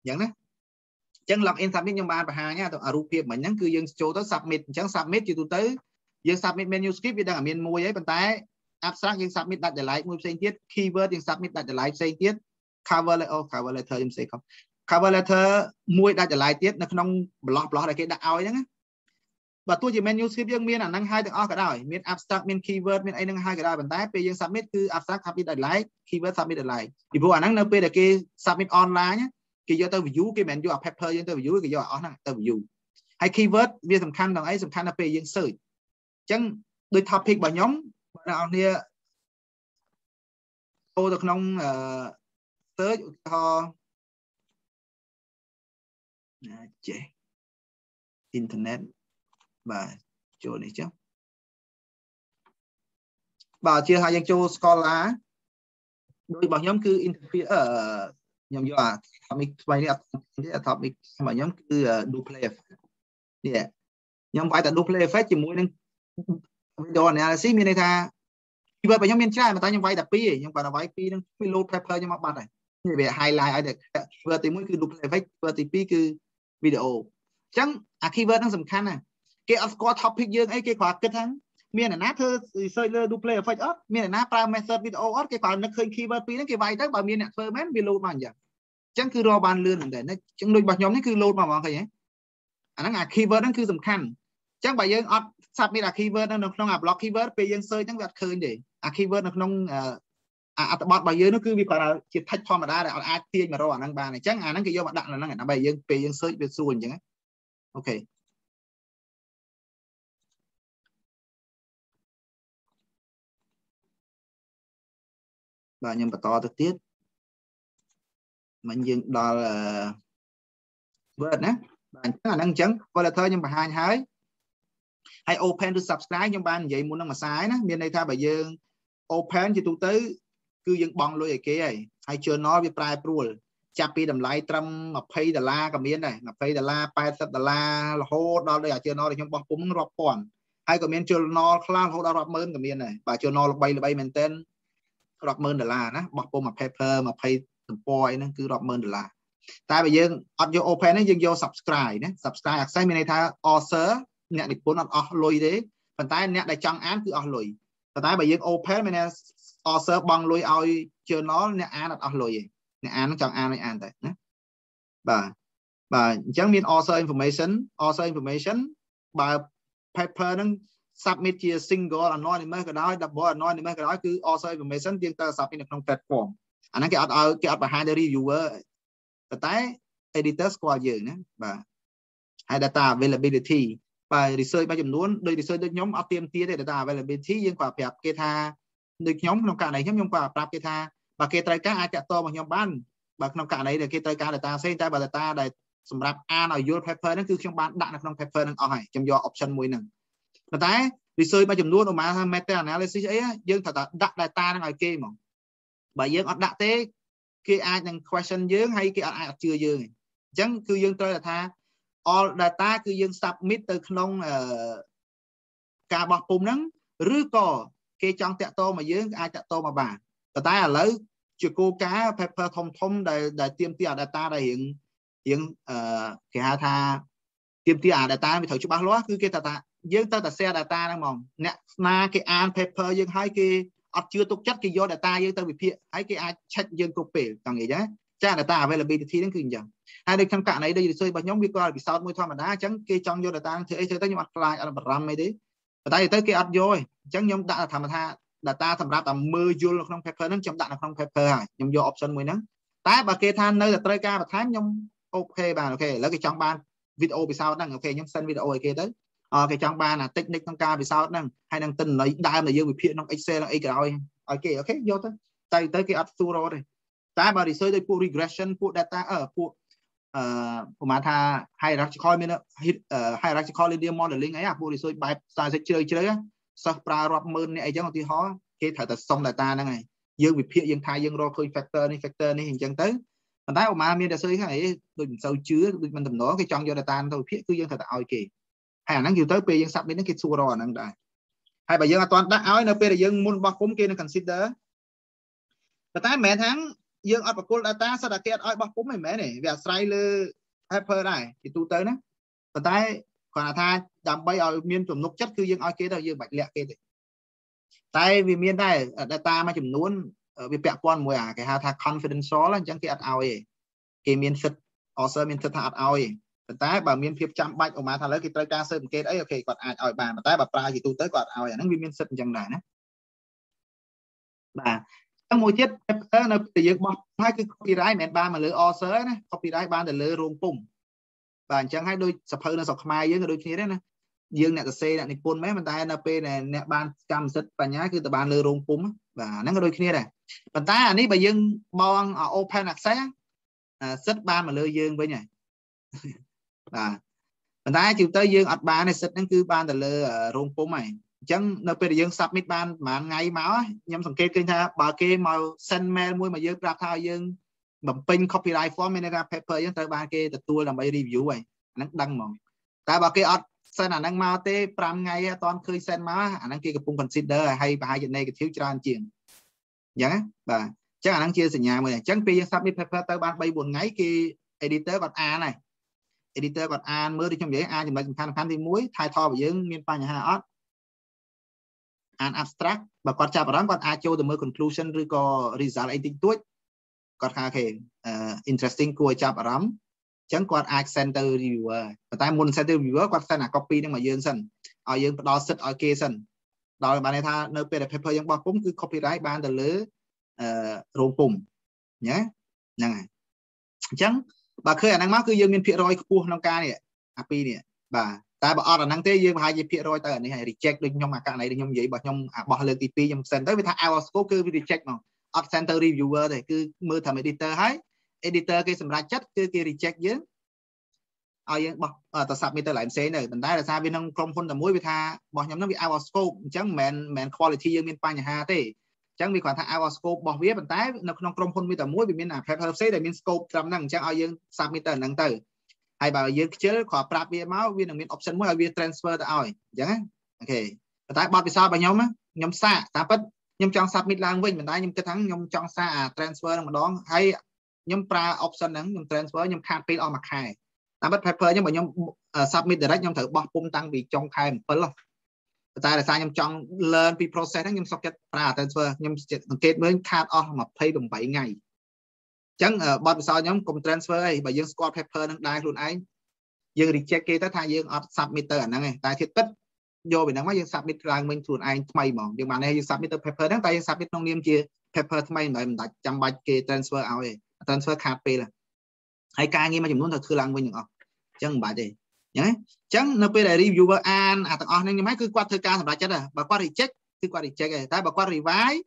អញ្ចឹងណាអញ្ចឹង log in submit ខ្ញុំបានបង្ហាញទៅរូបភាពមិញហ្នឹងគឺយើងចូលទៅ submit អញ្ចឹង submit ជាទូទៅយើង submit manuscript វាដឹងតែមានមួយហើយប៉ុន្តែ abstract យើង submit ដាច់ delete មួយផ្សេងទៀត keyword យើង submit ដាច់ delete ផ្សេងទៀត cover letter អូ cover letter ខ្ញុំផ្សេងខំ cover letter មួយដាច់ delete ទៀតនៅក្នុង block block ដែលគេដាក់ឲ្យហ្នឹងណាបើទោះជា manuscript យើងមានអាហ្នឹងហើយទាំងអស់ក៏ដោយមាន abstract មាន keyword មានអីហ្នឹងហើយក៏ដោយប៉ុន្តែពេលយើង submit គឺ abstract submit delete keyword submit delete ពីព្រោះអាហ្នឹងនៅពេលដែលគេ submit online គេយកទៅ view គេមិនយកអា paper យើងទៅ view គេយកអស់ហ្នឹងទៅ view ហើយ keyword វាសំខាន់ដល់អីសំខាន់ដល់ពេលយើង search អញ្ចឹងដោយ topic របស់ខ្ញុំបងប្អូនគ្នាចូលទៅក្នុងអឺ search ឧទាហរណ៍ ណាចេះ internet បាទចូលនេះចុះបាទជាថាយើងចូល Scholar ដោយរបស់ខ្ញុំគឺ interface អឺខ្ញុំយកអា topic ថ្មីនេះអត់ទេ topic របស់ខ្ញុំគឺ do play effect នេះខ្ញុំបាយតែ do play effect ជាមួយនឹង video analysis មានន័យថា keyword របស់ខ្ញុំមានច្រើនតែខ្ញុំវាយតែ2ឯងខ្ញុំគាត់តែវាយ2នឹងពី load paper ខ្ញុំមកបាត់ហើយនេះវា highlight ឲ្យតែ keyword ទី1គឺ do play effect keyword ទី2គឺ video អញ្ចឹងអា keyword ហ្នឹងសំខាន់ណាស់គេអត់ស្គាល់ topic យើងអីគេគ្រាន់គិតថាមានអ្នកណាធ្វើ research លើ display effect អត់មានអ្នកណាប្រើ method video អត់គេគាត់នឹកឃើញ keyword ពីរហ្នឹងគេវាយទៅបើមានអ្នកធ្វើមែនវា load មកអញ្ចឹងអញ្ចឹងគឺរកបានលឿនមែនតើអញ្ចឹងដូចរបស់ខ្ញុំនេះគឺ load មកហ្មងឃើញទេអាហ្នឹងអា keyword ហ្នឹងគឺសំខាន់អញ្ចឹងបើយើងអត់ submit អា keyword ហ្នឹងនៅក្នុងអា block keyword ពេលយើង search ហ្នឹងវាអត់ឃើញទេអា keyword នៅក្នុង អាអត្ថបទរបស់យើងនោះគឺវាគាត់ជា text ធម្មតាដែលអត់អាចទាញមករកអាហ្នឹងបានអញ្ចឹងអាហ្នឹងគេយកមកដាក់នៅហ្នឹងដើម្បីយើងពេលយើង search វាស្រួលអញ្ចឹងអូខេបាទខ្ញុំបន្តទៅទៀតមិញយើងដល់ Word ណាបាទអញ្ចឹងអាហ្នឹងអញ្ចឹង filter ខ្ញុំបង្ហាញហើយហើយ open to subscribe ខ្ញុំបាននិយាយមុននឹងមួយសាយណាមានន័យថាបើយើង open ជាទូទៅ គឺយើងបង់លុយឲ្យគេហើយហើយ journal វាប្រែប្រួលចាប់ពីតម្លៃត្រឹម20ដុល្លារក៏មានដែរ20ដុល្លារ80ដុល្លាររហូតដល់ដូចអា journal ដែលខ្ញុំបោះពុំរាប់ពាន់ហើយក៏មាន journal ខ្លះរហូតដល់រាប់ម៉ឺនក៏មានដែរបាទ journal ល្បីល្បីមែនទែនរាប់ម៉ឺនដុល្លារណាបោះពុំមួយ paper 20ទំព័រអីហ្នឹងគឺរាប់ម៉ឺនដុល្លារតែបើយើងអត់យក open ហ្នឹងយើងយក subscribe ណា subscribe access មានន័យថា author អ្នកនិពន្ធអត់អស់លុយទេប៉ុន្តែអ្នកដែលចង់អានគឺអស់លុយប៉ុន្តែបើយើង open មានន័យ author បង់លុយឲ្យ journal អ្នកអានអត់អស់លុយទេអ្នកអានចង់អានឲ្យអានតែណាបាទបាទអញ្ចឹងមាន author information author information បើ paper ហ្នឹង submit ជា single anonymous ក៏ដោយ double anonymous ក៏ដោយគឺ author information យើងត្រូវ submit នៅក្នុង platform អាហ្នឹងគេអត់ឲ្យគេអត់បង្ហាញដល់ reviewer ប៉ុន្តែ editor ស្គាល់យើងណាបាទហើយ data availability បាទ research មួយចំនួនដូច research ដូចខ្ញុំអត់ទៀមទាទេ data availability យើងក៏ប្រាប់គេថា ដូចខ្ញុំក្នុងករណីខ្ញុំខ្ញុំក៏ប្រាប់គេថាបើគេត្រូវការអាចតាក់ទងមកខ្ញុំបានបើក្នុងករណីដែលគេត្រូវការ data ផ្សេងតែបើ data ដែលសម្រាប់អានឲ្យយល់ paper ហ្នឹងគឺខ្ញុំបានដាក់នៅក្នុង paper ហ្នឹងអស់ហើយខ្ញុំយក option មួយហ្នឹងប៉ុន្តែ research មួយចំនួនឧមាថា meta analysis អីយើងត្រូវតែដាក់ data ហ្នឹងឲ្យគេហ្មងបើយើងអត់ដាក់ទេគេអាចនឹង question យើងហើយគេអត់អាចអត់ជឿយើងអញ្ចឹងគឺយើងត្រូវតែថា all data គឺយើង submit ទៅក្នុងការបោះពុំហ្នឹងឬក៏ គេចង់តាក់ទងមកយើងអាចតាក់ទងមកបានប៉ុន្តែឥឡូវជាគោលការណ៍ paper ធំធំដែលដែលទៀមទាអា data ដែលរៀងរៀងអឺគេហៅថាទៀមទាអា data វាត្រូវច្បាស់លាស់គឺគេថាថាយើងត្រូវតែ share data ហ្នឹងហ្មងអ្នកស្នាគេអាន paper យើងហើយគេអត់ជឿទុកចិត្តគេយក data យើងទៅវិភាគហើយគេអាច check យើងគ្រប់ពេលតោះនិយាយចា data availability ហ្នឹងគឺអញ្ចឹងហើយដូចក្នុងករណីដូច research របស់ខ្ញុំវាក៏ពិសោធន៍មួយធម្មតាអញ្ចឹងគេចង់យក data ធ្វើអីធ្វើទៅខ្ញុំអត់ខ្លាចអត់បារម្ភអីទេ ប៉ុន្តែទៅគេអត់យកទេអញ្ចឹងខ្ញុំដាក់ថាថា data សម្រាប់តែមើលយល់នៅក្នុង paper ហ្នឹងខ្ញុំដាក់នៅក្នុង paper ហើយខ្ញុំយក option មួយហ្នឹងតែបើគេថានៅតែត្រូវការបន្ថែមខ្ញុំ OK បាន OK ឥឡូវគេចង់បានវីដេអូពិសោធន៍ហ្នឹង OK ខ្ញុំ send វីដេអូឲ្យគេទៅអគេចង់បានអា technique ក្នុងការពិសោធន៍ហ្នឹងហើយនឹងទិន្នន័យដើមដែលយើងវិភាគក្នុង Excel អីក្រោយឲ្យគេ OK យកទៅតែទៅគេអត់ស្ទូរទេតែបើ research ដូចពួក regression ពួក data អឺពួក អឺប្រហែលថា hierarchical មាន hierarchical linear modeling អីអាពួក research បែប statistic ជ្រៅជ្រៅសិស្សប្រើរាប់ម៉ឺននេះអីចឹងឧទាហរណ៍គេត្រូវតែសុំ data ហ្នឹងហើយយើងវិភាគយើងថាយើងរកឃើញ factor នេះ factor នេះអញ្ចឹងទៅប៉ុន្តែឧមាមានតែសើហ្នឹងអីដូចមិនសូវជឿដូចមិនតំណគេចង់យក data ទៅវិភាគគឺយើងត្រូវតែឲ្យគេហើយអាហ្នឹងយូរទៅពេលយើង submit ហ្នឹងគេសួររកអាហ្នឹងដែរហើយបើយើងអត់ទាន់ដាក់ឲ្យនៅពេលដែលយើងមុនបោះពុំគេនឹង consider ប៉ុន្តែមិនមែនថា យើងអត់បកគល data សិតតែគេអត់ឲ្យបោះពុំទេមិនមែនទេវាអាស្រ័យលើ paper ដែរជាទូទៅណាប៉ុន្តែគាត់ថាដើម្បីឲ្យមានទំនុកចិត្តគឺយើងឲ្យគេទៅយើងបាច់លាក់គេទេតែវាមានដែរ data មួយចំនួនវាពាក់ព័ន្ធមួយអាគេហៅថា confidential អញ្ចឹងគេអត់ឲ្យទេគេមានសិទ្ធ author មានសិទ្ធថាអត់ឲ្យទេប៉ុន្តែបើមានភាពចាំបាច់ឧមាថាលើគេត្រូវការស៊ើបអង្កេតអីអូខេគាត់អាចឲ្យបានប៉ុន្តែបើប្រើជាទូទៅគាត់ឲ្យអាហ្នឹងវាមានសិទ្ធអញ្ចឹងដែរណាបាទ ហើយមួយទៀត paper នៅពេលយើងបោះហើយគឺ copyright មិនមែនបានមកលើ author ណា copyright បានទៅលើរោងពុម្ពបាទអញ្ចឹងហើយដូចសភៅនៅស្រុកខ្មែរយើងក៏ដូចគ្នាដែរណាយើងអ្នកសរសេរអ្នកនិពន្ធមែនប៉ុន្តែនៅពេលដែលអ្នកបានកម្មសិទ្ធិបញ្ញាគឺទៅបានលើរោងពុម្ពបាទហ្នឹងក៏ដូចគ្នាដែរប៉ុន្តែអានេះបើយើងបង open access សិទ្ធិបានមកលើយើងវិញហើយបាទប៉ុន្តែជាទៅយើងអត់បានទេសិទ្ធិហ្នឹងគឺបានទៅលើរោងពុម្ពហើយអ ញ្ចឹងនៅពេលដែលយើង submit បានប្រហែលថ្ងៃមកខ្ញុំសង្កេតឃើញថាបើគេមក send mail មួយមកយើងប្រាប់ថាយើងបំពេញ copyright form មានន័យថា paper យើងត្រូវបានគេទទួលដើម្បី review ហើយអាហ្នឹងដឹងហ្មងតែបើគេអត់ send អាហ្នឹងមកទេ5ថ្ងៃអត់ទាន់ឃើញ send មកអាហ្នឹងគេកំពុង consider ហើយប្រហែលជា negative ច្រើនជាងអញ្ចឹងបាទអញ្ចឹងអាហ្នឹងជាសញ្ញាមួយអញ្ចឹងពេលយើង submit paper ទៅបាន3 4ថ្ងៃគេ editor គាត់អានហើយ editor គាត់អានមើលដូចខ្ញុំនិយាយអានចំណុចសំខាន់សំខាន់ទី1 title របស់យើងមានបញ្ហាអត់ អាន abstract បើគាត់ចាប់អារម្មណ៍គាត់អាចចូលទៅមើល conclusion ឬក៏ result អីតិចតួចគាត់ថាគេ interesting គួរឲ្យចាប់អារម្មណ៍អញ្ចឹងគាត់អាច send ទៅ reviewer ប៉ុន្តែមុន send ទៅ reviewer គាត់ send អា copy ហ្នឹងមកយើងសិនឲ្យយើងផ្ដល់សិទ្ធឲ្យគេសិនដល់បានន័យថានៅពេលដែល paper យើងបោះពុំគឺ copyright បានទៅលើអឺរោងពុំណាហ្នឹងហើយអញ្ចឹងបើឃើញអាហ្នឹងមកគឺយើងមានភាគរយខ្ពស់ក្នុងការនេះអាពីរនេះបាទ តែបើអត់អាហ្នឹងទេយើងប្រហែលជាភាគរយទៅអានេះហើយ reject ដូចខ្ញុំអាករណីដែលខ្ញុំនិយាយរបស់ខ្ញុំអាបោះលើកទី2ខ្ញុំ send ទៅវាថា out of scope គឺវា reject ហ្មងអត់ send ទៅ reviewer ទេគឺមើលថា editor ហើយ editor គេសម្រេចចិត្តគឺគេ reject យើងឲ្យយើងបោះទៅ submit ទៅ line ផ្សេងទៅប៉ុន្តែដោយសារវាក្នុងក្រុមហ៊ុនតែមួយវាថារបស់ខ្ញុំហ្នឹងវា out of scope អញ្ចឹងមិនមែន quality យើងមានបញ្ហាទេអញ្ចឹងវាគ្រាន់ថា out of scope របស់វាប៉ុន្តែនៅក្នុងក្រុមហ៊ុនវាតែមួយវាមាន paper ផ្សេងដែលមាន scope ត្រឹមហ្នឹងអញ្ចឹងឲ្យយើង submit ទៅហ្នឹងទៅ ហើយបើយើងខ្ជិលគ្រាន់ប្រាប់វាមកវានឹងមាន option មួយឲ្យវា transfer ទៅឲ្យអញ្ចឹងណាអូខេប៉ុន្តែបទពិសោធន៍របស់ខ្ញុំខ្ញុំសាកតាមពិតខ្ញុំចង់ submit ឡើងវិញប៉ុន្តែខ្ញុំគិតថាខ្ញុំចង់សាកអា transfer នឹងម្ដងហើយខ្ញុំប្រើ option ហ្នឹងខ្ញុំ transfer ខ្ញុំខាតពេលអស់មួយខែតាមពិត paper ខ្ញុំបើខ្ញុំ submit direct ខ្ញុំត្រូវបោះពុំតាំងពីចុងខែ7ប៉ុន្តែដោយសារខ្ញុំចង់ learn ពី process ហ្នឹងខ្ញុំសុខចិត្តប្រើ transfer ខ្ញុំសង្កេតមើលខាតអស់28ថ្ងៃអញ្ចឹងបទពិសោធន៍ខ្ញុំកុំ transfer អីបើយើងស្គាល់ paper នឹងដែរខ្លួនឯងយើង reject គេទៅថាយើងអត់ submit ទៅអាហ្នឹងឯងតែធៀបពិតយកពីហ្នឹងមកយើង submit ឡើងវិញខ្លួនឯងថ្មីហ្មងយើងបាននេះយើង submit ទៅ paper ហ្នឹងតែយើង submit ក្នុងនាមជា paper ថ្មីមិនមិនដាច់ចាំបាច់គេ transfer ឲ្យទេ transfer ខាតពេលហើយការងារមួយចំនួនត្រូវធ្វើឡើងវិញទាំងអស់អញ្ចឹងមិនបាច់ទេអញ្ចឹងនៅពេលដែល reviewer អានអាទាំងអស់ហ្នឹងខ្ញុំហើយគឺគាត់ធ្វើការសម្រេចចិត្តបើគាត់ reject គឺគាត់ reject ទេតែបើគាត់ revise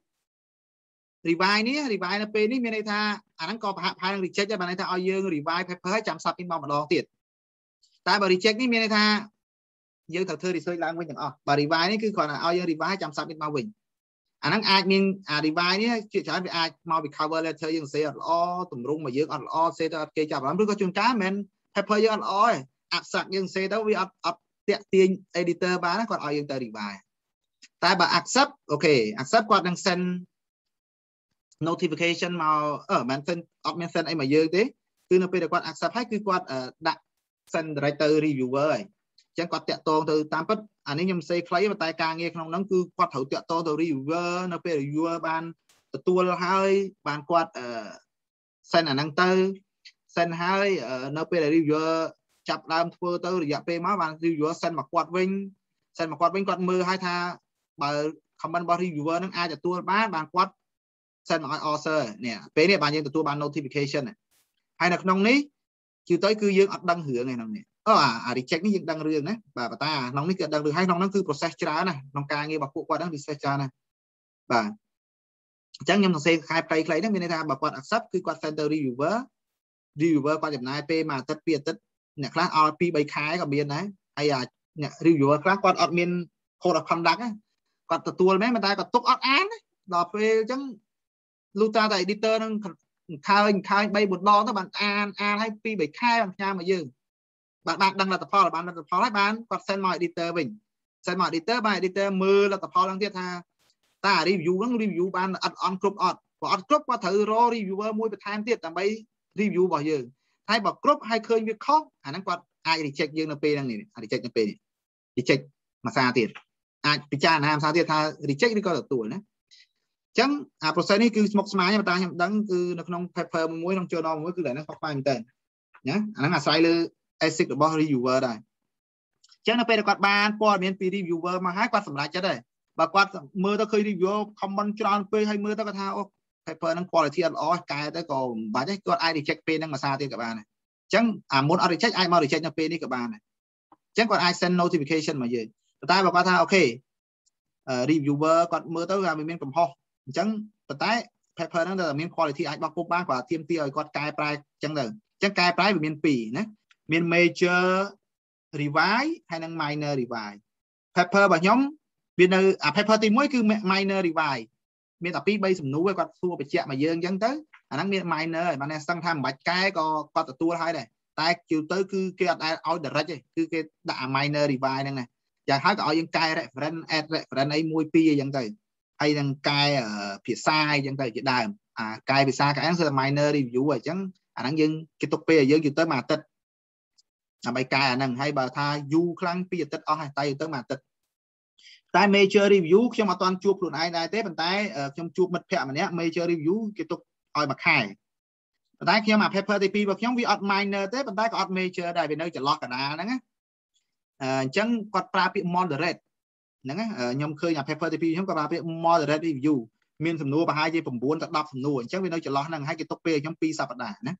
revise នេះ revise នៅពេលនេះមានន័យថាអាហ្នឹងក៏ប្រហាក់ប្រហែលនឹង reject ដែរបានន័យថាឲ្យយើង revise paper ហើយចាំ submit មកម្ដងទៀតតែបើ reject នេះមានន័យថាយើងត្រូវធ្វើ research ឡើងវិញទាំងអស់បើ revise នេះគឺគ្រាន់តែឲ្យយើង revise ចាំ submit មកវិញអាហ្នឹងអាចមានអា revise នេះជាច្រើនវាអាចមកពី cover letter យើងសេអត់ល្អតម្រង់មកយើងអត់ល្អសេទៅអត់គេចាប់អារម្មណ៍ឬក៏ជួនកាលមិន paper យើងអត់ល្អទេ abstract យើងសេទៅវាអត់អត់តាក់ទាញ editor បានគាត់ឲ្យយើងទៅ revise តែបើ accept អូខេ accept គាត់នឹង send notification មកអឺមិន send អត់មាន send អីមកយើងទេគឺនៅពេលដែលគាត់ accept ហើយគឺគាត់ដាក់ send direct ទៅ reviewer ហើយអញ្ចឹងគាត់តាក់ទងទៅតាមពិតអានេះខ្ញុំសេខ្លីតែការងារក្នុងហ្នឹងគឺគាត់ត្រូវតាក់ទងទៅ reviewer នៅពេល reviewer បានទទួលហើយបានគាត់ send អាហ្នឹងទៅ send ហើយនៅពេលដែល reviewer ចាប់ដើមធ្វើទៅរយៈពេលមកបាន reviewer send មកគាត់វិញ send មកគាត់វិញគាត់មើលឲ្យថាបើ comment របស់ reviewer នឹងអាចទទួលបានបានគាត់ send មកឲ្យ author នេះពេលនេះបានយើងទទួលបាន notification ហើយនៅក្នុងនេះជឿទៅគឺយើងអត់ដឹងរឿងឯក្នុងនេះអូអា reject នេះយើងដឹងរឿងណាបាទបតាក្នុងនេះគឺដឹងរឿងហើយក្នុងហ្នឹងគឺ process ច្រើនណាក្នុងការងាររបស់ពួកគាត់ហ្នឹង process ច្រើនណាបាទអញ្ចឹងខ្ញុំសរសេរខែផ្លៃខ្លីហ្នឹងមានន័យថាបើគាត់ accept គឺគាត់ send ទៅ reviewer reviewer គាត់ចំណាយពេលមួយអាទិត្យពីរអាទិត្យអ្នកខ្លះឲ្យ2 3ខែក៏មានដែរហើយអាអ្នក reviewer ខ្លះគាត់អត់មាន code of conduct គាត់ទទួលមែនតែគាត់ទុកអត់អានដល់ពេលអញ្ចឹង លុះតាតែ editor នឹងខើញខើញ3 4ដងទៅបានអានអានឲ្យ2 3ខែបានផ្ញើមកយើងបានបានដឹងលទ្ធផលបានលទ្ធផលហើយបានគាត់ send មក editor វិញ send មក editor បាន editor មើលលទ្ធផលហ្នឹងទៀតថាតើ review ហ្នឹង review បានអត់អន់គ្រប់អត់បើអត់គ្រប់គាត់ត្រូវរក reviewer មួយបន្ថែមទៀតដើម្បី review របស់យើងហើយបើគ្រប់ហើយឃើញវាខុសអាហ្នឹងគាត់អាច reject យើងនៅពេលហ្នឹងនេះ reject នៅពេលនេះ reject មួយសារទៀតអាចពិចារណាមួយសារទៀតថា reject ឬក៏ទទួលណា ចឹងអា process នេះគឺស្មុគស្មាញតែខ្ញុំដឹងគឺនៅក្នុង paper មួយក្នុង journal មួយគឺតែហ្នឹងខុសខ្វែងមែនតើណាអាហ្នឹងអាស្រ័យលើ ethic របស់ reviewer ដែរចឹងនៅពេលដែលគាត់បានព័ត៌មានពី reviewer មកហើយគាត់សម្រេចចិត្តដែរបើគាត់មើលទៅឃើញ review comment ច្រើនពេកហើយមើលទៅគាត់ថាអូ paper ហ្នឹង quality អត់ល្អកែទៅក៏មិនបាច់ទេគាត់អាច reject ពេលហ្នឹងមួយសារទៀតក៏បានដែរអញ្ចឹងអាមុនអត់ reject អាចមក reject នៅពេលនេះក៏បានដែរអញ្ចឹងគាត់អាច send notification មកយើងតែបើគាត់ថាអូខេ reviewer គាត់មើលទៅវាមានកំហុស អញ្ចឹងប៉ុន្តែ paper ហ្នឹងតែមាន quality អាចបោះពុបបានគាត់ទៀមទីឲ្យគាត់កែប្រែអញ្ចឹងទៅអញ្ចឹងកែប្រែវាមាន2ណាមាន major revise ហើយនិង minor revise paper របស់ខ្ញុំវានៅអា paper ទី1គឺ minor revise មានតែ2 3សំណួរគាត់សួរបញ្ជាក់មកយើងអញ្ចឹងទៅអាហ្នឹងមាន minor ហើយបានស្ទឹងថាមិនបាច់កែក៏គាត់ទទួលហើយដែរតែជឿទៅគឺគេអត់ដែលឲ្យ direct ទេគឺគេដាក់អា minor revise ហ្នឹងណាយ៉ាងហើយក៏ឲ្យយើងកែ reference add reference អី1 2អីចឹងទៅ ហើយនឹងកែភាសាអីចឹងទៅជាដើមអាកែភាសាកែហ្នឹងគឺ minor review អញ្ចឹងអាហ្នឹងយើងគេទុកពេលឲ្យយើងយូរទៅមួយអាទិត្យដើម្បីកែអាហ្នឹងហើយបើថាយូរខ្លាំងពីអាទិត្យអស់ហើយតែយូរទៅមួយអាទិត្យតែ major review ខ្ញុំអត់ទាន់ជួបខ្លួនឯងដែរទេប៉ុន្តែខ្ញុំជួបមិត្តភ័ក្តិម្នាក់ major review គេទុកឲ្យមួយខែប៉ុន្តែខ្ញុំអា paper ទី2របស់ខ្ញុំវាអត់ minor ទេប៉ុន្តែក៏អត់ major ដែរវានៅចន្លោះកណ្ដាលហ្នឹងណាអញ្ចឹងគាត់ប្រើពាក្យ moderate ហ្នឹងណាខ្ញុំឃើញអា paper ទី2ខ្ញុំក៏ប្រើពាក្យ moderate review មានសំណួរប្រហែលជា9ទៅ10សំណួរអញ្ចឹងវានៅចន្លោះហ្នឹងហើយគេទុកពេលខ្ញុំ2សប្តាហ៍ណា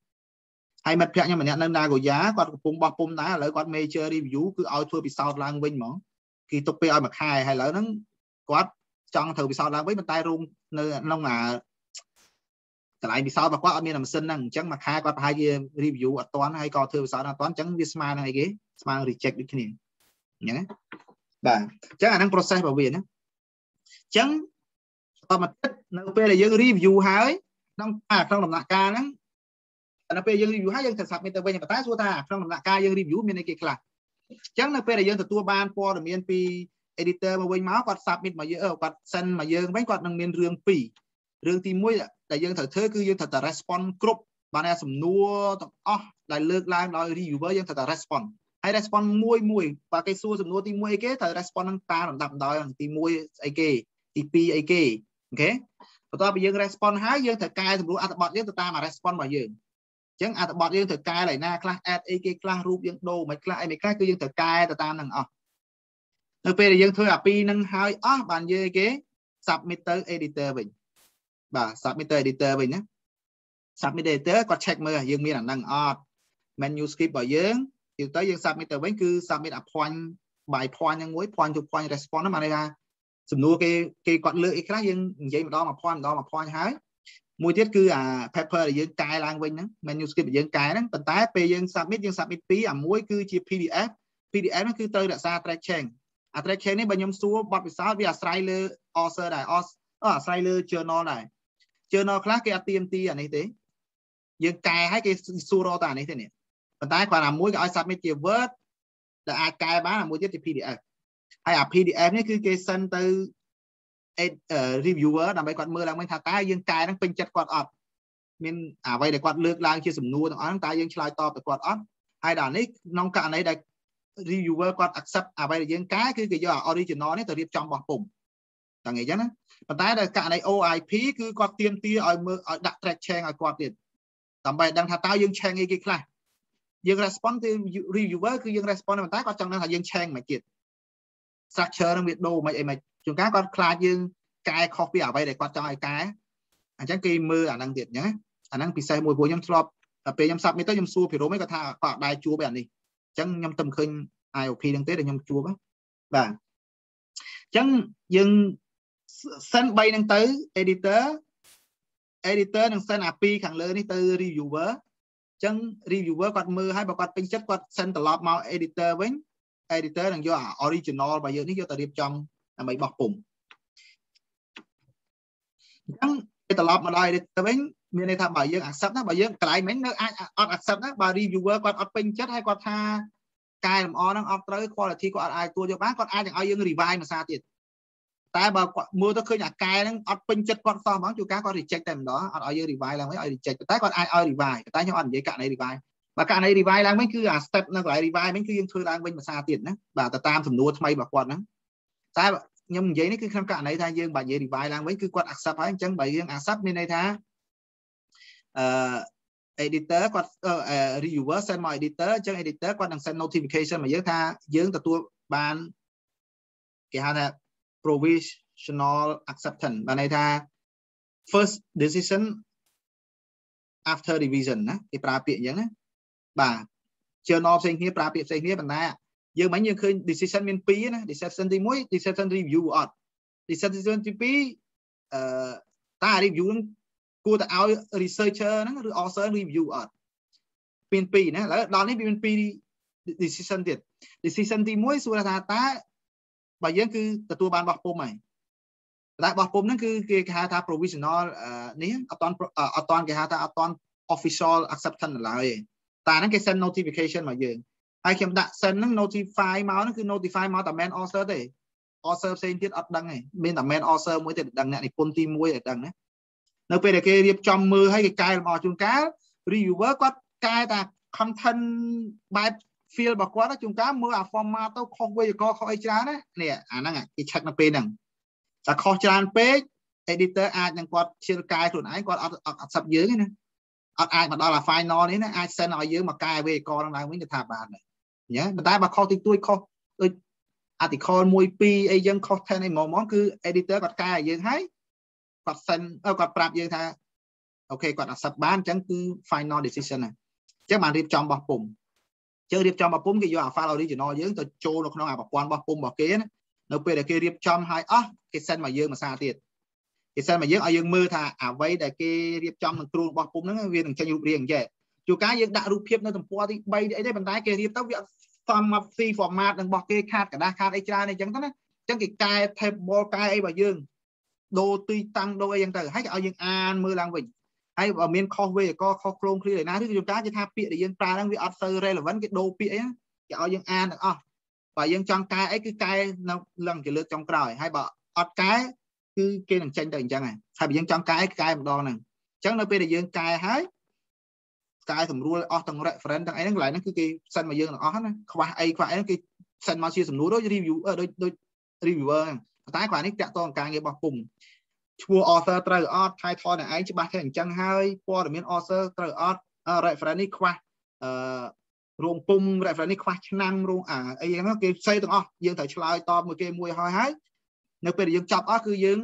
ហើយមិត្តភក្តិខ្ញុំម្នាក់នៅ Nagoya គាត់កំពុងបោះពុំដែរឥឡូវគាត់ major review គឺឲ្យធ្វើពិសោធន៍ឡើងវិញហ្មងគេទុកពេលឲ្យមួយខែហើយឥឡូវហ្នឹងគាត់ចង់ធ្វើពិសោធន៍ឡើងវិញប៉ុន្តែរូមនៅក្នុងអាកន្លែងពិសោធន៍របស់គាត់អត់មានម៉ាស៊ីនហ្នឹងអញ្ចឹងមួយខែគាត់ប្រហែលជា review អត់ទាន់ហើយក៏ធ្វើពិសោធន៍អត់ទាន់អញ្ចឹងវាស្មើនឹងអីគេស្មើ reject ដូចគ្នាអញ្ចឹង បាទអញ្ចឹងអាហ្នឹង process របស់វាណាអញ្ចឹងតមកទឹកនៅពេលដែលយើង review ហើយក្នុងក្នុងដំណាក់កាលហ្នឹងនៅពេលយើង review ហើយយើងត្រូវ submit ទៅវិញប៉ុន្តែសួរថាក្នុងដំណាក់កាលយើង review មានអីគេខ្លះអញ្ចឹងនៅពេលដែលយើងទទួលបានព័ត៌មានពី editor មកវិញមកគាត់ submit មកយើងគាត់ send មកយើងវិញគាត់នឹងមានរឿងពីររឿងទី1ដែលយើងត្រូវធ្វើគឺយើងត្រូវតែ respond គ្រប់បានថាសំណួរទាំងអស់ដែលលើកឡើងដោយ reviewer យើងត្រូវតែ respond ហើយ respond មួយមួយបើគេសួរសំណួរទី1អីគេត្រូវ respond នឹងតាមលំដាប់ដោយទី1ស្អីគេទី2អីគេអូខេបន្ទាប់ពីយើង respond ហើយយើងត្រូវកែសម្រួលអត្ថបទយើងទៅតាម respond របស់យើងអញ្ចឹងអត្ថបទយើងត្រូវកែឡើយណាខ្លះ add អីគេខ្លះរូបយើងដូរមិនខ្លះអីមិនខ្លះគឺយើងត្រូវកែទៅតាមនឹងអស់នៅពេលដែលយើងធ្វើអាពីរនឹងហើយអស់បានយើងគេ submit ទៅ editor វិញបាទ submit ទៅ editor វិញណា submit editor គាត់ check មើលយើងមានអាហ្នឹងអត់ manuscript របស់យើង ទៅទៅយើង submit ទៅវិញគឺ submit អា point by point ហ្នឹងមួយ point to point response ហ្នឹងបានន័យថាសំណួរគេគេគាត់លើកអីខ្លះយើងនិយាយម្ដងមួយ point ម្ដងមួយ point ហើយមួយទៀតគឺអា paper ដែលយើងកែឡើងវិញហ្នឹង manuscript ដែលយើងកែហ្នឹងប៉ុន្តែពេលយើង submit យើង submit ពីរអាមួយគឺជា PDF PDF ហ្នឹងគឺត្រូវរក្សា track chain អា track chain នេះបើខ្ញុំសួរបទពិសោធន៍វាអាស្រ័យលើ author ដែរអាស្រ័យលើ journal ដែរ journal ខ្លះគេអត់ទៀមទីអានេះទេយើងកែឲ្យគេសួររកតែអានេះទេនេះ ប៉ុន្តែគ្រាន់តែមួយគេឲ្យ submit ជា Word ដែលអាចកែបានអាមួយទៀតជា PDF ហើយអា PDF នេះគឺគេ send ទៅ reviewer ដើម្បីគាត់មើលឡើងវិញថាតើយើងកែនឹងពេញចិត្តគាត់អត់មានអ្វីដែលគាត់លើកឡើងជាសំណួរទាំងអស់ហ្នឹងតើយើងឆ្លើយតបទៅគាត់អត់ហើយដល់នេះក្នុងករណីដែល reviewer គាត់ accept អ្វីដែលយើងកែគឺគេយក original នេះទៅរៀបចំបោះពុំតែអញ្ចឹងណាប៉ុន្តែដល់ករណី OIP គឺគាត់ទៀមទាឲ្យមើលឲ្យដាក់ track chain ឲ្យគាត់ទៀតដើម្បីដឹងថាតើយើង chain អីគេខ្លះ យើង respond ទៅ reviewer គឺយើង respond ប៉ុន្តែគាត់ចង់ដឹងថាយើង chain មិនទៀត structure នឹងវាដូរមិនអីមិនជួនកាលគាត់ខ្លាចយើងកែខុសពីអ្វីដែលគាត់ចង់ឲ្យកែអញ្ចឹងគេមើលអាហ្នឹងទៀតអញ្ចឹងអាហ្នឹងពិសេសមួយព្រោះខ្ញុំធ្លាប់ពេលខ្ញុំ submit ទៅខ្ញុំសួរពីរោមគាត់ថាគាត់អត់ដែរជួបឯអានេះអញ្ចឹងខ្ញុំទៅឃើញ IOP ហ្នឹងទេដែលខ្ញុំជួបបាទអញ្ចឹងយើង send 3ហ្នឹងទៅ editor editor នឹង send អា2ខាងលើនេះទៅ reviewer អញ្ចឹង reviewer គាត់មើលហើយបើគាត់ពេញចិត្តគាត់ send ត្រឡប់មក editor វិញ editor នឹងយកអា original របស់យើងនេះយកទៅរៀបចំដើម្បីបោះពុំអញ្ចឹងគេត្រឡប់មកដល់ editor វិញមានន័យថាបើយើង accept ណាបើយើងកន្លែងមិញនៅអាចអត់ accept ណាបើ reviewer គាត់អត់ពេញចិត្តហើយគាត់ថាកែលម្អហ្នឹងអត់ត្រូវ quality គាត់អត់អាចទួយកបានគាត់អាចនឹងឲ្យយើង revise មួយសារទៀត តែបើគាត់មើលទៅឃើញអាកែហ្នឹងអត់ពេញចិត្តគាត់សោះហ្មងជួនកាលគាត់ reject តែម្ដងអត់ឲ្យយើង revise ឡើងវិញឲ្យ reject តែគាត់អាចឲ្យ revise តែខ្ញុំអត់និយាយករណី revise បើករណី revise ឡើងវិញគឺអា step នៅកន្លែង revise វិញគឺយើងធ្វើឡើងវិញភាសាទៀតណាបាទទៅតាមសំណួរថ្មីរបស់គាត់ហ្នឹងតែខ្ញុំនិយាយនេះគឺក្នុងករណីថាយើងបើនិយាយ revise ឡើងវិញគឺគាត់ accept ហើយអញ្ចឹងបើយើង accept មានន័យថាអឺ editor គាត់ reviewer send មក editor អញ្ចឹង editor គាត់នឹង send notification មកយើងថាយើងទទួលបានគេហៅថា provisional acceptance បានន័យថា first decision after revision ណាគេប្រើពាក្យអញ្ចឹងណាបាទ journal ផ្សេងគ្នាប្រើពាក្យផ្សេងគ្នាប៉ុន្តែយើងមិញយើងឃើញ decision មាន2ណា decision ទី1 decision review អត់ decision ទី2អឺតើ review នឹងគួរតែឲ្យ researcher ហ្នឹងឬ author review អត់មាន2ណាឥឡូវដល់នេះវាមាន2 decision ទៀត decision ទី1សួរថាតើ បើយើងគឺទទួលបានបោះពុំហើយតែបោះពុំហ្នឹងគឺគេហៅថា provisional នេះអត់តអត់តគេហៅថាអត់ត official acceptance ឡើយតែហ្នឹងគេ send notification មកយើងហើយខ្ញុំដាក់ send ហ្នឹង notify មកហ្នឹងគឺ notify មកតែ main author ទេ author ផ្សេងទៀតអត់ដឹងទេមានតែ main author មួយទេដឹងអ្នកនិពន្ធទី1ឲ្យដឹងណានៅពេលដែលគេរៀបចំមើលហើយគេកែលម្អជួនកាល reviewer គាត់កែតែ content បែប feel របស់គាត់ជួនកាលមើលអា format ទៅខុសវេយ្យាករណ៍ខុសអីច្រើនណានេះអាហ្នឹងគេឆែកនៅពេលហ្នឹងតែខុសច្រើនពេក editor អាចនឹងគាត់ឈិលកែខ្លួនឯងគាត់អត់អត់ accept យើងទេណាអត់អាចមកដល់អា final នេះណាអាច send ឲ្យយើងមកកែវេយ្យាករណ៍ហ្នឹងឡើងវិញទៅថាបានដែរញ៉េប៉ុន្តែបើខុសតិចតួចខុសដូច article 1 2អីចឹងខុស 10អីហ្មងហ្មងគឺ editor គាត់កែឲ្យយើងហើយគាត់ send គាត់ប្រាប់យើងថាអូខេគាត់ accept បានអញ្ចឹងគឺ final decision ណាអញ្ចឹងបានរៀបចំបោះពុំ ចឹងរៀបចំរបស់ពុំគេយកអា file original យើងទៅចូលនៅក្នុងអាប្រព័ន្ធរបស់ពុំរបស់គេណានៅពេលដែលគេរៀបចំឲ្យអស់គេ send មកយើងមួយសារទៀតគេ send មកយើងឲ្យយើងមើលថាអ្វីដែលគេរៀបចំក្នុងគ្រូរបស់ពុំហ្នឹងវានឹងចេញរូបរាងអញ្ចឹងជួនកាលយើងដាក់រូបភាពនៅទំព័រទី3ទីអីទេប៉ុន្តែគេរៀបទៅវាអត់សមមក C format នឹងរបស់គេខាតกระดาษខាតអីច្រើនអីចឹងទៅណាអញ្ចឹងគេកែ table កែអីរបស់យើងដូរទីតាំងដូរអីចឹងទៅហើយគេឲ្យយើងអានមើលឡើងវិញ ហើយបើមានខុសវេយ្យាករណ៍ខុសគ្រោងគ្រាឯណាឬជួនកាលគេថាពាក្យដែលយើងប្រើហ្នឹងវាអត់សូវ relevant គេដូរពាក្យអីគេឲ្យយើងអានទាំងអស់បើយើងចង់កែអីគឺកែនៅលឹងជាលើកចុងក្រោយហើយបើអត់កែគឺគេនឹងចេញទៅអញ្ចឹងហើយបើយើងចង់កែកែម្ដងហ្នឹងអញ្ចឹងនៅពេលដែលយើងកែហើយកែសម្រួលអស់ទាំង reference ទាំងអីហ្នឹងកន្លែងហ្នឹងគឺគេសិនមកយើងទាំងអស់ណាខ្វះអីខ្វះអីគេសិនមកជាសំណួរដូច review ដូចដូច reviewer ហ្នឹងប៉ុន្តែគាត់នេះតាក់ទងការងាររបស់ពុំ ឈ្មោះ author ត្រូវអត់ title នៃឯងច្បាស់តែអញ្ចឹងហើយព័ត៌មាន author ត្រូវអត់ reference នេះខ្វះអឺរោងពុំ reference នេះខ្វះឆ្នាំរោងអាអីហ្នឹងគេផ្សេងទាំងអស់យើងត្រូវឆ្លើយតបមួយគេមួយហើយហើយនៅពេលដែលយើងចាប់អស់គឺយើង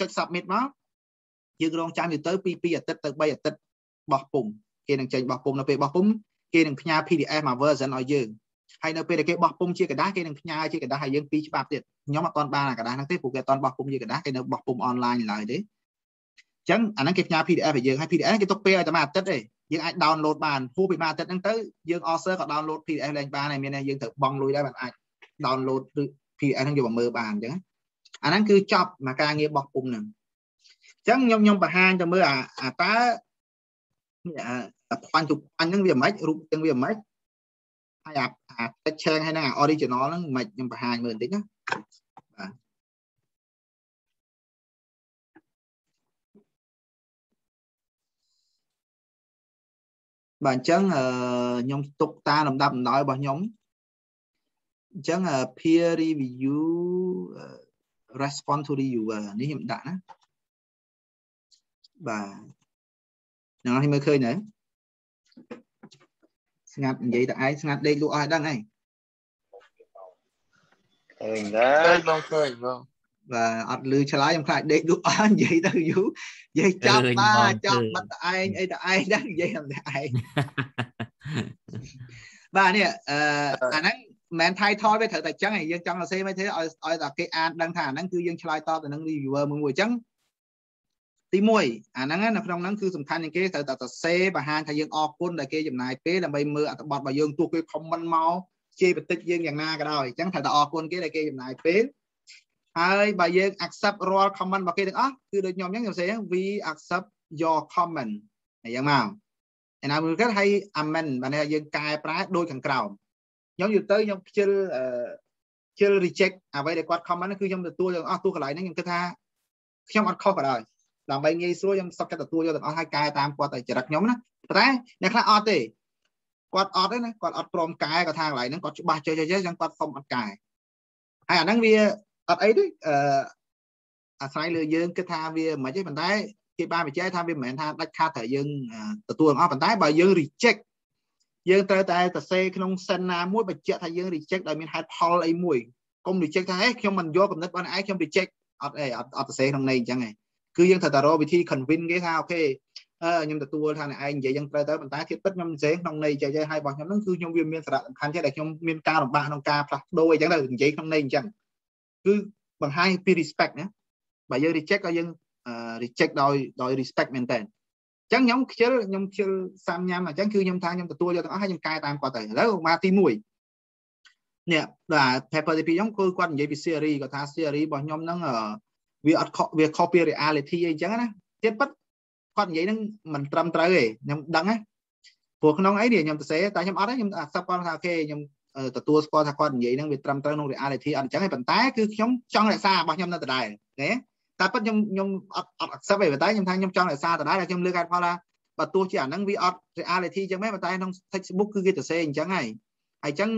ចុច submit មកយើងរងចាំយូរទៅពី2អាទិត្យទៅ3អាទិត្យបោះពុំគេនឹងចេញបោះពុំនៅពេលបោះពុំគេនឹងផ្ញើ PDF មក version ឲ្យយើង ហើយនៅពេលដែលគេបោះពុំជាกระดาษគេនឹងផ្ញើជាกระดาษឲ្យយើងពីរច្បាប់ទៀតខ្ញុំអត់ទាន់បានអាกระดาษហ្នឹងទេព្រោះគេអត់ទាន់បោះពុំជាกระดาษគេនៅបោះពុំអនឡាញឡើយទេអញ្ចឹងអាហ្នឹងគេផ្ញើ PDF ឲ្យយើងហើយ PDF គេទុកពេលឲ្យតែមួយអាទិត្យទេយើងអាច download បានហួសពីមួយអាទិត្យហ្នឹងទៅយើង author ក៏ download PDF ឡើងបានហើយមានយើងត្រូវបង់លុយដែរមិនអាច download ឬ PDF ហ្នឹងយកមកមើលបានអញ្ចឹងអាហ្នឹងគឺចប់មកការងារបោះពុំហ្នឹងអញ្ចឹងខ្ញុំខ្ញុំបង្ហាញទៅមើលអាអាតើអាផ្លាញ់ជប់អញហ្នឹងវាមិនរូបទាំងវាមិនហើ យអាអា texture ហើយនឹងអា original ហ្នឹងមិនខ្ញុំបង្ហាញមើលបន្តិចណាបាទបាទអញ្ចឹងខ្ញុំទុកតាមលំដាប់លំដោយរបស់ខ្ញុំអញ្ចឹង peer review response to reviewer នេះខ្ញុំដាក់ណាបាទអ្នកនរមើលឃើញទេ ស្ងាត់និយាយតែឯងស្ងាត់ដេកលក់អស់ដឹងហើយឃើញដែរឃើញបងឃើញបងបាទអត់លឺឆ្លើយខ្ញុំខ្លាចដេកលក់អស់និយាយទៅយូរនិយាយចាប់បាទចាប់បាត់តែឯងអីតែឯងដែរនិយាយតែឯងបាទនេះអឺអាហ្នឹងមិន title វាត្រូវតែចឹងឯងយើងចង់សរសេរមិនទេឲ្យឲ្យតែគេអានដឹងថាអាហ្នឹងគឺយើងឆ្លើយតបទៅនឹង reviewer មួយមួយអញ្ចឹង ទី1អាហ្នឹងនៅក្នុងហ្នឹងគឺសំខាន់ជាងគេត្រូវតែសរសេរបង្ហាញថាយើងអរគុណដែលគេចំណាយពេលដើម្បីមើលអត្ថបទរបស់យើងទោះគេ comment មកជេរបន្តិចយើងយ៉ាងណាក៏ដោយអញ្ចឹងត្រូវតែអរគុណគេដែលគេចំណាយពេលហើយបើយើង accept រាល់ comment របស់គេទាំងអស់គឺដូចខ្ញុំអញ្ចឹងខ្ញុំសរសេរ we accept your comment អញ្ចឹងមកឯណាមួយទៀតហើយ amen បានថាយើងកែប្រែដូចខាងក្រោមខ្ញុំយល់ទៅខ្ញុំខ្ជិលខ្ជិល reject អ្វីដែលគាត់ comment គឺខ្ញុំទទួលទាំងអស់ទោះកន្លែងហ្នឹងខ្ញុំគិតថាខ្ញុំអត់ខុសក៏ដោយ ដើម្បីងាយស្រួលខ្ញុំសុខចិត្តទទួលយកទាំងអស់ហើយកែតាមគាត់តែចរិតខ្ញុំណាប៉ុន្តែអ្នកខ្លះអត់ទេគាត់អត់ទេណាគាត់អត់ព្រមកែគាត់ថាកន្លែងហ្នឹងគាត់ច្បាស់ចេះចេះចឹងគាត់សុំអត់កែហើយអាហ្នឹងវាអត់អីទេអឺអាស្រ័យលើយើងគិតថាវាមិនទេប៉ុន្តែគេបានបញ្ជាក់ថាវាមិនមែនថាដាច់ខាតតែយើងទទួលទាំងអស់ប៉ុន្តែបើយើង reject យើងត្រូវតែសរសេរក្នុងសិនណាមួយបញ្ជាក់ថាយើង reject ដោយមានហេតុផលអីមួយកុំ reject ថាហេខ្ញុំមិនយកកំណត់បងឯងខ្ញុំ reject អត់អីអត់អត់សរសេរក្នុងន័យអញ្ចឹងឯង គឺយើងត្រូវតែរកវិធី convince គេថាអូខេអឺខ្ញុំទទួលថាអ្នកឯងនិយាយយ៉ាងត្រូវទៅប៉ុន្តែធៀបពិតខ្ញុំនិយាយក្នុងន័យចេះចេះឲ្យរបស់ខ្ញុំហ្នឹងគឺខ្ញុំវាមានសារៈសំខាន់ចេះដែលខ្ញុំមានការលំបាកក្នុងការផ្លាស់ប្ដូរអីចឹងទៅនិយាយក្នុងន័យអញ្ចឹងគឺបង្ហាញពី respect ណាបើយើង reject ក៏យើង reject ដោយដោយ respect មែនតើអញ្ចឹងខ្ញុំខ្ជិលខ្ញុំខ្ជិលសាំញ៉ាំអញ្ចឹងគឺខ្ញុំថាខ្ញុំទទួលយកទាំងអស់ហើយខ្ញុំកែតាមគាត់ទៅឥឡូវមកទី1នេះបាទ paper ទី2ខ្ញុំគឺគាត់និយាយពី series គាត់ថា series របស់ខ្ញុំហ្នឹង វាអត់វា copy reality អីចឹងណាទៀតប៉ិតគាត់និយាយហ្នឹងមិនត្រឹមត្រូវទេខ្ញុំដឹងណាព្រោះក្នុងអីនេះខ្ញុំសរសេរតែខ្ញុំអត់ទេខ្ញុំអាសឹបគាត់ថាអូខេខ្ញុំទទួលស្គាល់ថាគាត់និយាយហ្នឹងវាត្រឹមត្រូវក្នុង reality អត់អញ្ចឹងទេប៉ុន្តែគឺខ្ញុំចង់រក្សារបស់ខ្ញុំនៅដដែលណាតែប៉ិតខ្ញុំខ្ញុំអត់អត់ accept ទេប៉ុន្តែខ្ញុំថាខ្ញុំចង់រក្សាដដែលហើយខ្ញុំលើកហេតុផលថាបើទោះជាអាហ្នឹងវាអត់ reality អញ្ចឹងមែនប៉ុន្តែក្នុង textbook គឺគេសរសេរអញ្ចឹងហើយហើយអញ្ចឹង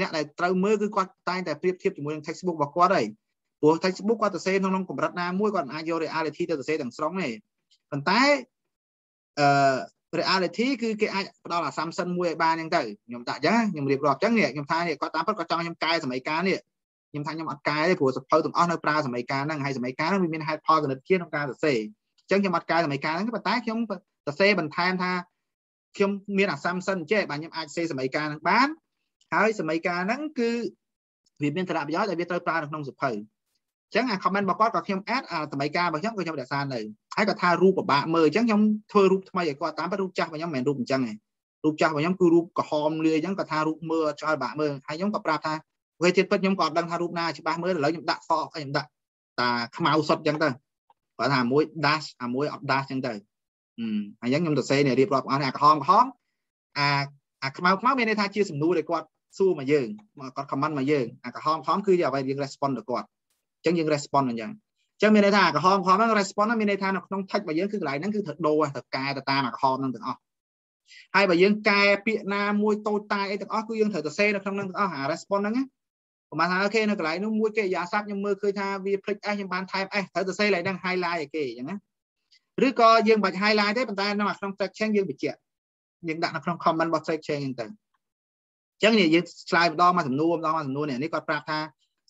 អ្នកដែលត្រូវមើលគឺគាត់តែងតែប្រៀបធៀបជាមួយនឹង textbook របស់គាត់ហើយ ព្រោះ textbook គាត់សរសេរក្នុងកម្រិតណាមួយគាត់អាចយក reality ទៅសរសេរទាំងស្រុងទេប៉ុន្តែអឺ reality គឺគេអាចផ្ដល់ assumption មួយឲ្យបានអញ្ចឹងទៅខ្ញុំដាក់អញ្ចឹងខ្ញុំរៀបរាប់អញ្ចឹងនេះខ្ញុំថានេះគាត់តាមពិតគាត់ចង់ខ្ញុំកែសម័យកាលនេះខ្ញុំថាខ្ញុំអត់កែទេព្រោះសភៅទាំងអស់នៅប្រើសម័យកាលហ្នឹងហើយសម័យកាលហ្នឹងវាមានហេតុផលគណិតជាក្នុងការសរសេរអញ្ចឹងខ្ញុំអត់កែសម័យកាលហ្នឹងប៉ុន្តែខ្ញុំសរសេរបន្ថែមថាខ្ញុំមាន assumption ចេះបាទខ្ញុំអាចសរសេរសម័យកាលហ្នឹងបានហើយសម័យកាលហ្នឹងគឺវាមានសារៈប្រយោជន៍ដែលវាត្រូវប្រើនៅក្នុងសភៅអញ្ចឹងអា comment របស់គាត់ក៏ខ្ញុំ add អាសម័យកាលរបស់ខ្ញុំក៏ខ្ញុំរក្សានៅហើយក៏ថារូបពិបាកមើលអញ្ចឹងខ្ញុំធ្វើរូបថ្មីឲ្យគាត់តាមពិតរូបចាស់របស់ខ្ញុំមិនមែនរូបអញ្ចឹងទេរូបចាស់របស់ខ្ញុំគឺរូបក្រហមលាយអញ្ចឹងក៏ថារូបមើលឆ្អើបាក់មើលហើយខ្ញុំក៏ប្រាប់ថាវេទៀតពិតខ្ញុំក៏អត់ដឹងថារូបណាច្បាស់មើលឥឡូវខ្ញុំដាក់សក់ខ្ញុំដាក់តាខ្មៅសុតអញ្ចឹងទៅគាត់ថាមួយ dash អាមួយអត់ dash អញ្ចឹងទៅអញ្ចឹងខ្ញុំសរសេរនេះរៀបរាប់អស់នេះអាក្រហមក្រហមអាអាខ្មៅខ្មៅមានន័យថាជាសំណួរដែលគាត់សួរមកយើងគាត់ comment មកយើងអាក្រហមក្រហមគឺជាអ្វីយើង respond ទៅគាត់អញ្ចឹងយើង respond អញ្ចឹងអញ្ចឹងមានន័យថាអាក្រហមក្រហមហ្នឹង respond ហ្នឹងមានន័យថានៅក្នុង text របស់យើងគឺកន្លែងហ្នឹងគឺត្រូវដូរត្រូវកែទៅតាមអាក្រហមហ្នឹងទាំងអស់ហើយបើយើងកែពាក្យណាមួយតូចតាយអីទាំងអស់គឺយើងត្រូវទៅសេនៅក្នុងហ្នឹងទាំងអស់អា respond ហ្នឹងណាប្រហែលថាអូខេនៅកន្លែងនោះមួយកិរិយាសព្ទខ្ញុំមើលឃើញថាវាភ្លេច s ខ្ញុំបានថែម s ត្រូវទៅសេឡើងហ្នឹង highlight ឲ្យគេអញ្ចឹងណាឬក៏យើងបាច់ highlight ទេប៉ុន្តែនៅក្នុង track chain យើងបញ្ជាក់យើងដាក់នៅក្នុង comment របស់ track chain ហ្នឹងទៅអញ្ចឹងនេះយើងឆ្លើយម្ដងមកសំណួរម្ដងមកសំណួរនេះគាត់ប្រាប់ថា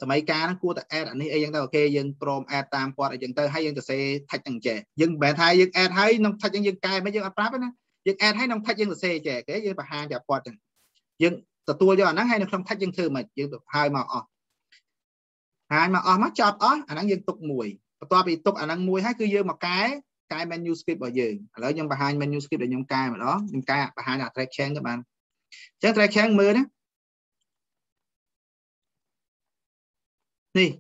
សម័យកាលហ្នឹងគួរតែ add អានេះអីចឹងទៅអូខេយើងព្រម add តាមគាត់អីចឹងទៅហើយយើងទៅសេ text ហ្នឹងចេះយើងមិនមែនថាយើង add ហើយក្នុង text ហ្នឹងយើងកែមិនយើងអត់ប្រាប់ទេណាយើង add ហើយក្នុង text យើងសរសេរចេះគេយើងបង្ហាញប្រាប់គាត់ចឹងយើងទទួលយកអាហ្នឹងហើយនៅក្នុង text យើងធ្វើមិនយើងទៅហើយមកអស់ហើយមកអស់មកចប់អស់អាហ្នឹងយើងទុកមួយបន្ទាប់ពីទុកអាហ្នឹងមួយហើយគឺយើងមកកែកែ menu script របស់យើងឥឡូវខ្ញុំបង្ហាញ menu script ដែលខ្ញុំកែម្ដងខ្ញុំកែបង្ហាញអា track chain ទៅបានអញ្ចឹង track chain មើលណា នេះ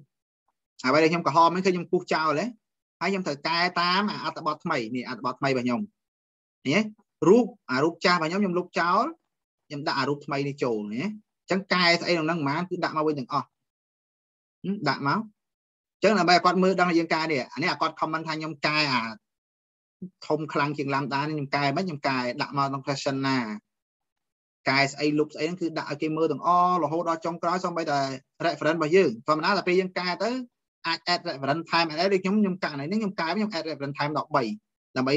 អ្វីដែលខ្ញុំក្រហមហ្នឹងគឺខ្ញុំពុះចោលហ៎ហើយខ្ញុំត្រូវកែតាមអាអត្ថបទថ្មីនេះអត្ថបទថ្មីរបស់ខ្ញុំនេះរូបអារូបចាស់របស់ខ្ញុំខ្ញុំលុបចោលខ្ញុំដាក់អារូបថ្មីនេះចូលណាអញ្ចឹងកែស្អីក្នុងហ្នឹងប្រហែលគឺដាក់មកវិញទាំងអស់ដាក់មកអញ្ចឹងដើម្បីឲ្យគាត់មើលដឹងយើងកែនេះអានេះអាគាត់ comment ថាខ្ញុំកែអាធំខ្លាំងជាងឡាំដានេះខ្ញុំកែមិនខ្ញុំកែដាក់មកក្នុង question ណា កែស្អីលុបស្អីហ្នឹងគឺដាក់ឲ្យគេមើលទាំងអរហូតដល់ចុងក្រោយសូម្បីតែ reference របស់យើងធម្មតាតែពេលយើងកែទៅអាច add reference time អីដូចខ្ញុំខ្ញុំកាក់នេះខ្ញុំកែខ្ញុំ add reference time 13ដើម្បី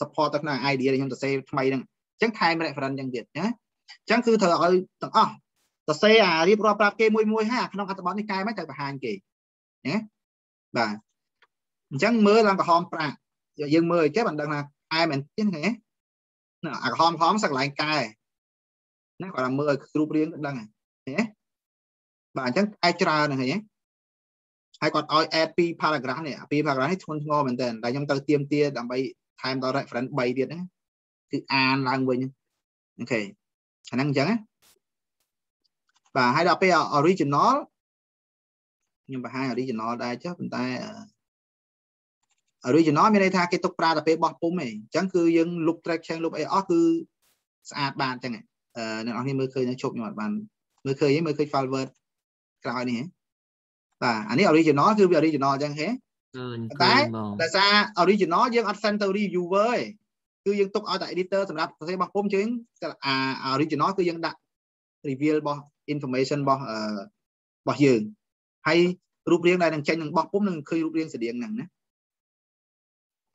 support ទៅក្នុង idea ដែលខ្ញុំសរសេរថ្មីហ្នឹងអញ្ចឹងថែម reference អញ្ចឹងទៀតណាអញ្ចឹងគឺត្រូវឲ្យទាំងអស់សរសេរអារៀបរាប់ប្រាប់គេមួយមួយហើយអាក្នុងអត្ថបទនេះកែមិនត្រូវបង្ហាញគេណាបាទអញ្ចឹងមើលឡើងក្រហមប្រាក់យើងមើលអីចេះបានដឹងថាកែមែនទេណាអាក្រហមក្រហមសកន្លែងកែ ណាគាត់ថាមើលឲ្យរូបរាងទៅដឹងហ្នឹងបាទអញ្ចឹងកែច្រើនហ្នឹងហ្នឹងហើយគាត់ឲ្យ add ពី paragraph នេះពី paragraph នេះធ្ងន់ធ្ងរមែនតើតែខ្ញុំទៅទៀមទាដើម្បីថែមដល់ reference 3ទៀតណាគឺអានឡើងវិញអូខេអាហ្នឹងអញ្ចឹងណាបាទហើយដល់ពេល original ខ្ញុំបង្ហាញ original ដែរចុះប៉ុន្តែ original មានន័យថាគេទុកប្រើតែពេលបោះពុំឯងអញ្ចឹងគឺយើងលុប track chain លុបអីអស់គឺស្អាតបានអញ្ចឹង អ្នកនរគ្នាមើលឃើញជប់ខ្ញុំអត់បានមើលឃើញមើលឃើញ file word ក្រោយនេះបាទអានេះ original គឺវា original អញ្ចឹងហ៎ឃើញតែដោយសារ original យើងអត់ send ទៅ reviewer ឯងគឺយើងទុកឲ្យតែ editor សម្រាប់សរសេរបោះពុំជាងអា original គឺយើងដាក់ reveal របស់ information របស់របស់យើងហើយរូបរាងដែលនឹងចេញនឹងបោះពុំនឹងឃើញរូបរាងស្តៀងហ្នឹងណា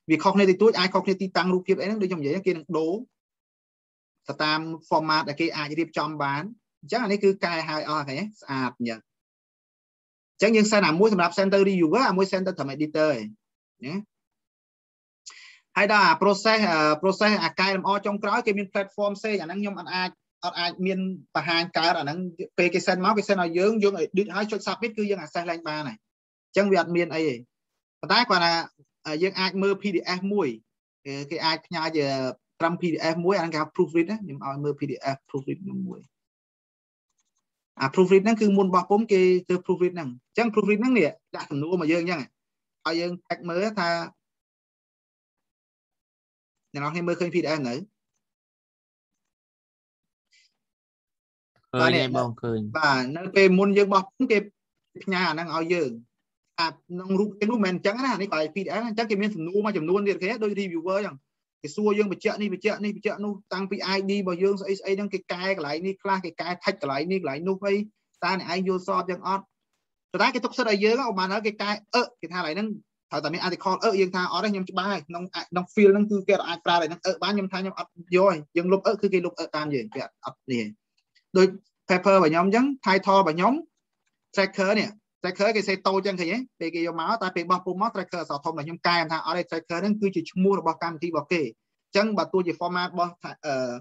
វាខុសគ្នាតិចតួចអាចខុសគ្នាទីតាំងរូបភាពអីហ្នឹងដូចខ្ញុំនិយាយគេនឹងដូរ ទៅតាម format ដែលគេអាចរៀបចំបានអញ្ចឹងអានេះគឺកែហើយអស់ហ្នឹងស្អាតអញ្ចឹងអញ្ចឹងយើង send អាមួយសម្រាប់ center reviewer អាមួយ center ត្រឹម editor ឯងណាហើយដល់អា process process អាកែលម្អចុងក្រោយគេមាន platform ផ្សេងអាហ្នឹងខ្ញុំអត់អាចអត់អាចមានបង្ហាញកើតអាហ្នឹងពេលគេ send មកគេ send ឲ្យយើងយើង edit ហើយចុច submit គឺយើង access ឡើងបានហើយអញ្ចឹងវាអត់មានអីទេប៉ុន្តែគាត់ថាយើងអាចមើល PDF មួយគេអាចផ្ញើជា ត្រឹម PDF មួយអាហ្នឹងគេហៅ proofread ណាខ្ញុំឲ្យមើល PDF proofread ខ្ញុំមួយអា proofread ហ្នឹងគឺមុនបោះពុំគេធ្វើ proofread ហ្នឹងអញ្ចឹង proofread ហ្នឹងនេះដាក់សំណួរមកយើងអញ្ចឹងឲ្យយើង check មើលថាអ្នកនរគ្នាមើលឃើញ PDF នៅឃើញហើយបងឃើញបាទនៅពេលមុនយើងបោះពុំគេផ្ញើអាហ្នឹងឲ្យយើងអាក្នុងរូបគេនោះមិនមែនអញ្ចឹងណានេះបើ PDF អញ្ចឹងគេមានសំណួរមួយចំនួនទៀតគេដូច reviewer អញ្ចឹង គេសួរយើងបញ្ជាក់នេះបញ្ជាក់នេះបញ្ជាក់នោះតាំងពី ID របស់យើងស្អីស្អីហ្នឹងគេកែកន្លែងនេះខ្លះគេកែថាច់កន្លែងនេះកន្លែងនោះអីតើអ្នកឯងយល់សពយ៉ាងអត់តែគេទុកសិទ្ធឲ្យយើងអូបានហើយគេកែអឺគេថាកន្លែងហ្នឹងត្រូវតែមាន article អឺយើងថាអត់ទេខ្ញុំច្បាស់ហើយក្នុងក្នុង field ហ្នឹងគឺគេអាចប្រើតែហ្នឹងអឺបានខ្ញុំថាខ្ញុំអត់យកហើយយើងលុបអឺគឺគេលុបអឺតាមយើងគេអត់នេះដូច paper របស់ខ្ញុំអញ្ចឹង title របស់ខ្ញុំ tracker នេះ tracker គេសេតូចចឹងឃើញទេពេលគេយកមកតែពេលបោះពុំមក tracker អក្សរធំដល់ខ្ញុំកែថាអត់ទេ tracker ហ្នឹងគឺជាឈ្មោះរបស់កម្មវិធីរបស់គេអញ្ចឹងបើទោះជា format របស់អឺ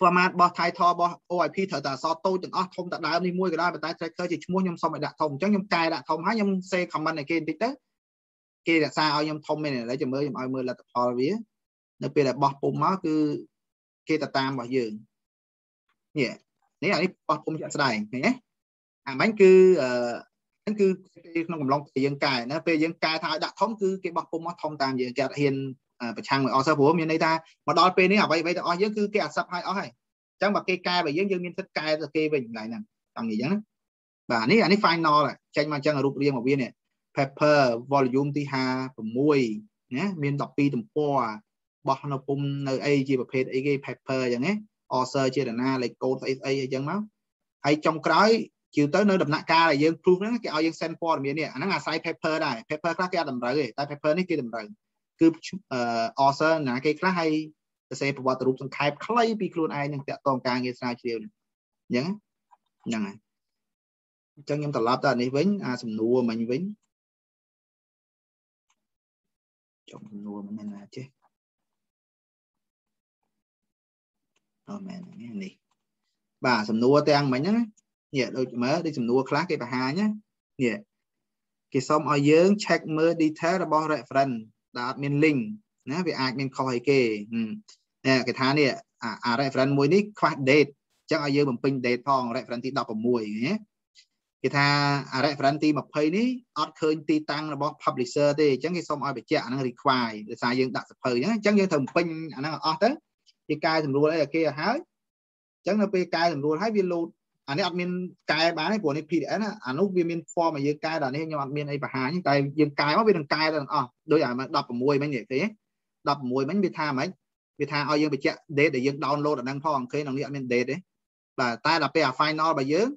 format របស់ title របស់ OIP ត្រូវតែអក្សរតូចទាំងអស់ធំតែដើមនេះមួយក៏ដោយប៉ុន្តែ tracker ជាឈ្មោះខ្ញុំសុំឲ្យដាក់ធំអញ្ចឹងខ្ញុំកែដាក់ធំហើយខ្ញុំ say comment ឲ្យគេបន្តិចទៅគេរក្សាឲ្យខ្ញុំធំមែនឥឡូវចាំមើលខ្ញុំឲ្យមើលលទ្ធផលវា នៅពេលដែលបោះពុំមកគឺគេទៅតាមរបស់យើងនេះនេះអានេះបោះពុំជាក់ស្ដែងឃើញទេ អាមិញគឺអឺហ្នឹងគឺក្នុងកំឡុងពេលយើងកែណាពេលយើងកែថាឲ្យដាក់ធំគឺគេបោះពុំមកធំតាមយើងគេអត់ហ៊ានប្រឆាំងមួយអស់សោះព្រោះមានន័យថាមកដល់ពេលនេះអ្វីអ្វីទាំងអស់យើងគឺគេអាសឹបឲ្យអស់ហើយអញ្ចឹងបើគេកែបើយើងយើងមានសិទ្ធិកែទៅគេវិញកន្លែងហ្នឹងតាមនិយាយណាបាទនេះអានេះ final ចេញមកអញ្ចឹងរូបរាងរបស់វានេះ paper volume ទី56ណាមាន12ទំព័របោះនៅពុំនៅអីជាប្រភេទអីគេ paper អញ្ចឹងណា author ចេតនាលេខកូដស្អីស្អីអីចឹងមកហើយចុងក្រោយ ជឿទៅនៅដំណាក់កាលដែលយើង proof ហ្នឹងគេឲ្យយើង send ព័ត៌មាននេះអាហ្នឹងអាស្រ័យ paper ដែរ paper ខ្លះគេអត់តម្រូវទេតែ paper នេះគេតម្រូវគឺ author ណាគេខ្លះហើយសរសេរប្រវត្តិរូបសង្ខេបខ្លីពីខ្លួនឯងនឹងតាក់ទងការងារស្រាវជ្រាវហ្នឹងអញ្ចឹងហ្នឹងហើយអញ្ចឹងខ្ញុំត្រឡប់ទៅអានេះវិញអាសំណួរមិញវិញចុងសំណួរមិនណាចេះអូមែននេះបាទសំណួរទាំងមិញហ្នឹង នេះដូចមើលដូចសំណួរខ្លះគេបង្ហាញណានេះគេសុំឲ្យយើង check មើល detail របស់ reference ដែលអត់មាន link ណាវាអាចមានខុសអីគេនេះគេថានេះអា reference មួយនេះខ្វះ date អញ្ចឹងឲ្យយើងបំពេញ date ផង reference ទី16ណាគេថា reference ទី20នេះអត់ឃើញទីតាំងរបស់ publisher ទេអញ្ចឹងគេសុំឲ្យបញ្ជាក់អាហ្នឹង require ដោយសារយើងដាក់សភៅអញ្ចឹងអញ្ចឹងយើងត្រូវបំពេញអាហ្នឹងអស់ទៅគេកែសម្រួលអីឲ្យគេឲ្យហើយអញ្ចឹងនៅពេលកែសម្រួលហើយវា load អានេះអត់មានកែបានទេព្រោះនេះ PDF ណាអានោះវាមាន form ឲ្យយើងកែដល់នេះខ្ញុំអត់មានអីបង្ហាញតែយើងកែមកវានឹងកែទាំងអស់ដូចអា16មិញនេះទេ16មិញវាថាម៉េចវាថាឲ្យយើងបញ្ជាក់ date ដែលយើង download អាហ្នឹងផងឃើញក្នុងនេះអត់មាន date ទេបាទតែដល់ពេលអា final របស់យើង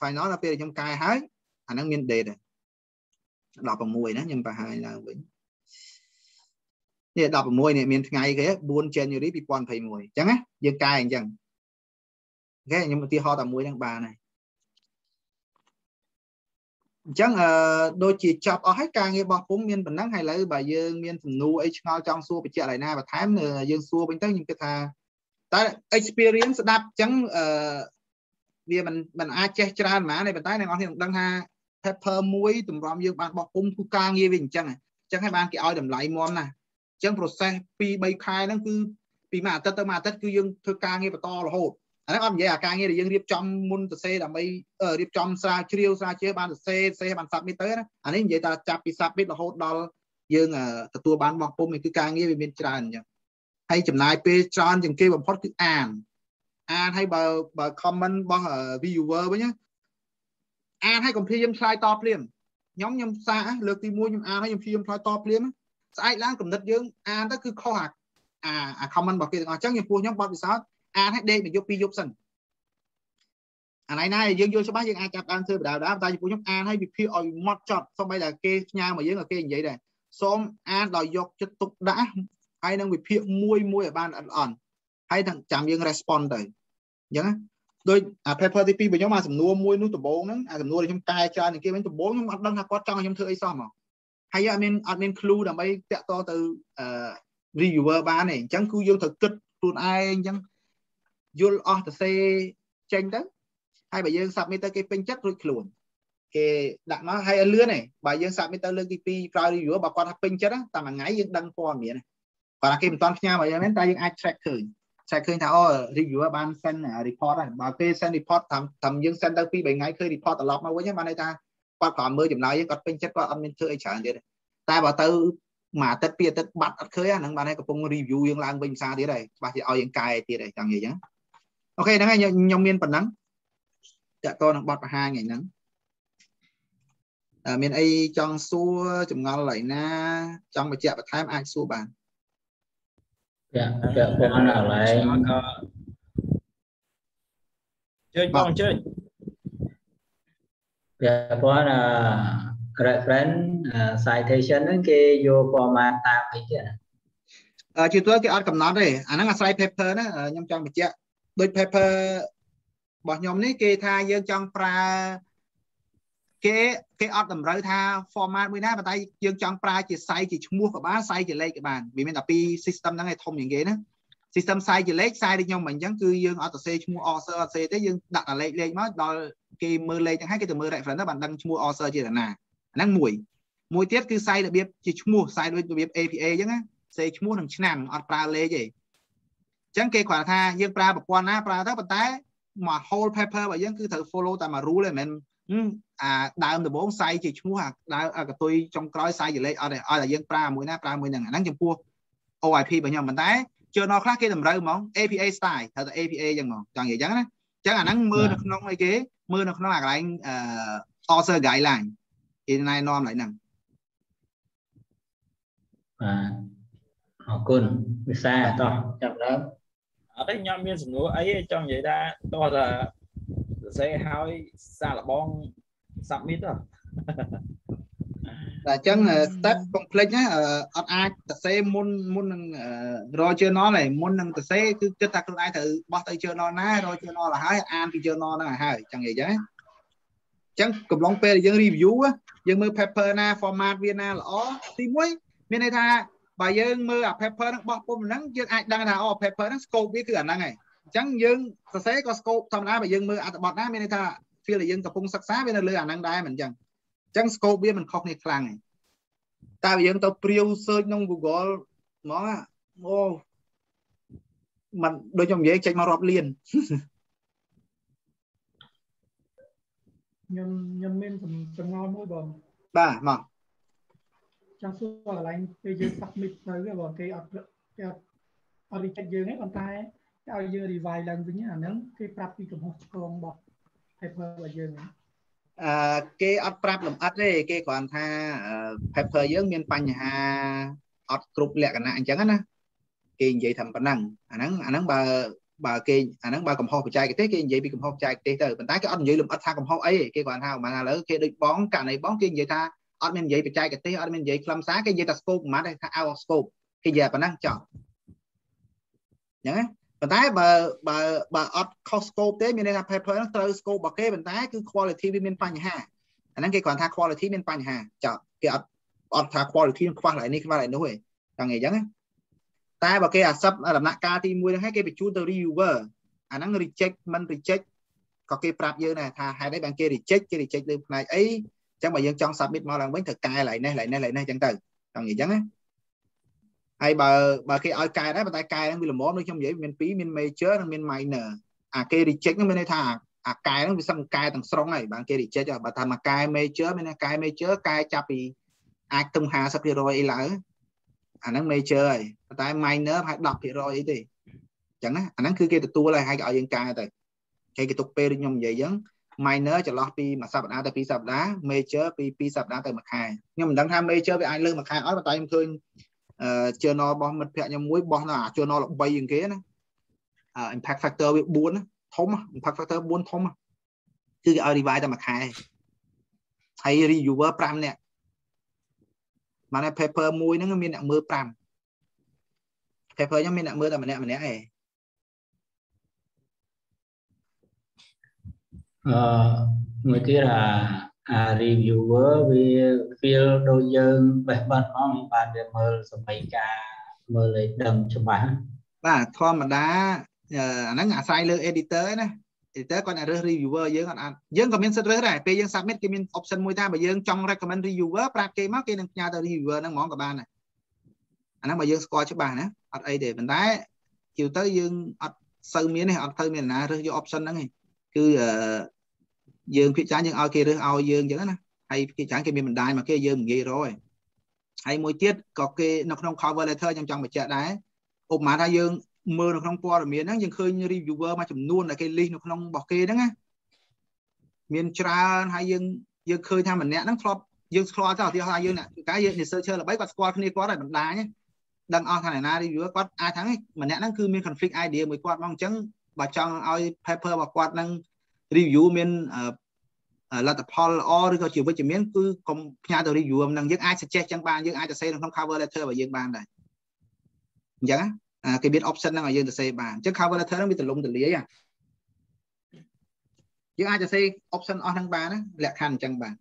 final ដល់ពេលខ្ញុំកែហើយអាហ្នឹងមាន date ដែរ16ណាខ្ញុំបង្ហាញឡើងវិញនេះ16នេះមានថ្ងៃគេ4 January 2021អញ្ចឹងណាយើងកែអញ្ចឹង អូខេខ្ញុំឧទាហរណ៍តែមួយហ្នឹងបានហើយអញ្ចឹងអឺដូចជាចប់អស់ហើយការងាររបស់ពុំមានប៉ុណ្ណឹងហើយឥឡូវបើយើងមានសំណួរអីឆ្ងល់ចង់សួរបញ្ជាក់ឡើយណាបន្ថែមយើងសួរវិញទៅខ្ញុំគិតថាតែ experience ស្ដាប់អញ្ចឹងអឺវាមិនមិនអាចចេះច្រើនហ្មងទេប៉ុន្តែអ្នកនរនឹងដឹងថា paper មួយតម្រាំយើងបានបោះពុំគឺការងារវាអញ្ចឹងអញ្ចឹងហើយបានគេឲ្យតម្លៃមមណាអញ្ចឹង process 2 3ខែហ្នឹងគឺពីមួយអាទិត្យទៅមួយអាទិត្យគឺយើងធ្វើការងារបន្តរហូត អាហ្នឹងអត់និយាយអាការងារដែលយើងរៀបចំមុនសរសេរដើម្បីរៀបចំស្រាវជ្រាវស្រាវជ្រាវបានសរសេរសរសេរបាន submit ទៅណាអានេះនិយាយតែចាប់ពី submit រហូតដល់យើងទទួលបានបោះពុំនេះគឺការងារវាមានច្រើនអញ្ចឹងហើយចំណាយពេលច្រើនជាងគេបំផុតគឺអានអានហើយបើបើ comment របស់ viewer វិញអានហើយកុំព្រាយខ្ញុំឆ្លើយតបភ្លាមខ្ញុំខ្ញុំសាកលើកទី1ខ្ញុំអានហើយខ្ញុំព្រាយខ្ញុំឆ្លើយតបភ្លាមស្អែកឡើងកំណត់យើងអានទៅគឺខុសអាអា comment របស់គេទាំងអស់អញ្ចឹងខ្ញុំពោះខ្ញុំបត់ពិសោធន៍ អានឲ្យដេកមួយយប់ពីរយប់សិនអាណៃណាយើងយល់ច្បាស់យើងអាចចាប់ដើមធ្វើបដាបដាតែចំពោះខ្ញុំអានឲ្យវិភាគឲ្យម៉ត់ចត់សូម្បីតែគេផ្ញើមកយើងក៏គេនិយាយដែរសូមអានដោយយកចិត្តទុកដាក់ហើយនឹងវិភាគមួយមួយឲ្យបានល្អអន់ហើយទាំងចាំយើង respond ទៅអញ្ចឹងដូចអា paper ទី2របស់ខ្ញុំអាសំណួរមួយនោះដំបូងហ្នឹងអាសំណួរដែលខ្ញុំកែច្រើនជាងគេវិញដំបូងខ្ញុំអត់ដឹងថាគាត់ចង់ឲ្យខ្ញុំធ្វើអីសោះហ្មងហើយអត់មានអត់មាន clue ដើម្បីតាក់ទងទៅ reviewer បានទេអញ្ចឹងគឺយើងត្រូវគិតខ្លួនឯងអញ្ចឹង យល់អស់ទៅសេចេញទៅហើយបើយើង submit ទៅគេពេញចិត្តរួចខ្លួនគេដាក់មកហើយឲ្យលឿនឯងបើយើង submit ទៅលើកទី2ក្រោយ review បើគាត់ថាពេញចិត្តតែមួយថ្ងៃយើងដឹងព័ត៌មានគាត់ថាគេមិនតាន់ផ្ញើមកយ៉ាងមែនតែយើងអាច track ឃើញ track ឃើញថាអូ reviewer បាន send report ហើយបើគេ send report តាមតាមយើង send ទៅ2 3ថ្ងៃឃើញ report ត្រឡប់មកវិញបានន័យថាគាត់គ្រាន់មើលចម្លើយយើងគាត់ពេញចិត្តគាត់អត់មានធ្វើអីច្រើនទៀតតែបើទៅមួយអាទិត្យពីរអាទិត្យបាត់អត់ឃើញអាហ្នឹងបានហើយកំពុង review យើងឡើងវិញភាសាទៀតហើយច្បាស់ជាឲ្យយើងកែទៀតហើយចង់និយាយចឹង អូខេហ្នឹងហើយខ្ញុំមានប៉ុណ្ណឹងតកតនឹងបត់បង្ហាញថ្ងៃហ្នឹងមានអីចង់សួរចម្ងល់ឡើយណា ចង់បញ្ជាក់បន្ថែមអាចសួរបានពាក់ពាក់ព័ន្ធកន្លែងក៏ជើញបងជើញពាក់ព័ន្ធអឺ reference អឺ citation ហ្នឹងគេយក format តាមអីទៀតណាអឺជាទូទៅគេអត់កំណត់ទេអាហ្នឹងអាស្រ័យ paper ណាអឺខ្ញុំចង់បញ្ជាក់ ដូច paper របស់ខ្ញុំនេះគេថាយើងចង់ប្រើគេគេអត់តម្រូវថា format មួយណាប៉ុន្តែយើងចង់ប្រើជា size ជាឈ្មោះក៏បាន size ជាលេខក៏បានវាមានតែពីរ system ហ្នឹងឯងធំជាងគេណា system size ជាលេខ size ដូចខ្ញុំមិញអញ្ចឹងគឺយើងអត់ទៅសេឈ្មោះ author អត់សេទេយើងដាក់តែលេខលេខមកដល់គេមើលលេខហ្នឹងហើយគេទៅមើល reference ទៅបានដឹងឈ្មោះ author ជានរណាអាហ្នឹងមួយមួយទៀតគឺ size របៀបជាឈ្មោះ size ដូចរបៀប APA អញ្ចឹងណាសេឈ្មោះនឹងឆ្នាំអត់ប្រើលេខទេអញ្ចឹងគេគ្រាន់ថាយើងប្រើប្រព័ន្ធណាប្រើទៅប៉ុន្តែមក whole paper របស់យើងគឺត្រូវ follow តាមមួយ rule ទេមិនមែនអាដើមដំបូងសាយជាឈ្មោះអាដើមអាកតុយចុងក្រោយសាយជាលេខអត់ទេឲ្យតែយើងប្រើមួយណាប្រើមួយហ្នឹងអាហ្នឹងចំពោះ OIP របស់ខ្ញុំប៉ុន្តែ journal ខ្លះគេតម្រូវហ្មង APA style ត្រូវតែ APA អញ្ចឹងហ្មងចង់និយាយអញ្ចឹងណាអញ្ចឹងអាហ្នឹងមើលនៅក្នុងអីគេមើលនៅក្នុងអាកន្លែងអឺ author guideline គេណែនាំឡើងហ្នឹងបាទអរគុណវិសាតោះចាប់ដើម អត់ទេខ្ញុំមានសំណួរអីទេចង់និយាយថាតោះថាសរសេរឲ្យសាកល្បង submit ទៅតែអញ្ចឹង step complex ណាអឺអត់អាចសរសេរមុនមុននឹងរក journal ទេមុននឹងសរសេរគឺគិតថាខ្លួនឯងត្រូវបោះទៅ journal ណារក journal ឲ្យហើយអានពី journal ហ្នឹងឲ្យហើយអញ្ចឹងនិយាយចឹងអញ្ចឹងកំឡុងពេលដែលយើង review យើងមើល paper ណា format វាណាល្អទី1មានន័យថា បើយើងមើលអា paper ហ្នឹងបោះពុំហ្នឹងយើងអាចដឹងថាអូ paper ហ្នឹង scope វាគឺអាហ្នឹងហើយអញ្ចឹងយើងសរសេរក៏ scope ធម្មតាបើយើងមើលអត្ថបទណាមានន័យថា feel ដែលយើងកំពុងសិក្សាវានៅលើអាហ្នឹងដែរមិនអញ្ចឹងអញ្ចឹង scope វាមិនខុសគ្នាខ្លាំងទេតែបើយើងទៅព្រាវ search ក្នុង Google ហ្មងអូมันដូចខ្ញុំនិយាយចេញមករាប់លានខ្ញុំខ្ញុំមានចម្ងល់មួយបងបាទមក ចង់សួរកន្លែងពេលយើង submit ទៅបងគេអត់គេអត់អត់ reject យើងទេប៉ុន្តែគេឲ្យយើង revise ឡើងវិញអាហ្នឹងគេប្រាប់ពីកំហុសឆ្គងរបស់ paper របស់យើងហ្នឹងអឺគេអត់ប្រាប់លម្អិតទេគេគ្រាន់ថា paper យើងមានបញ្ហាអត់គ្រប់លក្ខណៈអញ្ចឹងណាគេនិយាយថាប៉ុណ្ណឹងអាហ្នឹងអាហ្នឹងបើបើគេអាហ្នឹងបើកំហុសបច្ចេកទេសគេនិយាយពីកំហុសបច្ចេកទេសទៅប៉ុន្តែគេអត់និយាយលម្អិតថាកំហុសអីទេគេគ្រាន់ថាប្រហែលឥឡូវគេដូចបងករណីបងគេនិយាយថា អត់មាននិយាយបច្ចេកទេសអត់មាននិយាយខ្លឹមសារគេនិយាយថា scope ប្រហែលទេថា out of scope គេនិយាយប៉ុណ្ណឹងចប់អញ្ចឹងណាប៉ុន្តែបើបើបើអត់ខុស scope ទេមានន័យថា paper ហ្នឹងត្រូវ scope របស់គេប៉ុន្តែគឺ quality វាមានបញ្ហាអាហ្នឹងគេគ្រាន់ថា quality មានបញ្ហាចប់គេអត់អត់ថា quality ខ្វះឡើយនេះខ្វះឡើយនោះទេចង់និយាយអញ្ចឹងណាតែបើគេ accept ដំណាក់កាលទី1ហ្នឹងហើយគេបញ្ជូនទៅ reviewer អាហ្នឹង reject មិន reject ក៏គេប្រាប់យើងដែរថាហេតុអីបានគេ reject គេ reject លើផ្នែកអី អញ្ចឹងបើយើងចង់ submit មកឡើងវិញត្រូវកែឡើយនេះឡើយនេះឡើយនេះអញ្ចឹងទៅចង់និយាយអញ្ចឹងណាហើយបើបើគេឲ្យកែដែរប៉ុន្តែកែហ្នឹងវាល្មមដូចខ្ញុំនិយាយមានពីរមាន major និងមាន minor អាគេ reject ហ្នឹងមានន័យថាអាកែហ្នឹងវាសឹងកែទាំងស្រុងហើយបានគេ reject បើថាមកកែ major មានថាកែ major កែចាប់ពីអាចទឹម50%អីឡើងអាហ្នឹង major ហើយប៉ុន្តែ minor ប្រហែល10%អីទេអញ្ចឹងណាអាហ្នឹងគឺគេទទួលហើយឲ្យយើងកែទៅគេគេទុកពេលដូចខ្ញុំនិយាយអញ្ចឹង minor ចន្លោះពីមួយសប្តាហ៍ទៅពីរសប្តាហ៍ major ពីពីរសប្តាហ៍ទៅមួយខែខ្ញុំមិនដឹងថា major វាអាចលើមួយខែអត់ប៉ុន្តែខ្ញុំឃើញអឺ journal របស់មិត្តភ័ក្ដិខ្ញុំមួយបោះនៅអា journal ល្បីជាងគេណាអឺ impact factor វា4ណាធំ impact factor 4ធំគឺគេឲ្យ revise តែមួយខែហើយ reviewer 5នាក់បានតែ paper មួយហ្នឹងមានអ្នកមើល5 paper ខ្ញុំមានអ្នកមើលតែម្នាក់ម្នាក់ឯង អឺមួយទៀតអាអា reviewer វា feel ដូចយើងបេះបិទមកមិនបានវាមើលសមីការមើលឲ្យដឹងច្បាស់បាទធម្មតាអាហ្នឹងអាស្រ័យលើ editor ណា editor គាត់អាចរើស reviewer យើងអត់អាចយើងក៏មានសិទ្ធិរើសដែរពេលយើង submit គេមាន option មួយថាបើយើងចង់ recommend reviewer ប្រាប់គេមកគេនឹងផ្ញើទៅ reviewer ហ្នឹងហ្មងក៏បានដែរអាហ្នឹងបើយើងស្គាល់ច្បាស់ណាអត់អីទេប៉ុន្តែជាទៅយើងអត់សូវមានទេអត់ទៅមានណារើសយក option ហ្នឹងទេគឺ យើងភាគច្រើនយើងឲ្យគេរើសឲ្យយើងអញ្ចឹងណាហើយភាគច្រើនគេមានបណ្ដាញមកគេយើងមិនងាយរកទេហើយមួយទៀតក៏គេនៅក្នុង cover letter ខ្ញុំចង់បញ្ជាក់ដែរឧបមាថាយើងមើលនៅក្នុងព័ត៌មានហ្នឹងយើងឃើញ reviewer មួយចំនួនដែលគេ list នៅក្នុងរបស់គេហ្នឹងណាមានច្រើនហើយយើងយើងឃើញថាម្នាក់ហ្នឹងធ្លាប់យើងស្គាល់ទៅឧទាហរណ៍ថាយើងអ្នកកាយយើង researcher ល្បីគាត់ស្គាល់គ្នាគាត់ហើយបណ្ដាញដឹងអស់ថាអ្នកណា review គាត់អាចថាម្នាក់ហ្នឹងគឺមាន conflict idea មួយគាត់មកអញ្ចឹងបើចង់ឲ្យ paper របស់គាត់ហ្នឹង review មានលទ្ធផលល្អឬក៏ជាវិជ្ជមានគឺកុំផ្ញើទៅ review ហ្នឹងយើងអាច suggest ចឹងបានយើងអាចទៅសេនៅក្នុង cover letter របស់យើងបានដែរអញ្ចឹងគេមាន option ហ្នឹងឲ្យយើងទៅសេបានអញ្ចឹង cover letter ហ្នឹងវាទលំទលាយយើងអាចទៅសេ option អស់ហ្នឹងបានលក្ខខណ្ឌអញ្ចឹងបាន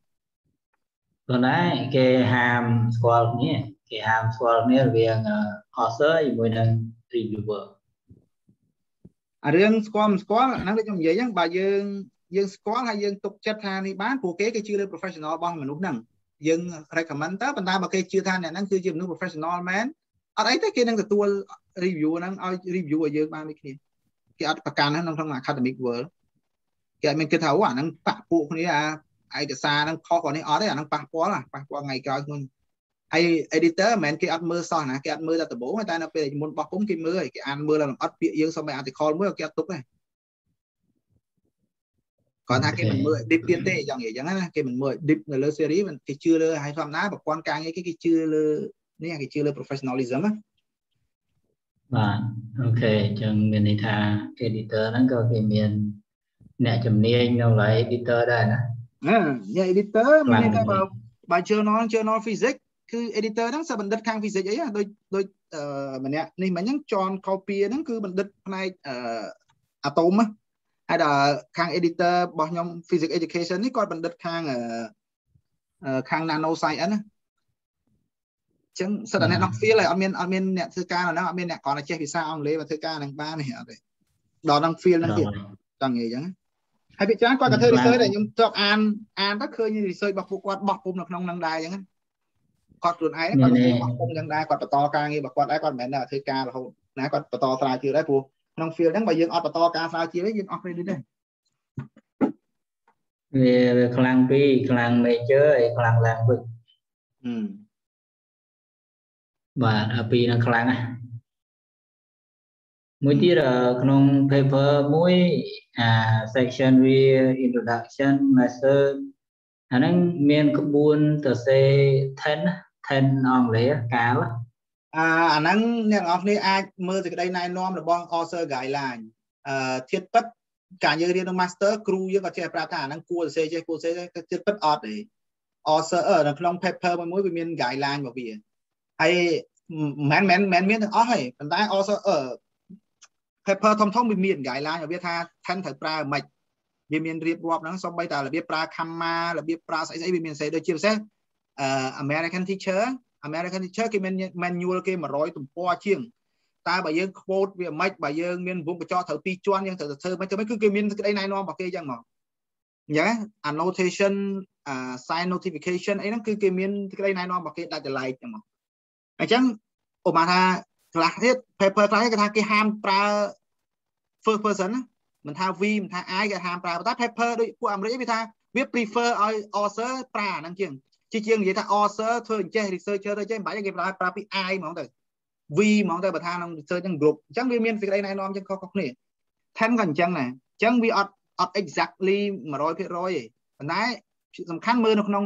ប៉ុន្តែគេហាមស្គាល់គ្នាគេហាមស្គាល់គ្នារវាង author ជាមួយនឹង reviewer អារឿងស្គាល់មិនស្គាល់អាហ្នឹងដូចខ្ញុំនិយាយហ្នឹងបើយើងយើងស្គាល់ហើយយើងទុកចិត្តថានេះបានព្រោះគេគេជឿលើ professional របស់មនុស្សហ្នឹងយើង recommend ទៅប៉ុន្តែបើគេជឿថាអ្នកហ្នឹងគឺជាមនុស្ស professional មែនអត់អីទេគេនឹងទទួល review ហ្នឹងឲ្យ review ឲ្យយើងបានដូចគ្នាគេអត់ប្រកាន់ហ្នឹងក្នុង academic world គេអត់មានគិតថាអូអាហ្នឹងបាក់ពួកគ្នាអាឯកសារហ្នឹងខុសគាត់នេះអត់ទេអាហ្នឹងប៉ះពាល់ប៉ះពាល់ថ្ងៃក្រោយខ្លួន ហើយ editor មិនមែនគេអត់មើលសោះណាគេអត់មើលតែដំបូងតែនៅពេលមុនបោះពុំគេមើលគេអានមើលឡើងអត់ពាក្យយើងសុំឲ្យ article មួយគេអត់ទុកទេគាត់ថាគេមិនមើល deep ទៀតទេយ៉ាងនិយាយអញ្ចឹងណាគេមិនមើល deep នៅលើ series គេជឿលើហើយធម្មតាប្រព័ន្ធការងារគេគេជឿលើនេះគេជឿលើ professionalism ណាបាទអូខេអញ្ចឹងមានន័យថា editor ហ្នឹងក៏គេមានអ្នកជំនាញនៅលើ editor ដែរណាអ្នក editor មានន័យថាបើបើ journal journal physics គឺ editor ហ្នឹងសិស្សបណ្ឌិតខាង physics អីដូចដូចម្នាក់នេះមិញហ្នឹង John Copy ហ្នឹងគឺបណ្ឌិតផ្នែកអាតូមហើយដល់ខាង editor របស់ខ្ញុំ physics education នេះគាត់បណ្ឌិតខាងខាង nano science ណាចឹងសិតតែអ្នកក្នុង field ហើយអត់មានអត់មានអ្នកធ្វើការនៅហ្នឹងអត់មានអ្នកគ្រាន់តែចេះភាសាអង់គ្លេសមកធ្វើការនឹងបានទេអត់ទេដល់ក្នុង field ហ្នឹងទៀតចង់និយាយចឹងហើយវាច្រើនគាត់ក៏ធ្វើ research ដែរខ្ញុំធ្លាប់អានអានទៅឃើញ research របស់ពួកគាត់បោះពុំនៅក្នុងហ្នឹងដែរចឹង គាត់ខ្លួនឯងគាត់បោះពុំចឹងដែរគាត់បន្តការងាររបស់គាត់ដែរគាត់មិនមែនធ្វើការរហូតណាគាត់បន្តស្រាវជ្រាវដែរព្រោះក្នុង field ហ្នឹងបើយើងអត់បន្តការស្រាវជ្រាវទេយើងអស់ credit ទេវាវាខ្លាំងពីរខ្លាំង major ហើយខ្លាំង language បាទពីរនឹងខ្លាំងណាមួយទៀតក្នុង paper មួយអា section វា introduction method អាហ្នឹងមានក្បួនទៅសេ10 10អង់គ្លេសកាលអាអាហ្នឹងអ្នកនរគ្នាអាចមើលសេចក្តីណែនាំរបស់ author guideline អឺធៀបពិតការយើងរៀនក្នុង master គ្រូយើងក៏ចេះប្រាប់ថាអាហ្នឹងគួរសរសេរចេះគួរសរសេរធៀបពិតអត់ទេ author នៅក្នុង paper មួយមួយវាមាន guideline របស់វាហើយមិនមែនមិនមែនមានទាំងអស់ទេប៉ុន្តែ author អឺ paper ធំធំវាមាន guideline ឲ្យវាថា ten ត្រូវប្រើមិនវាមានរៀបរាប់ហ្នឹងសូម្បីតែរបៀបប្រើ comma របៀបប្រើស្អីស្អីវាមានស្អីដូចជាពិសេសអឺ American teacher American teacher គេមាន manual គេ100ទំព័រជាងតើបើយើង quote វាមិនបើយើងមានវងកញ្ចក់ត្រូវ2ជាន់យើងត្រូវទៅធ្វើមិនទៅគឺគេមានសេចក្តីណែនាំរបស់គេអញ្ចឹងមកអញ្ចឹង annotation អា sign notification អីហ្នឹងគឺគេមានសេចក្តីណែនាំរបស់គេដាច់ដライអញ្ចឹងមកអញ្ចឹងឧបមាថាខ្លះទៀត paper ខ្លះគេថាគេហាមប្រើ first person ណាមិនថា V មិនថា I គេហាមប្រើតែ paper ដូចពួកអាមេរិកវាថាវា prefer ឲ្យ author ប្រើអាហ្នឹងជាង ជាជាងនិយាយថា author ធ្វើអញ្ចេះ researcher ទៅចេះមិនបាច់គេប្រើប្រើពី I ហ្មងទៅ V ហ្មងទៅបើថាក្នុង research ហ្នឹង group អញ្ចឹងវាមានសេចក្តីណែនាំអញ្ចឹងខុសៗគ្នា10ក៏អញ្ចឹងដែរអញ្ចឹងវាអត់អត់ exactly 100%ទេប៉ុន្តែសំខាន់មើលនៅក្នុង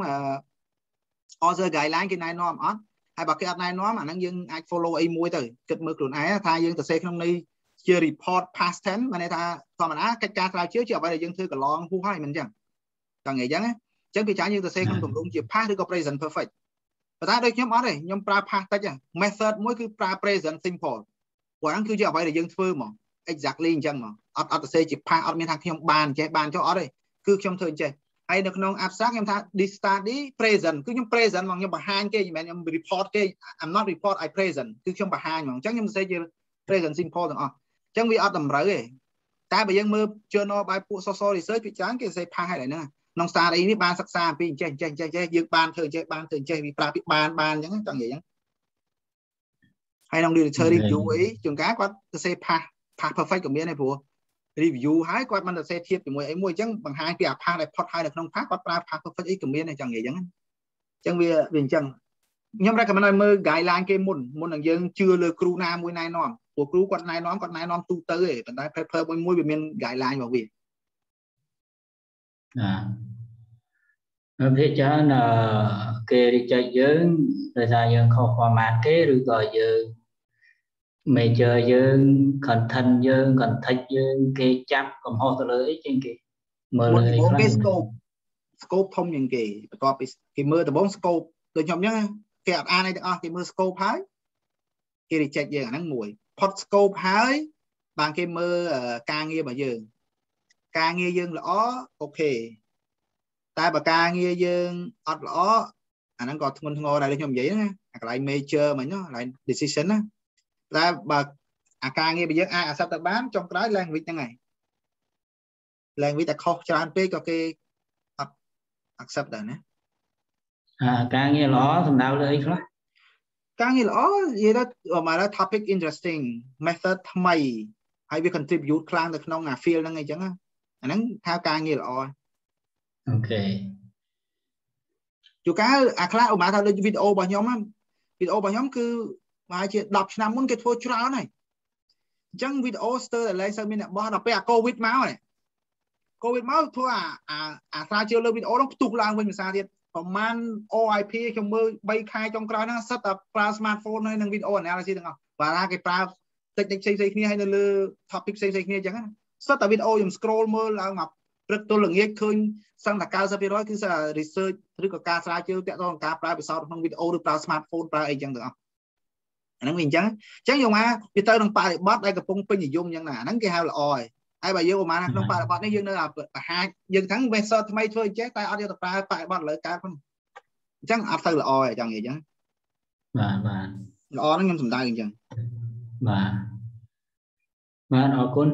author guideline គេណែនាំអត់ហើយបើគេអត់ណែនាំអាហ្នឹងយើងអាច follow អីមួយទៅគិតមើលខ្លួនឯងថាយើងទៅសេក្នុងន័យជា report past tense មានន័យថាធម្មតាកិច្ចការស្រាវជ្រាវជាអ្វីដែលយើងធ្វើកន្លងហួសហើយមិនអញ្ចឹងចង់និយាយអញ្ចឹង អញ្ចឹងគេចាញ់យើងទៅសេក្នុងទម្រង់ជា past ឬក៏ present perfect ប៉ុន្តែដូចខ្ញុំអត់ទេខ្ញុំប្រើ past តិច method មួយគឺប្រើ present simple ព្រោះហ្នឹងគឺជាអ្វីដែលយើងធ្វើហ្មង exactly អញ្ចឹងហ្មងអត់អត់ទៅសេជា past អត់មានថាខ្ញុំបានចេះបានចុះអត់ទេគឺខ្ញុំធ្វើអញ្ចេះហើយនៅក្នុង abstract ខ្ញុំថា this study present គឺខ្ញុំ present មកខ្ញុំបង្ហាញគេមិនមែនខ្ញុំ report គេ I'm not report I present គឺខ្ញុំបង្ហាញហ្មងអញ្ចឹងខ្ញុំសរសេរជា present simple ទាំងអស់អញ្ចឹងវាអត់តម្រូវទេតែបើយើងមើល journal បែបពួក social research វាច្រើនគេសរសេរផាសហើយហ្នឹង ក្នុង study នេះបានសិក្សាអំពីអញ្ចេះអញ្ចេះអញ្ចេះចេះយើងបានធ្វើអញ្ចេះបានធ្វើអញ្ចេះវាប្រើពីបានបានអញ្ចឹងចង់និយាយអញ្ចឹងហើយក្នុង literature review អីជួនកាលគាត់សរសេរផាសផាស perfect ក៏មានដែរព្រោះ review ហើយគាត់មិនទៅសេធៀបជាមួយអីមួយអញ្ចឹងបង្ហាញពីអាផាសដែលផុតហើយនៅក្នុងផាសគាត់ប្រើផាស perfect អីក៏មានដែរចង់និយាយអញ្ចឹងអញ្ចឹងវាវាអញ្ចឹងខ្ញុំ recommend ឲ្យមើល guideline គេមុនមុននឹងយើងជឿលើគ្រូណាមួយណែនាំព្រោះគ្រូគាត់ណែនាំគាត់ណែនាំទូទៅទេប៉ុន្តែ paper មួយមួយវាមាន guideline របស់វាណា ភាគច្រើនគេ reject យើងដោយសារយើងខុស format គេឬក៏យើង major យើង content យើង context យើងគេចាប់កំហុសទៅលើអីជាងគេមើលមុនលើដំបូងអីគេខ្លះ scope scope ធំជាងគេបន្ទាប់ពីគេមើលដំបូង scope ដូចខ្ញុំអញ្ចឹងគេអត់អានអីទាំងអស់គេមើល scope ហើយគេ reject យើងអាហ្នឹងមួយផុត scope ហើយបានគេមើលអឺការងាររបស់យើង ការងារយើងល្អអូខេ តែបើការងារយើងអត់ល្អអាហ្នឹងក៏ធ្ងន់ធ្ងរដែរដូចខ្ញុំនិយាយណាអាកន្លែង major មិញណាកន្លែង decision ណាតែបើអាការងាររបស់យើងអាច accept ទៅបានចុងក្រោយ language ហ្នឹងហើយ language តែខុសច្រើនពេកក៏គេអត់ accept ដែរណាអាការងារល្អសំដៅលើអីខ្លះការងារល្អនិយាយទៅមកដល់ topic interesting method ថ្មីហើយវា contribute ខ្លាំងទៅក្នុងអា field ហ្នឹងអីចឹងណាអាហ្នឹងថាការងារល្អ អូខេជួនកាលអាខ្លះឧបមាថាដូចវីដេអូរបស់ខ្ញុំណាវីដេអូរបស់ខ្ញុំគឺប្រហែលជា10ឆ្នាំមុនគេធ្វើច្រើនហើយអញ្ចឹងវីដេអូស្ទើរតែលែងសូវមានអ្នកបោះដល់ពេលអា COVID មកហើយកូវីដមកធ្វើអាអាអាស្រាវជ្រាវលើវីដេអូហ្នឹងផ្ទុះឡើងវិញភាសាទៀតប្រហែល OIP ខ្ញុំមើល3ខែចុងក្រោយហ្នឹងសិតតែប្រើ smartphone ហើយនឹងវីដេអូ analysis ទាំងអស់បារាគេប្រើតិចតិចផ្សេងៗគ្នាហើយនៅលើ topic ផ្សេងៗគ្នាអញ្ចឹងណាសិតតែវីដេអូខ្ញុំ scroll មើលឡើងមកព្រឹកទល់ល្ងាចឃើញ សឹងតែ90%គឺសិតតែ research ឬក៏ការស្រាវជ្រាវទាក់ទងនឹងការប្រើពិសោធន៍ក្នុងវីដេអូឬប្រើ smartphone ប្រើអីចឹងទាំងអស់អាហ្នឹងវាអញ្ចឹងអញ្ចឹងយកមកវាទៅនឹងបរិបត្តិដែលកំពុងពេញនិយមអញ្ចឹងណាអាហ្នឹងគេហៅល្អហើយហើយបើយើងប្រហែលក្នុងបរិបត្តិនេះយើងនៅតែបង្ហាញយើងទាំង method ថ្មីធ្វើអញ្ចេះតែអត់យកទៅប្រើបរិបត្តិលើកើតផងអញ្ចឹងអត់ទៅល្អទេចង់និយាយអញ្ចឹងបាទបាទល្អហ្នឹងខ្ញុំសំដៅអញ្ចឹងបាទបាទអរគុណ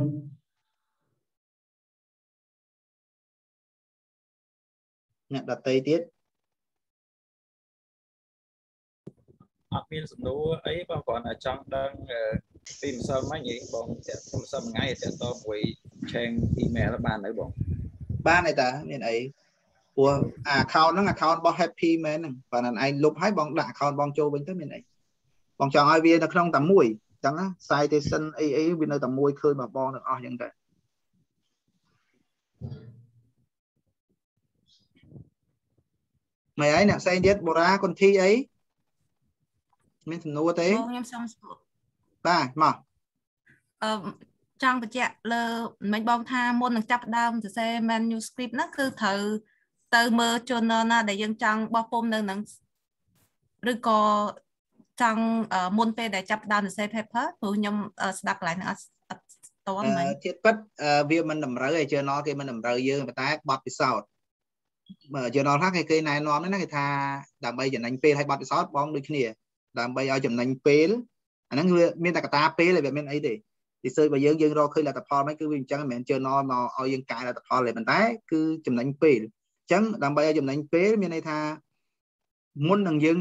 អ្នកដតីទៀតអត់មានសំណួរអីបងគ្រាន់តែចង់ដឹងអឺពីម្សិលមិញឯងបងតាក់ម្សិលមួយថ្ងៃតាក់ទងមួយ chain email បានហើយបងបានទេតាមានអីព្រោះអា account ហ្នឹង account របស់ happy មែនហ្នឹងបើមិនឯងលុបឲ្យបងដាក់ account បងចូលវិញទៅមានអីបងចង់ឲ្យវានៅក្នុងតែមួយអញ្ចឹងណា citation អីអីវានៅតែមួយឃើញរបស់បងទាំងអស់អញ្ចឹងទៅ មិនអីអ្នកផ្សេងទៀតបូរ៉ាគុនធីអីមានសំណួរទេបងខ្ញុំសុំសួរបាទមកអឺចង់បញ្ជាក់លើមិនបងថាមុននឹងចាប់ផ្ដើមសរសេរ manuscript ហ្នឹងគឺត្រូវទៅមើល journal ណាដែលយើងចង់បោះពុំនៅនឹងឬក៏ចង់អឺមុនពេលដែលចាប់ផ្ដើមសរសេរ paper ព្រោះខ្ញុំអឺស្ដាប់កន្លែងហ្នឹងអត់អត់តន់មែនអឺជាតិពិតអឺវាមិនតម្រូវឲ្យ journal គេមិនតម្រូវយើងប៉ុន្តែបទពិសោធន៍ បើ journal ខ្លះគេគេណែនាំហ្នឹងណាគេថាដើម្បីចំណេញពេលឲ្យបទពិសោធន៍បងដូចគ្នាដើម្បីឲ្យចំណេញពេលអាហ្នឹងវាមានតែកត្តាពេលទេវាមានអីទេ research របស់យើងយើងរកឃើញលទ្ធផលមិនគឺវាអញ្ចឹងមិនមែន journal មកឲ្យយើងកែលទ្ធផលទេប៉ុន្តែគឺចំណេញពេលអញ្ចឹងដើម្បីឲ្យចំណេញពេលមានន័យថាមុននឹងយើង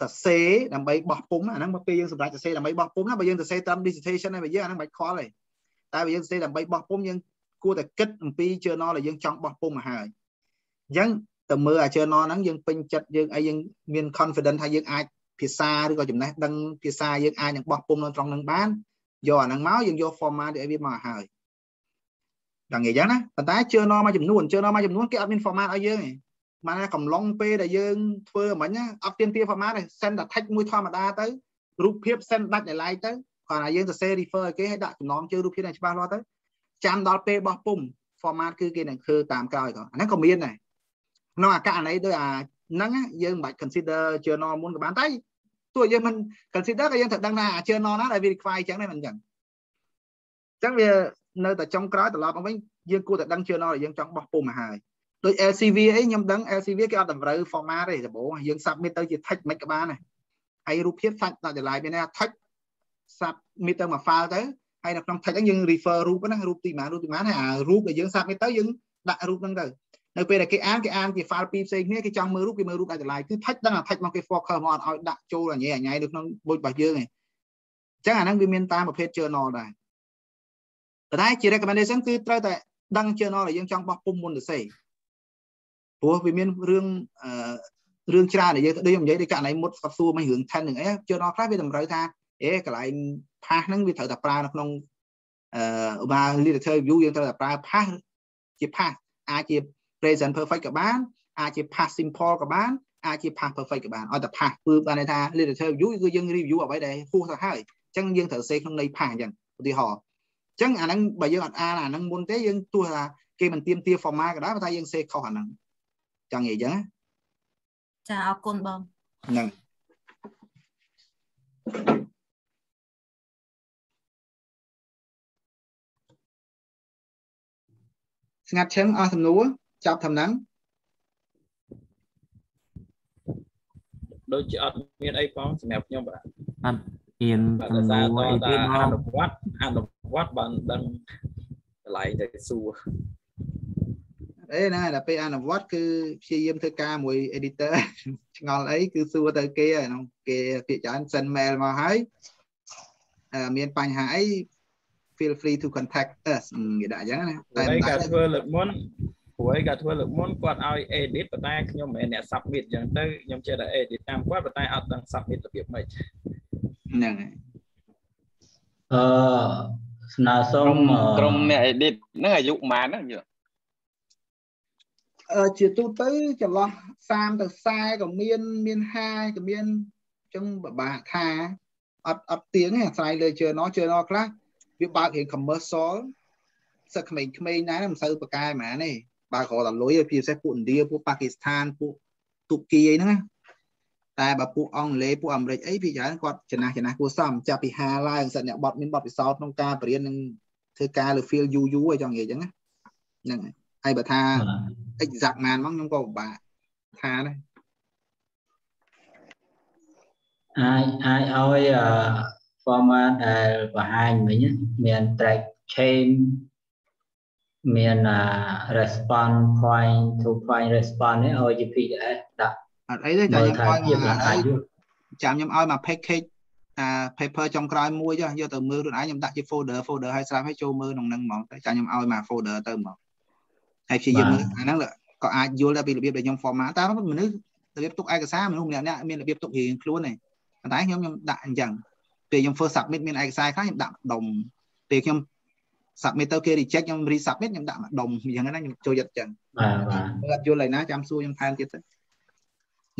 សរសេរដើម្បីបោះពុម្ពអាហ្នឹងមកពេលយើងសម្រាប់សរសេរដើម្បីបោះពុម្ពណាបើយើងសរសេរត្រឹម dissertation ហើយបើយើងអាហ្នឹងមិនខ្វល់ទេតែបើយើងសរសេរដើម្បីបោះពុម្ពយើងគួរតែគិតអំពី journal ដែលយើងចង់បោះពុម្ពមកហើយ អញ្ចឹងទៅមើលអា journal ហ្នឹងយើងពេញចិត្តយើងឲ្យយើងមាន confidence ថាយើងអាចភាសាឬក៏ចំណេះដឹងភាសាយើងអាចនឹងបោះពុម្ពនៅត្រង់ហ្នឹងបានយកអាហ្នឹងមកយើងយក format ឲ្យវាមកហើយដល់និយាយចឹងណាប៉ុន្តែ journal មួយចំនួន journal មួយចំនួនគេអត់មាន format ឲ្យយើងទេមកណាកំឡុងពេលដែលយើងធ្វើមិញណាអត់ទៀមទា format ទេ send តែ text មួយធម្មតាទៅរូបភាព send ដាច់ដោយឡែកទៅគាត់ថាយើងសរសេរ refer ឲ្យគេឲ្យដាក់ចំណងជើងរូបភាពឲ្យច្បាស់លាស់ទៅចាំដល់ពេលបោះពុំ format គឺគេនឹងធ្វើតាមក្រោយក៏អាហ្នឹងក៏មានដែរ ក្នុងអាករណីដូចអាហ្នឹងយើងមិនបាច់ consider journal មុនក៏បានតែទោះយើងមិន consider ក៏យើងត្រូវដឹងថាអា journal ណាដែលវា require អញ្ចឹងដែរមិនអញ្ចឹងអញ្ចឹងវានៅតែចុងក្រោយត្រឡប់មកវិញយើងគួរតែដឹង journal ដែលយើងចង់បោះពុំមកហើយដូច LCV អីខ្ញុំដឹង LCV គេអត់តម្រូវ format ទេដំបូងយើង submit ទៅជា text មិនក៏បានដែរហើយរូបភាពសាច់ដាក់ចម្លាយមានថា text submit ទៅមក file ទៅហើយនៅក្នុង text ហ្នឹងយើង refer រូបណារូបទីម៉ានរូបទីម៉ានហើយអារូបដែលយើង submit ទៅយើងដាក់រូបហ្នឹងទៅ នៅពេលដែលគេអានគេអានជា file ពីរផ្សេងគ្នាគេចង់មើលរូបគេមើលរូបដាក់ចម្លាយគឺ text ដឹងអា text មកគេ focus មកអត់ឲ្យដាក់ចូលអញ្ញែអញ្ញែនៅក្នុងបុចរបស់យើងឯងអញ្ចឹងអាហ្នឹងវាមានតាមប្រភេទ journal ដែរប៉ុន្តែជា recommendation គឺត្រូវតែដឹង journal ដែលយើងចង់បោះពុំមុនទៅសេព្រោះវាមានរឿងអឺរឿងច្រើនដែលយើងដូចខ្ញុំនិយាយដូចករណីមុតស្កប់សួរមិនរឿង 10នឹងអី journal ខ្លះវាតម្រូវថាអេកន្លែង pass ហ្នឹងវាត្រូវតែប្រើនៅក្នុងអឺឧបមា literature review យើងត្រូវតែប្រើ pass ជា pass អាចជា present perfect ក៏បានអាចជា past simple ក៏បានអាចជា past perfect ក៏បានឲ្យតែ past គឺបានន័យថា literature review គឺយើង review អ្វីដែលហួសទៅហើយអញ្ចឹងយើងត្រូវសេក្នុងន័យផាសអញ្ចឹងឧទាហរណ៍អញ្ចឹងអាហ្នឹងបើយើងអត់អានអាហ្នឹងមុនទេយើងទោះថាគេមិនទៀមទា format ក៏ដោយតែយើងសេខុសអាហ្នឹងចង់និយាយអញ្ចឹងចាអរគុណបងហ្នឹងស្ងាត់ឈឹងអស់សំណួរ ចាប់តាមហ្នឹងដូចជាអត់មានអីផងសម្រាប់ខ្ញុំបាទអត់មានបាទសំដោយណួសាររអីតទេតាបអងនុវត្តអនុវត្តបានដឹងកន្លែងដែលសួរអេហ្នឹងហើយដល់ពេលអនុវត្តគឺព្យាយាមធ្វើការមួយ editor ឆ្ងល់អីគឺសួរទៅគេហើយហ្នឹងគេភាគច្រើន send mail មកហើយអឺមានបញ្ហាអី feel free to contact us គេដាក់អញ្ចឹងណាតែមិនកាដាច់ធ្វើលើកមុន ព្រោះឯកាធ្វើលើកមុនគាត់ឲ្យ edit ប៉ុន្តែខ្ញុំមិនមែនអ្នក submit អញ្ចឹងទៅខ្ញុំចេះតែ edit តាមគាត់ប៉ុន្តែអត់ដឹង submit របៀបម៉េចហ្នឹងហើយអឺស្នើសុំអឺក្រុមអ្នក edit ហ្នឹងអាយុប៉ុន្មានហ្នឹងយល់អឺជាទូទៅចន្លោះ30ទៅ40ក៏មានមាន50ក៏មានអញ្ចឹងពិបាកថាអត់អត់ទៀងទេអាស្រ័យលើ journal journal ខ្លះវាបើករៀង commercial សិស្សក្មេងៗដែរមិនសូវប្រកែហ្មងទេ បើគ្រាន់តែលុយឲ្យពិសេសពួកឥណ្ឌាពួកប៉ាគីស្ថានពួកទូគីអីហ្នឹងណាតែបើពួកអង់គ្លេសពួកអាមេរិកអីភាគច្រើនគាត់ចំណាស់ចំណាស់គួរសមចាប់ពី50ឡើងសិនអ្នកបត់មានបត់ពិសោធន៍ក្នុងការបរៀននឹងធ្វើការលើ field យូរយូរអីចង់និយាយអញ្ចឹងណាហ្នឹងហើយហើយបើថា exact ម៉ានមកខ្ញុំក៏ពិបាកថាដែរអាចអាចឲ្យអឺ format ដែលបង្ហាញមិញណាមាន track chain មានអឺ response point to point response នេះឲ្យជា PDF ដាក់អត់អីទេចាំមើលខ្ញុំថាឲ្យជាមកបង្ហាញយល់ចាំខ្ញុំឲ្យមក package អា paper ចុងក្រោយមួយចុះយកទៅមើលខ្លួនឯងខ្ញុំដាក់ជា folder folder ឲ្យស្រាប់ឲ្យចូលមើលក្នុងហ្នឹងហ្មងតែចាំខ្ញុំឲ្យមក folder ទៅហ្មងហើយព្យាយាមមើលអាហ្នឹងក៏អាចយល់ដែរពីរបៀបដែលខ្ញុំ format តែមនុស្សរបៀបទុកឯកសារមនុស្សម្នាក់ៗមានរបៀបទុករៀងខ្លួនទេប៉ុន្តែខ្ញុំខ្ញុំដាក់អញ្ចឹងពេលខ្ញុំ first submit មានឯកសារខ្លះខ្ញុំដាក់ម្ដុំពេលខ្ញុំ submit ទៅគេ reject ខ្ញុំ resubmit ខ្ញុំដាក់ម្ដុំអញ្ចឹងណាខ្ញុំចូលចិត្តអញ្ចឹងបាទបាទបើអត់យល់ហើយណាចាំសួរខ្ញុំថែមទៀតទៅ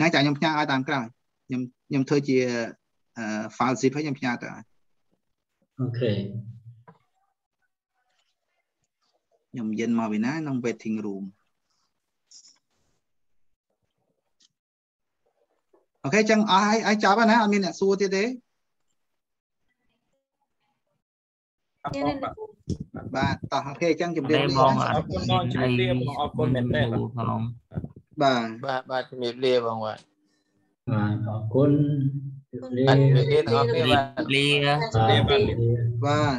ណាចាំខ្ញុំផ្ញើឲ្យតាមក្រោយខ្ញុំខ្ញុំធ្វើជាអឺ file zip ហើយខ្ញុំផ្ញើទៅឲ្យអូខេខ្ញុំយិនមកពីណាក្នុង waiting room អូខេចឹងអស់ហើយឲ្យចប់ហើយណាអត់មានអ្នកសួរទៀតទេអរគុណបាទ បាទតោះអូខេចឹងជម្រាបតែលាបងណាអអរត់គុណបងជំរាបលាបងអរគុណមែនទែនបាទផងបាទបាទបាទជំរាបលាបងបាទបាទអរគុណជម្រាបបាទជំលារាបលាទាំងអស់គ្នាបាទលាបាទបាទ